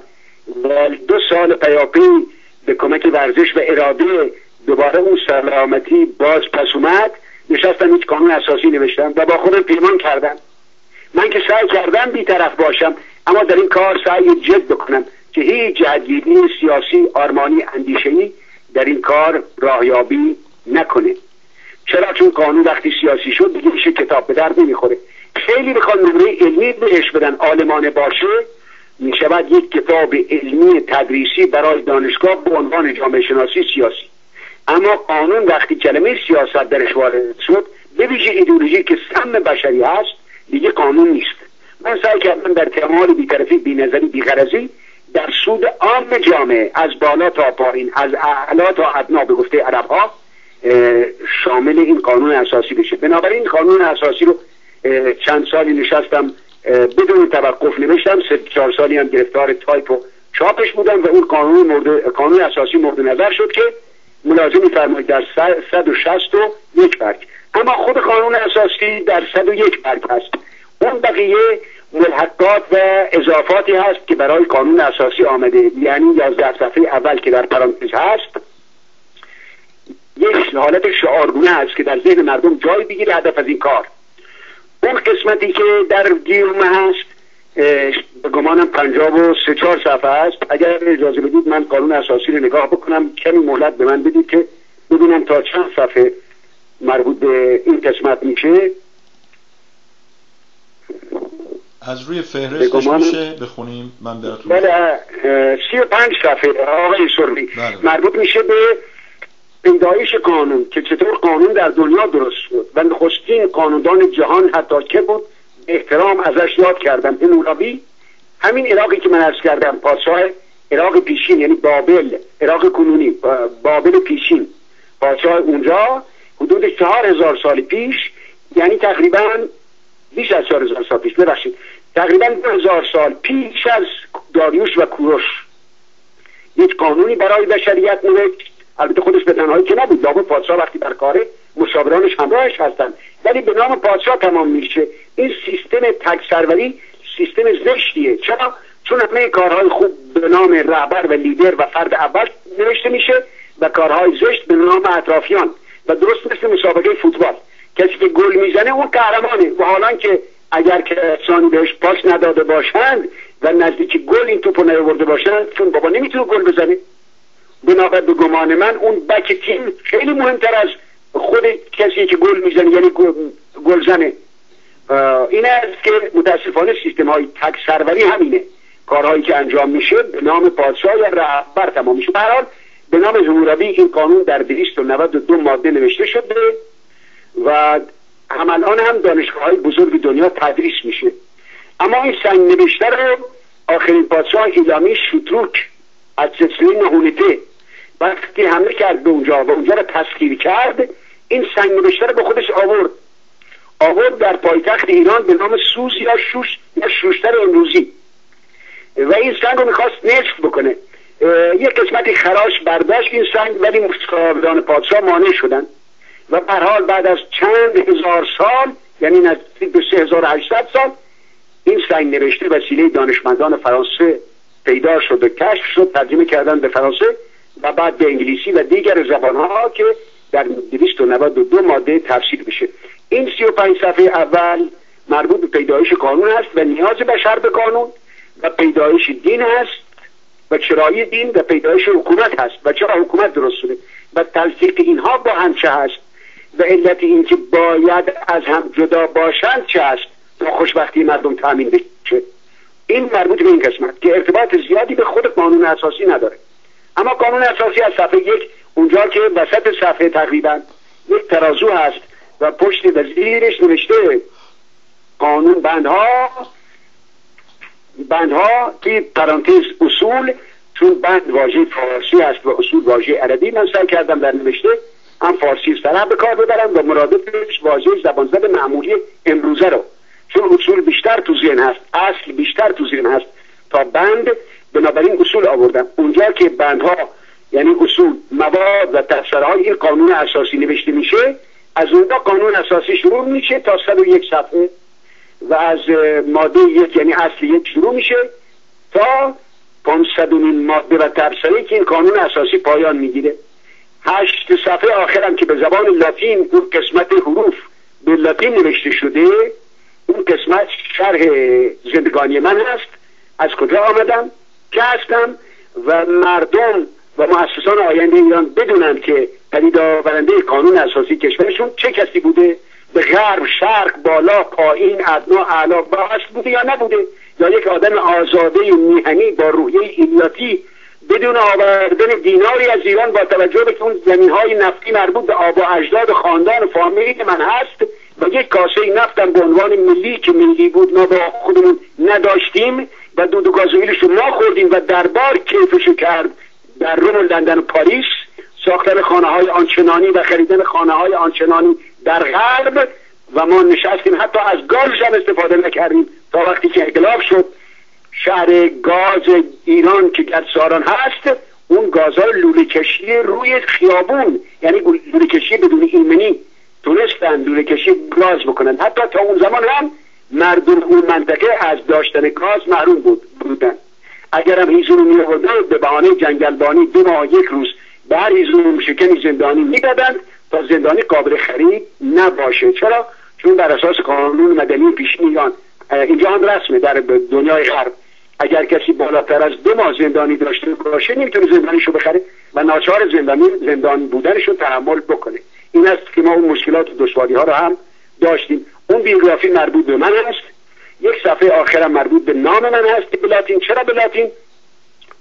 و دو سال پیاپی به کمک ورزش و اراده دوباره اون سلامتی باز پس اومد نشستم هیچ قانون اساسی نوشتم و با خودم پیمان کردم. من که سعی کردم بیطرف باشم اما در این کار سعی جد بکنم که هیچ جهتگیری سیاسی آرمانی اندیشهی در این کار راهیابی نکنه. چرا؟ چون قانون وقتی سیاسی شد دیگه میشه کتاب به درد نمی‌خوره. خیلی بخواد نمره علمی بهش بدن. آلمانه باشه می‌شود یک کتاب علمی تدریسی برای دانشگاه به عنوان جامعه شناسی سیاسی. اما قانون وقتی کلمه سیاست درش وارد شد به ویژه ایدئولوژی که سم بشری هست دیگه قانون نیست. من سعی کردم در کمال بیطرفی بینظری بیغرضی در سود عام جامعه از بالا تا پایین از اعلا تا ادنا به گفته عرب ها شامل این قانون اساسی بشه. بنابراین قانون اساسی رو چند سالی نشستم بدون توقف نوشتم. سه چهار سالی هم گرفتار تایپ و چاپش بودم و اون قانون مورد قانون اساسی مورد نظر شد که ملازم میفرمایید در 161 برگ. اما خود قانون اساسی در 101 برگ هست. اون بقیه ملحقات و اضافاتی هست که برای قانون اساسی آمده. یعنی یازده صفحه اول که در پرانتز هست. یک حالت شعارگونه هست که در ذهن مردم جای بگیره هدف از این کار. اون قسمتی که در گیومه هست به گمانم پنجاب و سه چهار صفحه است. اگر اجازه بدید من قانون اساسی رو نگاه بکنم. کمی مهلت به من بدید که ببینم تا چند صفحه مربوط به این قسمت میشه. از روی فهرستش میشه بخونیم. من براتون بله سی و پنج صفحه آقای سرمی بله. مربوط میشه به پیدایش قانون که چطور قانون در دنیا درست شد و نخستین قانوندان جهان حتی که بود احترام ازش یاد کردم. این همین عراقی که من ارز کردم پادشاه عراق پیشین یعنی بابل عراق کنونی بابل پیشین. پادشاه اونجا حدود چهار هزار سال پیش یعنی تقریبا بیش از چهار هزار سال پیش. ببخشید. تقریبا دو هزار سال پیش از داریوش و کوروش. یک قانونی برای بشریت نوشت. البته خودش به تنهایی که نبود. لابد پادشاه وقتی در کاره مشاورانش همراهش هستن ولی به نام پادشاه تمام میشه. این سیستم تک سروری سیستم زشتیه. چرا؟ چون همه کارهای خوب به نام رهبر و لیدر و فرد اول نوشته میشه و کارهای زشت به نام اطرافیان و درست مثل مسابقه فوتبال. کسی که گل می‌زنه اون قهرمانه. و حالا که اگر کسانی بهش پاس نداده باشند و نزدیک گل این توپو نیاورده باشند چون بابا نمی‌تونه گل بزنه. بنابر به گمان من اون بک تیم خیلی مهمتر از خود کسی که گل می‌زنه یعنی گلزنه. این است که متاسفانه سیستم های تک سروری همینه. کارهایی که انجام میشه به نام پادشاه یا رهبر تمام میشه. به به نام هورابی این قانون در 292 ماده نوشته شده. و هم الان هم دانشگاه های بزرگ دنیا تدریس میشه. اما این سنگ نوشته رو آخرین پادشاه ایلامی شوتروک از سلسله نهونته وقتی حمله کرد به اونجا و اونجا رو تسخیر کرد این سنگ نوشته رو به خودش آورد. آورد در پایتخت ایران به نام سوز یا شوش یا شوشتر امروزی. و این سنگ رو می‌خواست نصف بکنه. یک قسمتی خراش برداشت این سنگ ولی مستقابلان پادشاه مانع شدن. و به حال بعد از چند هزار سال یعنی نزدیک به 3800 سال این سنگ نوشته وسیله دانشمندان فرانسه پیدا شد و کشف شد ترجمه کردن به فرانسه و بعد به انگلیسی و دیگر زبانها که در 292 ماده تفسیر بشه. این 35 صفحه اول مربوط به پیدایش قانون است و نیاز بشر به قانون و پیدایش دین است و چرایی دین و پیدایش حکومت هست و چرا حکومت درست شده؟ و تلفیق اینها با هم چه هست. و علت اینکه باید از هم جدا باشند چه است؟ خوشبختی مردم تامین بشه. این مربوط به این قسمت که ارتباط زیادی به خود قانون اساسی نداره. اما قانون اساسی از صفحه یک اونجا که وسط صفحه تقریبا یک ترازو هست و پشت و زیرش نوشته قانون بندها بندها که پرانتز اصول چون بند واژه فارسی است و اصول واژه عربی من سعی کردم در نوشته هم فارسی سره به کار ببرم و مرادفش واژه زبانزد معمولی امروزه رو. چون اصول بیشتر تو ذهن هست اصل بیشتر تو ذهن هست. تا بند بنابراین اصول آوردم. اونجا که بندها یعنی اصول مواد و های این قانون اساسی نوشته میشه از اونجا قانون اساسی شروع میشه تا 101 صفحه و از ماده یک یعنی اصل یک شروع میشه تا 500 ماده و تبصره که این قانون اساسی پایان می‌گیره. هشت صفحه آخرم که به زبان لاتین اون قسمت حروف به لاتین نوشته شده اون قسمت شرح زندگانی من هست. از کجا آمدم؟ که هستم؟ و مردم و مؤسسان آینده ایران بدونن که پدید آورنده قانون اساسی کشورشون چه کسی بوده؟ به غرب شرق بالا پایین ادنا اعلا باعث بوده یا نبوده؟ یا یک آدم آزاده میهنی با روحیه ایلیاتی بدون آوردن دیناری از ایران با توجه به که اون زمین های نفتی مربوط به آب و اجداد خاندان و فامیل من هست و یک کاسه نفتم به عنوان ملی که ملی بود ما با خودمون نداشتیم و دود و گازوئیلش ما خوردیم و دربار کیفشو کرد در روم و لندن و پاریس. ساختن خانه های آنچنانی و خریدن خانه های آنچنانی در غرب و ما نشستیم. حتی از گازش هم استفاده نکردیم تا وقتی که انقلاب شد. شهر گاز ایران که گرساران هست اون گازهای لوله کشی روی خیابون یعنی لوله کشی بدون ایمنی. تونستن لوله کشی گاز بکنن. حتی تا اون زمان هم مردم اون منطقه از داشتن گاز محروم بود بودن. اگر هم هیزون می به بهانه جنگلبانی دو ماه یک روز به هر هیزون شکنی زندانی می‌دادند تا زندانی قابل خرید نباشه. چرا؟ چون بر اساس قانون مدنی پیش میان اینجا هم رسمه در دنیای غرب. اگر کسی بالاتر از دو ماه زندانی داشته باشه نمی‌تونه زندانیشو بخره و ناچار زندانی زندان بودنشو تحمل بکنه. این است که ما اون مشکلات و دشواری ها رو هم داشتیم. اون بیوگرافی مربوط به من است. یک صفحه آخرم مربوط به نام من هست به لاتین چرا به لاتین؟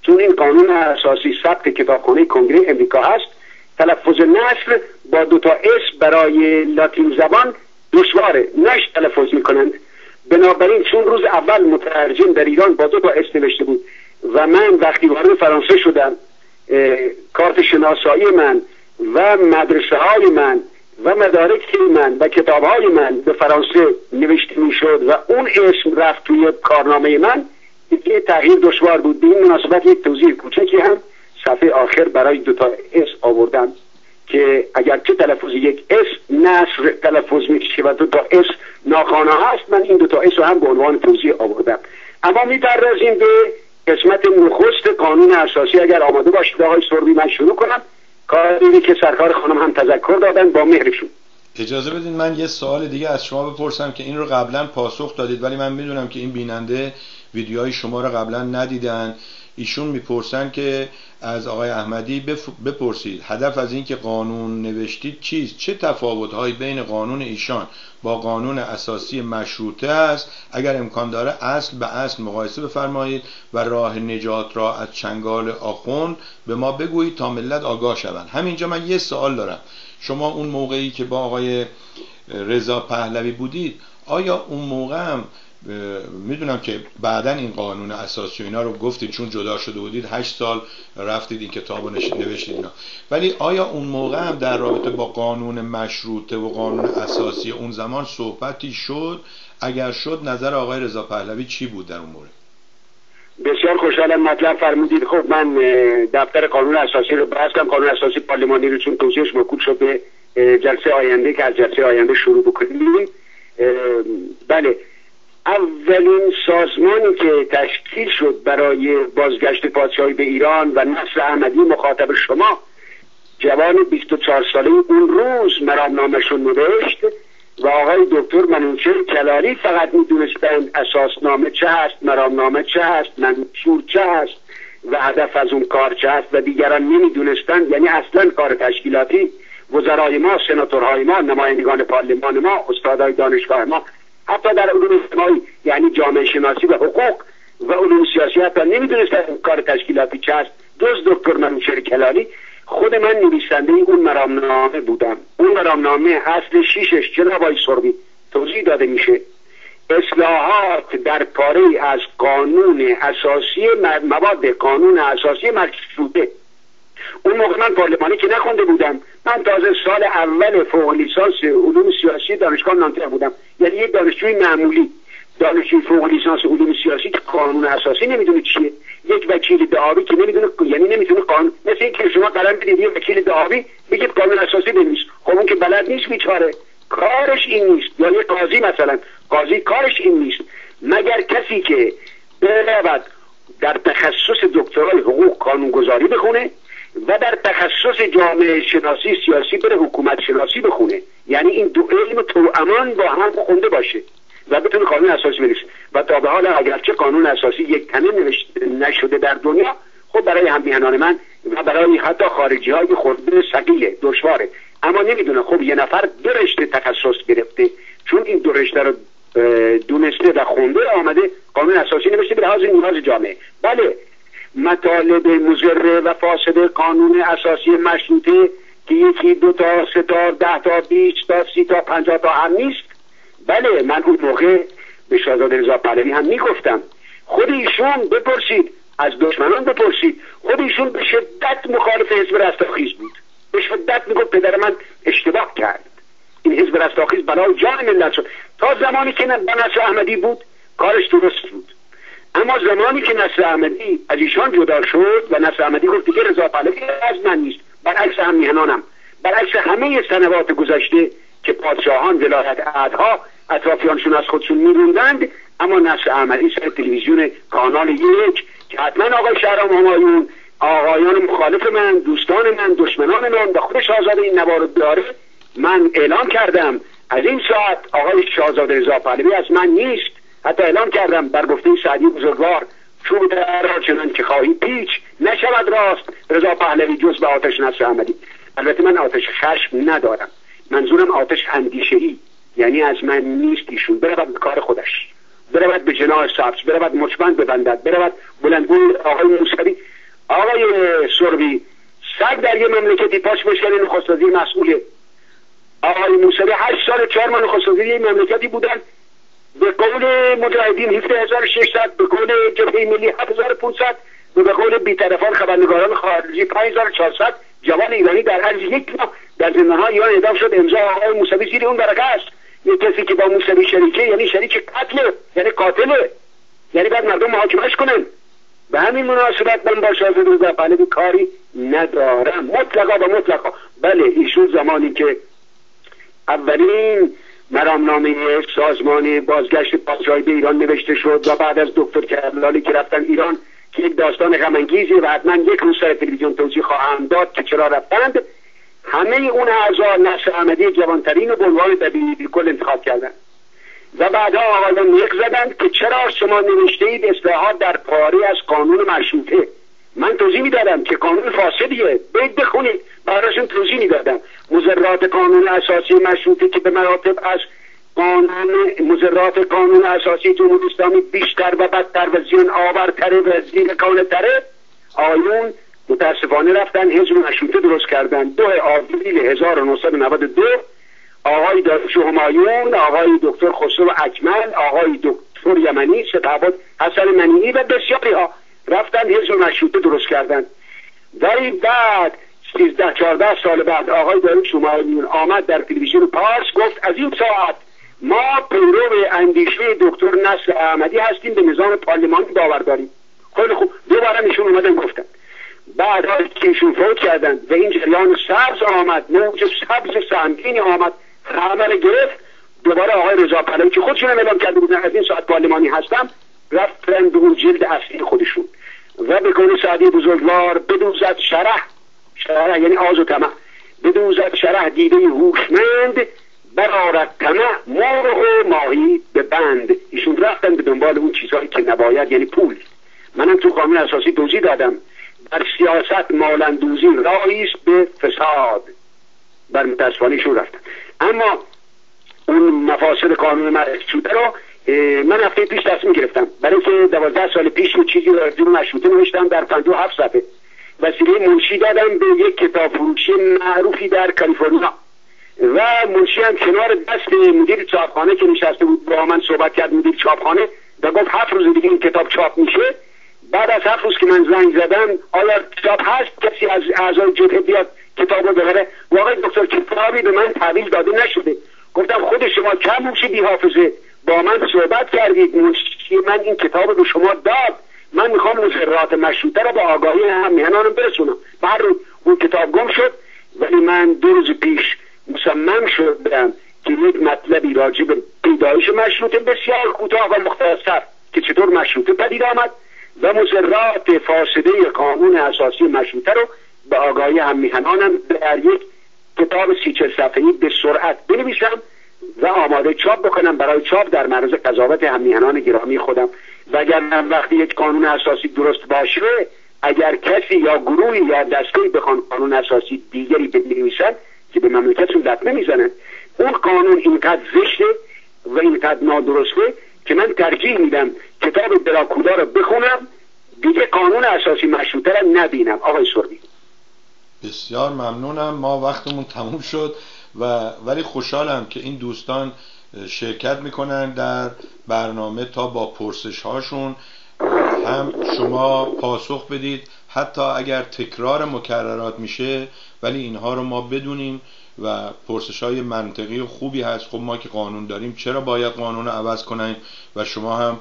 چون این قانون اساسی ثبت کتابخانه کنگره امریکا هست تلفظ نصر با دوتا S برای لاتین زبان دشواره. نش تلفظ می‌کنند. بنابراین چون روز اول مترجم در ایران با دو تا S نوشته بود و من وقتی وارد فرانسه شدم کارت شناسایی من و مدرسه های من و مدارک من و کتاب های من به فرانسه نوشته می شد و اون اسم رفت توی کارنامه من دیگه تغییر دشوار بود. به این مناسبت یک توضیح کوچکی هم صفحه آخر برای دوتا اس آوردم که اگر چه تلفظ یک اس نصر تلفظ میشه و دو تا اس ناخانه هست من این دو تا رو هم به عنوان توضیح آوردم. اما می‌پردازیم به قسمت نخست قانون اساسی. اگر آماده باشید آقای سربی من شروع کنم. کاری که سرکار خانم هم تذکر دادن با مهرشون. اجازه بدین من یه سوال دیگه از شما بپرسم که این رو قبلا پاسخ دادید ولی من می‌دونم که این بیننده ویدیوهای شما رو قبلا ندیدن. ایشون می‌پرسن که از آقای احمدی بپرسید. هدف از اینکه قانون نوشتید چیست چه تفاوتهایی بین قانون ایشان با قانون اساسی مشروطه است؟ اگر امکان داره اصل به اصل مقایسه بفرمایید و راه نجات را از چنگال آخوند به ما بگویید تا ملت آگاه شوند. همینجا من یه سوال دارم. شما اون موقعی که با آقای رضا پهلوی بودید آیا اون موقع هم می‌دونم که بعدا این قانون اساسی اینا رو گفتید چون جدا شده بودید هشت سال رفتید این کتاب رو نوشتید اینا. ولی آیا اون موقع هم در رابطه با قانون مشروطه و قانون اساسی اون زمان صحبتی شد؟ اگر شد نظر آقای رضا پهلوی چی بود در اون مورد؟ بسیار خوشحالم. مطلب فرمودید. خب من دفتر قانون اساسی رو بحث کنم. قانون اساسی پارلمانی رو چون توضیحش موکول شد به جلسه آینده که از جلسه آینده شروع بکنیم. بله. اولین سازمانی که تشکیل شد برای بازگشت پادشاهی به ایران و نصر احمدی مخاطب شما جوان 24 ساله اون روز مرامنامش رو نوشت و آقای دکتر منوچه کلاری فقط می‌دونستند اساسنامه چه هست مرامنامه چه هست منشور چه هست و هدف از اون کار چه هست و دیگران نمی‌دونستند یعنی اصلا کار تشکیلاتی وزرای ما سناتورهای ما نمایندگان پارلمان ما استادای دانشگاه ما حتی در علوم اجتماعی یعنی جامعه شناسی و حقوق و علوم سیاسی حتی نمی‌دونستن کار تشکیلاتی چه است. جز دکتر منوچهر کلالی خود من نویسنده اون مرامنامه بودم. اون مرامنامه اصل شیشش جناب آقای سربی توضیح داده میشه. اصلاحات در پاره از قانون اساسی مواد قانون اساسی مشروطه. اون موقع من پارلمانی که نخونده بودم. من تازه سال اول فوق لیسانس علوم سیاسی دانشگاه نانتر بودم. یعنی یک دانشجوی معمولی. دانشجوی فوق لیسانس علوم سیاسی که قانون اساسی نمی‌دونه چیه. یک وکیل دعاوی که نمی‌دونه یعنی نمی‌تونه قانون مثل اینکه شما قلم بدید یه وکیل دعاوی بگید قانون اساسی بنویس. خب اون که بلد نیست بیچاره. کارش این نیست. یا یه قاضی مثلا. قاضی کارش این نیست. مگر کسی که برود در تخصص دکترای حقوق قانونگذاری بخونه و در تخصص جامعه شناسی سیاسی بره حکومت شناسی بخونه. یعنی این دو علم تو امان با هم خونده باشه و بتونه قانون اساسی بنویسه. و تا به حال اگرچه قانون اساسی یک تنه نشده در دنیا خب برای همیهنان من و برای حتی خارجی های خورده سقیه دشواره. اما نمی‌دونه. خب یه نفر دو رشته تخصص گرفته. چون این دو رشته رو دونسته و خونده آمده قانون اساسی نوشته به لحاظ نیاز جامعه. بله مطالب مزره و فاسد قانون اساسی مشروطه که یکی دو تا سه تا ده تا بیست تا سی تا پنجاه تا هم نیست. بله من اون موقع به شاهزاده رضا پهلوی هم می‌گفتم. خود ایشون بپرسید از دشمنان بپرسید. خود ایشون به شدت مخالف حزب رستاخیز بود. به شدت می‌گفت پدر من اشتباه کرد. این حزب رستاخیز برای جان ملت شد. تا زمانی که نصر احمدی بود کارش درست بود. اما زمانی که نصر احمدی از ایشان جدا شد و نصر احمدی گفت دیگه رضا پهلوی از من نیست برعکس هم میهنانم. برعکس همه سنوات گذشته که پادشاهان ولایت عدها اطرافیانشون از خودشون میروندند اما نصر احمدی سر تلویزیون کانال یک که حتما آقای شهرام همایون آقایان مخالف من دوستان من دشمنان من و خود شاهزاده این نوارد داره من اعلام کردم از این ساعت آقای شاهزاده رضا پهلوی از من نیست. حتی اعلام کردم بر گفته سعدی بزرگوار چوب در چنان که خواهی پیچ نشود راست. رضا پهلوی جز به آتش نصر احمدی. البته من آتش خشم ندارم. منظورم آتش اندیشه ای یعنی از من نیست ایشون. برود به کار خودش. برود به جناح سبز. برود مچبند ببندد. برود بلندگوی آقای موسوی. آقای سربی سگ در یه مملکتی پاش بشکنه نخست مسئوله. آقای موسوی هشت سال چهار ماه نخست یه مملکتی بودن. به قول مجاهدین 17600 به قول جبهه ملی 7500 و به قول بیطرفان خبرنگاران خارجی 5400 جوان ایرانی در هر یک در زندان ها ایران اعدام شد. امضا آقای موسوی زیر اون برکه است. یک کسی که با موسوی شریکه یعنی شریک قتل یعنی قاتله یعنی بعد مردم محاکمش کنن. به همین مناسبت من با شاهزاده پهلوی کاری ندارم. مطلقا و مطلقا. بله ایشون زمانی که اولین مرامنامه سازمان بازگشت پادشاهی به ایران نوشته شد و بعد از دکتر کرلالی که رفتن ایران که یک داستان غمانگیزی و حتما یک روز سر تلویزیون توضیح خواهم داد که چرا رفتند همه اون اعضا نصر احمدی جوانترین و به عنوان کل انتخاب کردن و بعدها آقایان نیک زدند که چرا شما نوشته اید اصلاحات در پاره از قانون مشروطه. من توضیح می‌دادم که قانون فاسدیه. بید بخونید. براشون توضیح می‌دادم. مزرات قانون اساسی مشروطه که به مراتب از قانون مزرات قانون اساسی جمهوری اسلامی بیشتر و بدتر و زیان آورتره و زیر تره آیون متاسفانه رفتن حزب مشروطه درست کردن. دو آوریل 1992 آقای دارش همایون آقای دکتر خسرو اکمل آقای دکتر یمنی ستابت حسن منیعی و بسیاری ها رفتن حزب مشروطه درست کردن. ولی بعد 13 14 سال بعد آقای داروش همایون آمد در تلویزیون پارس گفت از این ساعت ما پیرو اندیشه دکتر نصر احمدی هستیم به نظام پارلمانی باور داریم. خیلی خوب. دوباره نشون اومدن گفتن. بعد که ایشون فوت کردن و این جریان سبز آمد موج سبز سهمگینی آمد. همه گرفت. دوباره آقای رضا پهلوی که خودشون اعلام کرده بودن از این ساعت پارلمانی هستم رفتن به اون جلد اصلی خودشون. و به قول سعدی بزرگوار بدوزد شرح شرح یعنی آز و طمع. بدوزد شرح دیده هوشمند برارد طمع مرغ و ماهی به بند. ایشون رفتن به دنبال اون چیزهایی که نباید یعنی پول. منم تو قانون اساسی توضیح دادم. در سیاست مالندوزی راهی به فساد. بر متاسفانه ایشون رفتن. اما اون مفاسد قانون مشروطه رو من هفته پیش تصمیم گرفتم. برای که دوازده سال پیش چیزی راجع مشروطه نوشتم در هفت صفحه. وسیله منشی دادم به یک کتاب فروشی معروفی در کالیفرنیا. و منشی هم کنار دست مدیر چاپخانه که نشسته بود با من صحبت کرد مدیر چاپخانه و گفت هفت روز دیگه این کتاب چاپ میشه. بعد از هفت روز که من زنگ زدم آیا چاپ هست؟ کسی از اعضای جبهه بیاد کتاب رو ببره؟ واقعا دکتر کتابی به من تحویل داده نشده. گفتم خود شما کم بی حافظه. با من صحبت کردید. موشی من این کتاب به شما داد. من می‌خوام مصرات مشروطه رو با آگاهی همیهنانم برسونم. بر اون کتاب گم شد ولی من دو روز پیش مصمم شدم که یک مطلبی راجع به پیدایش مشروطه بسیار کوتاه و مختصر که چطور مشروطه پدید آمد و مصرات فاسده قانون اساسی مشروطه رو به آگاهی هم میهنانم در یک کتاب سی چل صفحه‌ای به سرعت بنویسم و آماده چاپ بکنم. برای چاپ در معرض قضاوت هم گرامی خودم. و اگر وقتی یک قانون اساسی درست باشه اگر کسی یا گروهی یا دستگاهی بخوان قانون اساسی دیگری بنویسن که به مملکتشون لطمه می‌زنن اون قانون اینقدر زشته و اینقدر نادرسته که من ترجیح میدم کتاب دراکولا رو بخونم دیگه قانون اساسی مشروطه رو نبینم. آقای سربی بسیار ممنونم. ما وقتمون تموم شد و ولی خوشحالم که این دوستان شرکت می‌کنن در برنامه تا با پرسش هاشون هم شما پاسخ بدید. حتی اگر تکرار مکررات میشه ولی اینها رو ما بدونیم و پرسش های منطقی خوبی هست. خب ما که قانون داریم چرا باید قانون رو عوض کنیم و شما هم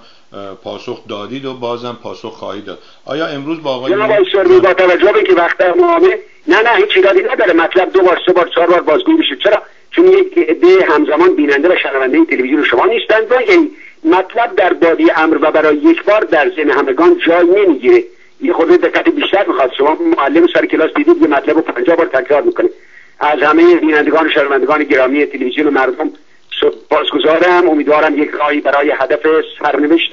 پاسخ دادید و بازم پاسخ خواهید داد. آیا امروز با آقای جناب با توجه به که وقت معامله نه نه هیچ ایرادی نداره. مطلب دو بار سه بار چهار بار بازگو میشه. چرا؟ چون یک عده همزمان بیننده و شنونده تلویزیون شما نیستند و این مطلب در بادی امر و برای یک بار در ذهن همگان جای نمی‌گیره. یه خود دقت بیشتر می‌خواد. شما معلم سر کلاس دیدید یه مطلب رو 50 بار تکرار می‌کنه. از همه بینندگان و شنوندگان گرامی تلویزیون و مردم سپاسگزارم امیدوارم یک راهی برای هدف سرنوشت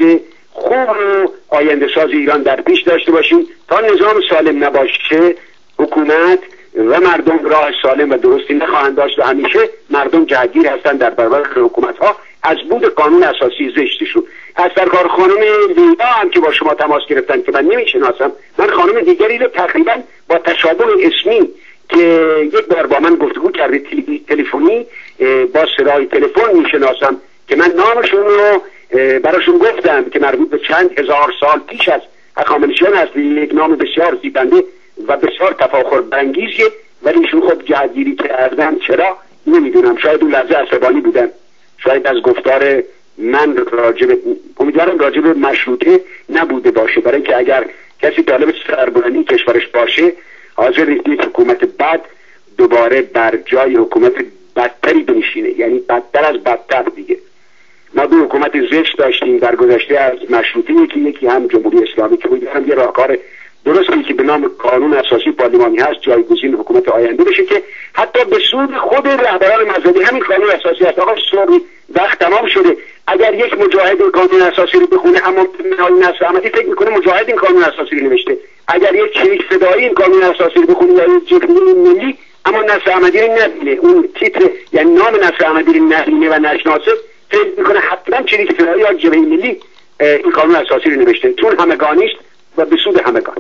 خوب و آینده ساز ایران در پیش داشته باشیم. تا نظام سالم نباشه حکومت و مردم راه سالم و درستی نخواهند داشت و همیشه مردم جهگیر هستند در برابر حکومت ها از بود قانون اساسی زشتشون. از سرکار خانم لیلا هم که با شما تماس گرفتن که من نمی‌شناسم من خانم دیگری رو تقریبا با تشابه اسمی که یک بار با من گفتگو کرده تلفنی با صدای تلفن می‌شناسم که من نامشون رو براشون گفتم که مربوط به چند هزار سال پیش از هخامنشیان هست یک نام بسیار زیبنده و بسیار تفاخر برانگیزیه ولی ایشون خب جهگیری کردن چرا؟ نمی‌دونم. شاید اون لحظه عصبانی بودن. شاید از گفتار من راجب امیدوارم راجب مشروطه نبوده باشه. برای اینکه اگر کسی طالب سربلندی کشورش باشه حاضر نیست حکومت بد دوباره بر جای حکومت بدتری بنشینه. یعنی بدتر از بدتر دیگه. ما دو حکومت زشت داشتیم در گذشته از مشروطه یکی یکی هم جمهوری اسلامی که بودیم یه راهکار درسته که به نام قانون اساسی پارلمانی هست جایگزین حکومت آینده بشه که حتی به سود خود رهبران مذهبی همین قانون اساسی هست. آقا وقت تمام شده. اگر یک مجاهد قانون اساسی رو بخونه اما نهایی نصر احمدی فکر می‌کنه مجاهد این قانون اساسی رو نوشته. اگر یک چریک صدایی این قانون اساسی رو بخونه یا یک ملی اما نصر احمدی رو نبینه. اون تیتر یعنی نام نصر احمدی رو نبینه و نشناسه فکر می‌کنه حتما چریک صدایی یا جبهه ملی این قانون اساسی رو نوشته. چون همگانی است و به سود همگان.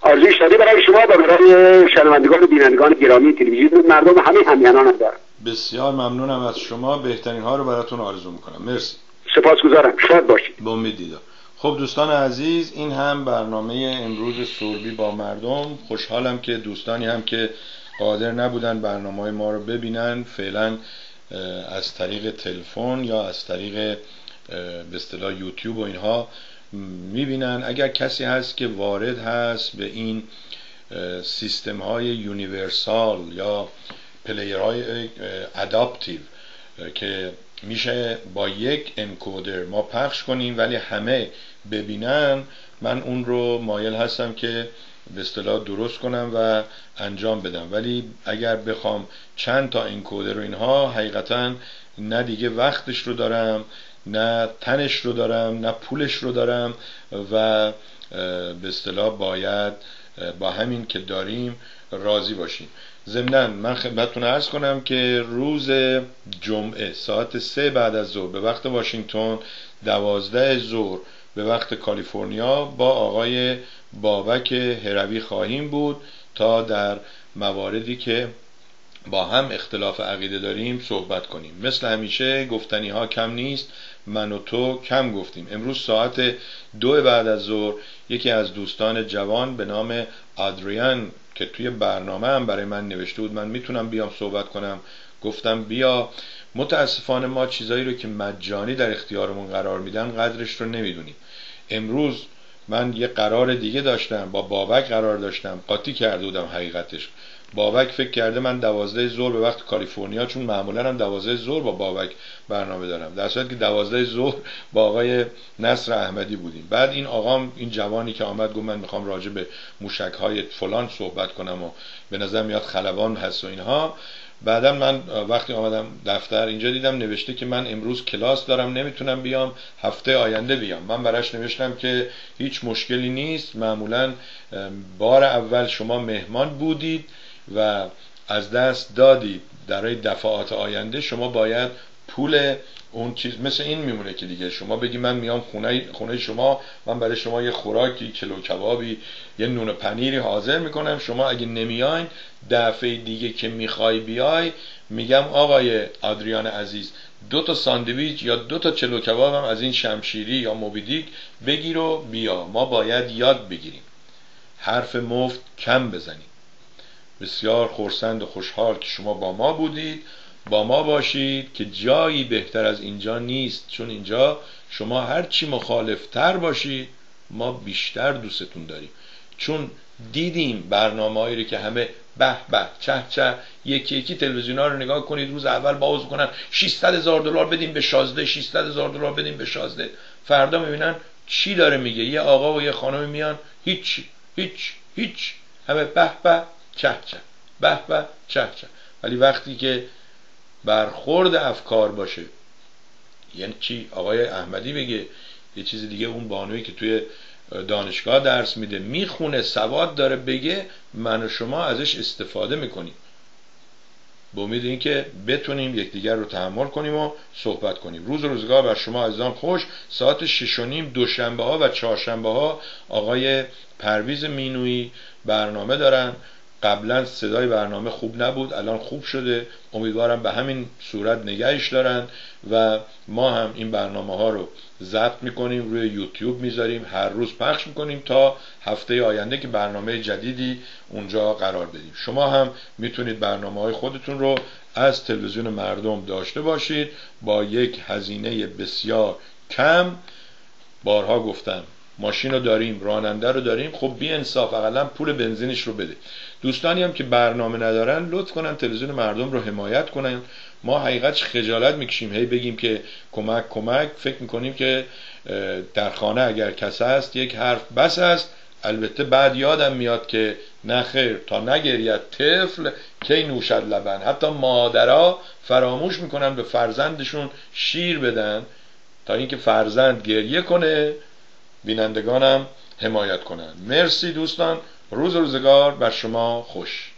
آرزوی شادی برای شما و برای شنوندگان و بینندگان گرامی تلویزیون مردم همه همیهنان هم دارم. بسیار ممنونم از شما. بهترین ها رو براتون آرزو می‌کنم. مرسی. سپاسگزارم. شاد باشید. با امید دیدار. خب دوستان عزیز این هم برنامه امروز سوربی با مردم. خوشحالم که دوستانی هم که قادر نبودن برنامه ما رو ببینن فعلا از طریق تلفن یا از طریق به اصطلاح یوتیوب و اینها می‌بینن. اگر کسی هست که وارد هست به این سیستم های universal یا player های adaptive که میشه با یک encoder ما پخش کنیم ولی همه ببینن من اون رو مایل هستم که به اصطلاح درست کنم و انجام بدم. ولی اگر بخوام چند تا encoder و اینها حقیقتا نه دیگه وقتش رو دارم. نه تنش رو دارم نه پولش رو دارم و به اصطلاح باید با همین که داریم راضی باشیم. ضمنا من خدمتتون ارز کنم که روز جمعه ساعت سه بعد از ظهر به وقت واشنگتن دوازده ظهر به وقت کالیفرنیا با آقای بابک هروی خواهیم بود تا در مواردی که با هم اختلاف عقیده داریم صحبت کنیم. مثل همیشه گفتنی ها کم نیست. من و تو کم گفتیم. امروز ساعت دو بعد از ظهر یکی از دوستان جوان به نام آدریان که توی برنامه هم برای من نوشته بود من می‌تونم بیام صحبت کنم. گفتم بیا. متاسفانه ما چیزایی رو که مجانی در اختیارمون قرار میدن قدرش رو نمی‌دونیم. امروز من یه قرار دیگه داشتم با بابک قرار داشتم. قاطی کرده بودم حقیقتش. بابک فکر کرده من دوازده زور به وقت کالیفرنیا چون معمولا هم دوازده زور با بابک برنامه دارم. در صورتی که دوازده زور با آقای نصر احمدی بودیم. بعد این آقام این جوانی که آمد گفت من می‌خوام راجع به موشک های فلان صحبت کنم و به نظر میاد خلبان هست و اینها. بعدا من وقتی آمدم دفتر اینجا دیدم نوشته که من امروز کلاس دارم نمی‌تونم بیام هفته آینده بیام. من براش نوشتم که هیچ مشکلی نیست. معمولا بار اول شما مهمان بودید. و از دست دادید برای دفعات آینده شما باید پول اون چیز مثل این میمونه که دیگه شما بگی من میام خونه خونه شما من برای شما یه خوراکی کلو کبابی یه نون پنیری حاضر می‌کنم. شما اگه نمیاین دفعه دیگه که می‌خوای بیای میگم آقای آدریان عزیز دو تا ساندویچ یا دو تا چلو کباب از این شمشیری یا موبیدیک بگیر و بیا. ما باید یاد بگیریم. حرف مفت کم بزنیم. بسیار خورسند و خوشحال که شما با ما بودید با ما باشید که جایی بهتر از اینجا نیست. چون اینجا شما هرچی مخالفتر باشید ما بیشتر دوستتون داریم. چون دیدیم برنامه رو که همه به به چه چه یکی یکی تلویزیون ها رو نگاه کنید روز اول باز کنن 600 هزار دلار بدیم به شازده 600 هزار دلار بدیم به شازده. فردا می‌بینن چی داره میگه؟ یه آقا و یه خانم میان هیچ هیچ هیچ. همه به به چه چه. به به چه چه. ولی وقتی که برخورد افکار باشه یعنی چی؟ آقای احمدی بگه یه چیز دیگه اون بانوی که توی دانشگاه درس میده می‌خونه سواد داره بگه من و شما ازش استفاده می‌کنیم. به امید اینکه بتونیم یکدیگر رو تحمل کنیم و صحبت کنیم. روز روزگار بر شما عزیزان خوش. ساعت شش و نیم دوشنبه ها و چهارشنبه ها آقای پرویز مینوی برنامه دارن. قبلا صدای برنامه خوب نبود الان خوب شده. امیدوارم به همین صورت نگهش دارن و ما هم این برنامه ها رو ضبط می‌کنیم روی یوتیوب می‌ذاریم هر روز پخش می‌کنیم تا هفته آینده که برنامه جدیدی اونجا قرار بدیم. شما هم می‌تونید برنامه های خودتون رو از تلویزیون مردم داشته باشید. با یک هزینه بسیار کم. بارها گفتم ماشین رو داریم راننده رو داریم. خب بی انصاف اقلا پول بنزینش رو بده دوستانی هم که برنامه ندارن لطف کنن تلویزیون مردم رو حمایت کنن. ما حقیقتش خجالت می‌کشیم. هی بگیم که کمک کمک. فکر می‌کنیم که در خانه اگر کس هست یک حرف بس است. البته بعد یادم میاد که نخیر تا نگرید طفل کی نوشد لبن؟ حتی مادرها فراموش می‌کنن به فرزندشون شیر بدن تا اینکه فرزند گریه کنه. بینندگانم حمایت کنن. مرسی دوستان. روز روزگار بر شما خوش.